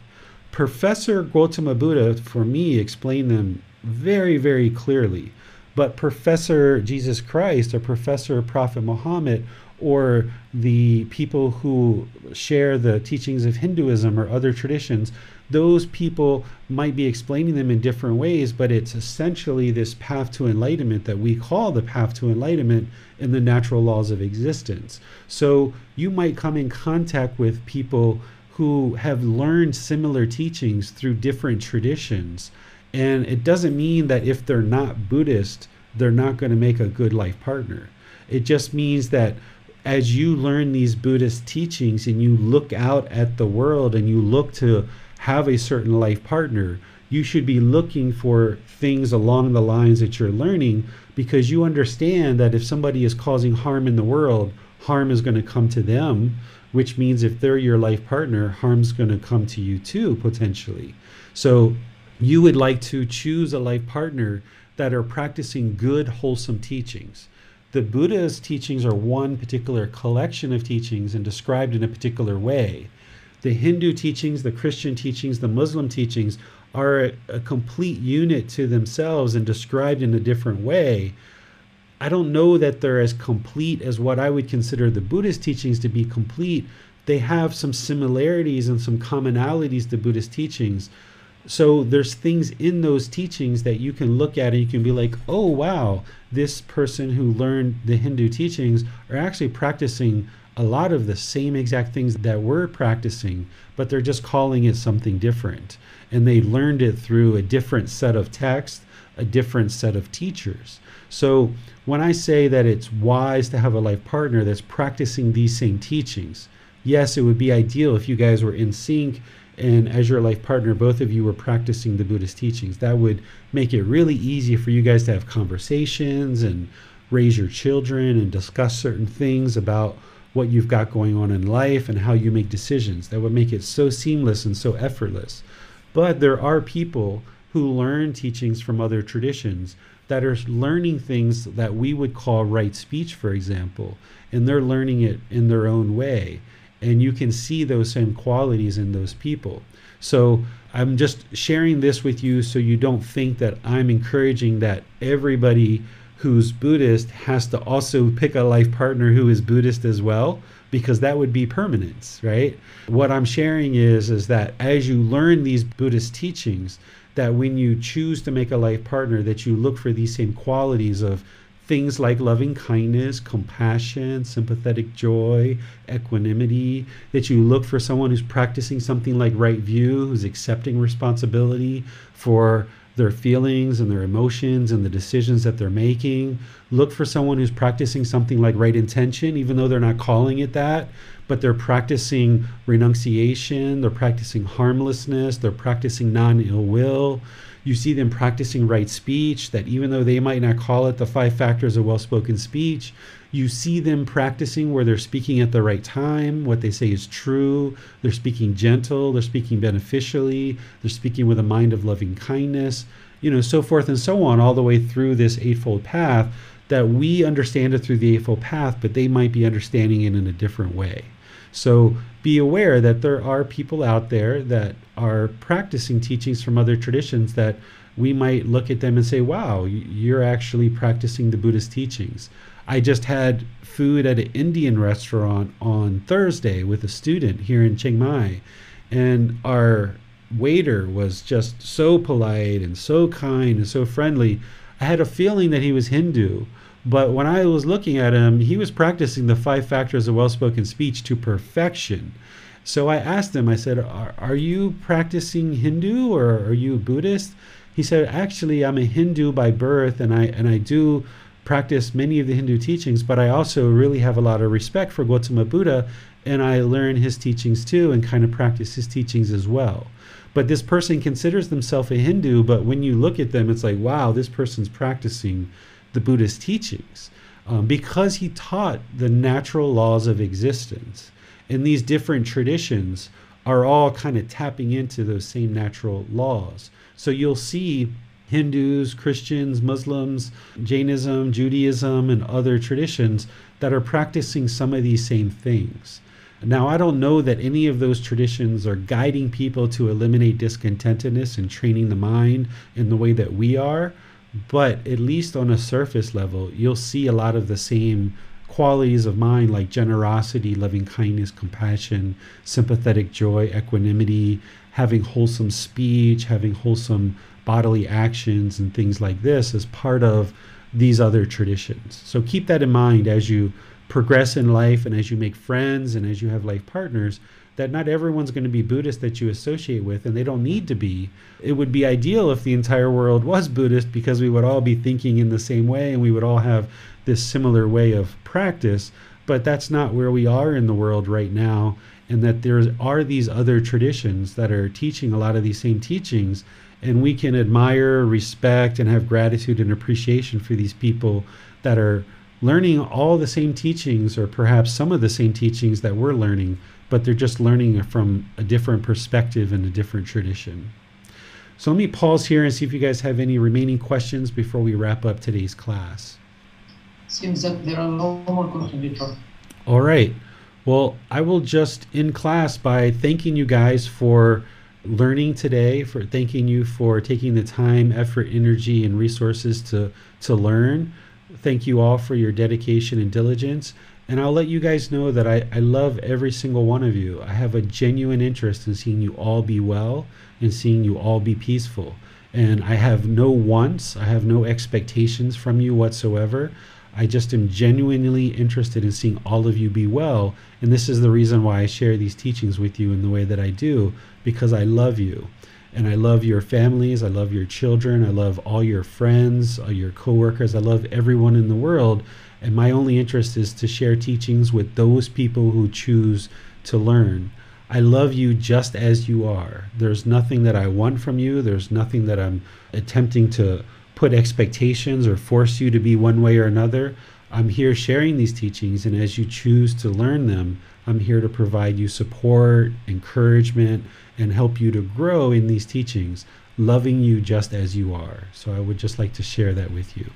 Speaker 2: Professor Gotama Buddha, for me, explained them very, very clearly. But Professor Jesus Christ or Professor Prophet Muhammad or the people who share the teachings of Hinduism or other traditions, those people might be explaining them in different ways, but it's essentially this path to enlightenment that we call the path to enlightenment in the natural laws of existence. So you might come in contact with people who have learned similar teachings through different traditions. And it doesn't mean that if they're not Buddhist, they're not going to make a good life partner. It just means that as you learn these Buddhist teachings and you look out at the world and you look to have a certain life partner, you should be looking for things along the lines that you're learning because you understand that if somebody is causing harm in the world, harm is going to come to them, which means if they're your life partner, harm's going to come to you too, potentially. So you would like to choose a life partner that are practicing good, wholesome teachings. The Buddha's teachings are one particular collection of teachings and described in a particular way the Hindu teachings, the Christian teachings, the Muslim teachings are a, a, complete unit to themselves and described in a different way. I don't know that they're as complete as what I would consider the Buddhist teachings to be complete. They have some similarities and some commonalities to Buddhist teachings. So there's things in those teachings that you can look at and you can be like, oh, wow, this person who learned the Hindu teachings are actually practicing a lot of the same exact things that we're practicing, but they're just calling it something different. And they learned it through a different set of text, a different set of teachers. So when I say that it's wise to have a life partner that's practicing these same teachings, yes, it would be ideal if you guys were in sync and as your life partner, both of you were practicing the Buddhist teachings. That would make it really easy for you guys to have conversations and raise your children and discuss certain things about what you've got going on in life and how you make decisions. That would make it so seamless and so effortless. But there are people who learn teachings from other traditions that are learning things that we would call right speech, for example, and they're learning it in their own way. And you can see those same qualities in those people. So I'm just sharing this with you so you don't think that I'm encouraging that everybody who's Buddhist has to also pick a life partner who is Buddhist as well because that would be permanence, right? What I'm sharing is is that as you learn these Buddhist teachings, that when you choose to make a life partner, that you look for these same qualities of things like loving kindness, compassion, sympathetic joy, equanimity, that you look for someone who's practicing something like right view, who's accepting responsibility for their feelings and their emotions and the decisions that they're making. Look for someone who's practicing something like right intention, even though they're not calling it that, but they're practicing renunciation, they're practicing harmlessness, they're practicing non ill will. You see them practicing right speech, that even though they might not call it the five factors of well spoken speech, you see them practicing where they're speaking at the right time, what they say is true, they're speaking gentle, they're speaking beneficially, they're speaking with a mind of loving kindness. you know, so forth and so on, all the way through this Eightfold Path, that we understand it through the Eightfold Path, but they might be understanding it in a different way. So be aware that there are people out there that are practicing teachings from other traditions that we might look at them and say, wow, you're actually practicing the Buddhist teachings. I just had food at an Indian restaurant on Thursday with a student here in Chiang Mai, and our waiter was just so polite and so kind and so friendly. I had a feeling that he was Hindu, but when I was looking at him, he was practicing the five factors of well spoken speech to perfection. So I asked him, I said, are, are you practicing Hindu or are you Buddhist? He said, Actually, I'm a Hindu by birth and I, and I do practice many of the Hindu teachings, but I also really have a lot of respect for Gotama Buddha and I learn his teachings too and kind of practice his teachings as well. But this person considers themselves a Hindu, but when you look at them, it's like, wow, this person's practicing the Buddhist teachings um, because he taught the natural laws of existence. And these different traditions are all kind of tapping into those same natural laws. So you'll see Hindus, Christians, Muslims, Jainism, Judaism, and other traditions that are practicing some of these same things. Now, I don't know that any of those traditions are guiding people to eliminate discontentedness and training the mind in the way that we are, but at least on a surface level, you'll see a lot of the same qualities of mind like generosity, loving kindness, compassion, sympathetic joy, equanimity, having wholesome speech, having wholesome bodily actions, and things like this as part of these other traditions. So keep that in mind as you progress in life and as you make friends and as you have life partners that not everyone's going to be Buddhist that you associate with, and they don't need to be. It would be ideal if the entire world was Buddhist because we would all be thinking in the same way and we would all have this similar way of practice. But that's not where we are in the world right now, and that there are these other traditions that are teaching a lot of these same teachings, and we can admire, respect, and have gratitude and appreciation for these people that are learning all the same teachings or perhaps some of the same teachings that we're learning, but they're just learning from a different perspective and a different tradition. So let me pause here and see if you guys have any remaining questions before we wrap up today's class.
Speaker 3: Seems that there are no more questions,
Speaker 2: All right. Well, I will just end class by thanking you guys for learning today, for thanking you for taking the time, effort, energy, and resources to, to learn. Thank you all for your dedication and diligence. And I'll let you guys know that I, I love every single one of you. I have a genuine interest in seeing you all be well and seeing you all be peaceful. And I have no wants, I have no expectations from you whatsoever. I just am genuinely interested in seeing all of you be well. And this is the reason why I share these teachings with you in the way that I do, because I love you and I love your families. I love your children. I love all your friends, all your coworkers. I love everyone in the world. And my only interest is to share teachings with those people who choose to learn. I love you just as you are. There's nothing that I want from you. There's nothing that I'm attempting to put expectations or force you to be one way or another. I'm here sharing these teachings, and as you choose to learn them, I'm here to provide you support, encouragement, and help you to grow in these teachings, loving you just as you are. So I would just like to share that with you.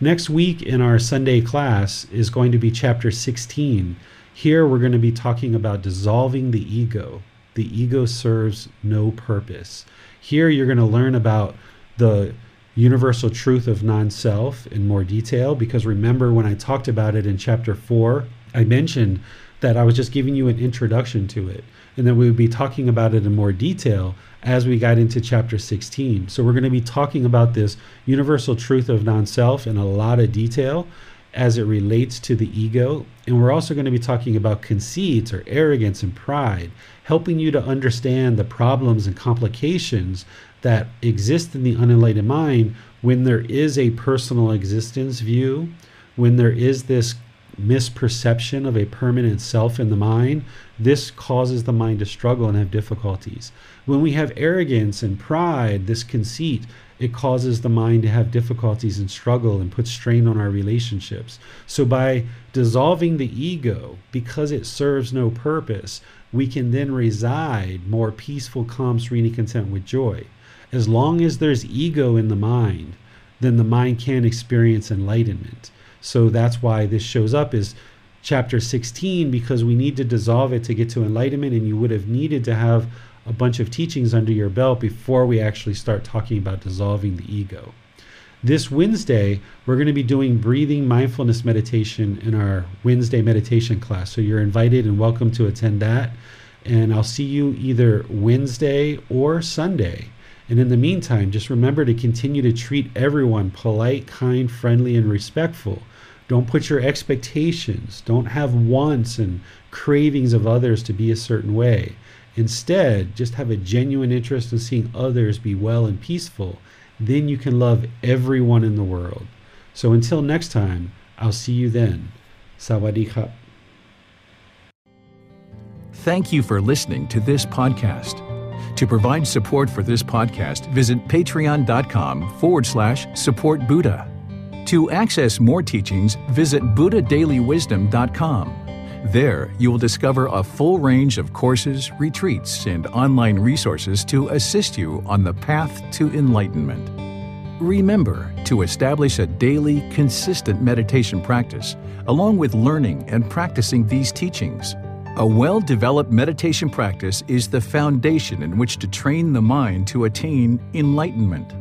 Speaker 2: Next week in our Sunday class is going to be chapter 16. Here we're going to be talking about dissolving the ego. The ego serves no purpose. Here you're going to learn about the universal truth of non self in more detail because remember when I talked about it in chapter 4, I mentioned that I was just giving you an introduction to it and then we would be talking about it in more detail as we got into chapter 16. So we're going to be talking about this universal truth of non self in a lot of detail as it relates to the ego. And we're also going to be talking about conceits or arrogance and pride, helping you to understand the problems and complications that exist in the unenlightened mind when there is a personal existence view, when there is this misperception of a permanent self in the mind, this causes the mind to struggle and have difficulties. When we have arrogance and pride, this conceit, it causes the mind to have difficulties and struggle and put strain on our relationships. So, by dissolving the ego, because it serves no purpose, we can then reside more peaceful, calm, serene, content with joy. As long as there's ego in the mind, then the mind can experience enlightenment. So that's why this shows up is chapter 16 because we need to dissolve it to get to enlightenment and you would have needed to have a bunch of teachings under your belt before we actually start talking about dissolving the ego. This Wednesday, we're going to be doing breathing mindfulness meditation in our Wednesday meditation class. So you're invited and welcome to attend that. And I'll see you either Wednesday or Sunday. And in the meantime, just remember to continue to treat everyone polite, kind, friendly, and respectful. Don't put your expectations, don't have wants and cravings of others to be a certain way. Instead, just have a genuine interest in seeing others be well and peaceful. Then you can love everyone in the world. So until next time, I'll see you then. Sawadee
Speaker 1: Thank you for listening to this podcast. To provide support for this podcast, visit patreon.com forward slash support Buddha. To access more teachings, visit buddhadailywisdom.com. There, you will discover a full range of courses, retreats, and online resources to assist you on the path to enlightenment. Remember to establish a daily, consistent meditation practice, along with learning and practicing these teachings. A well developed meditation practice is the foundation in which to train the mind to attain enlightenment.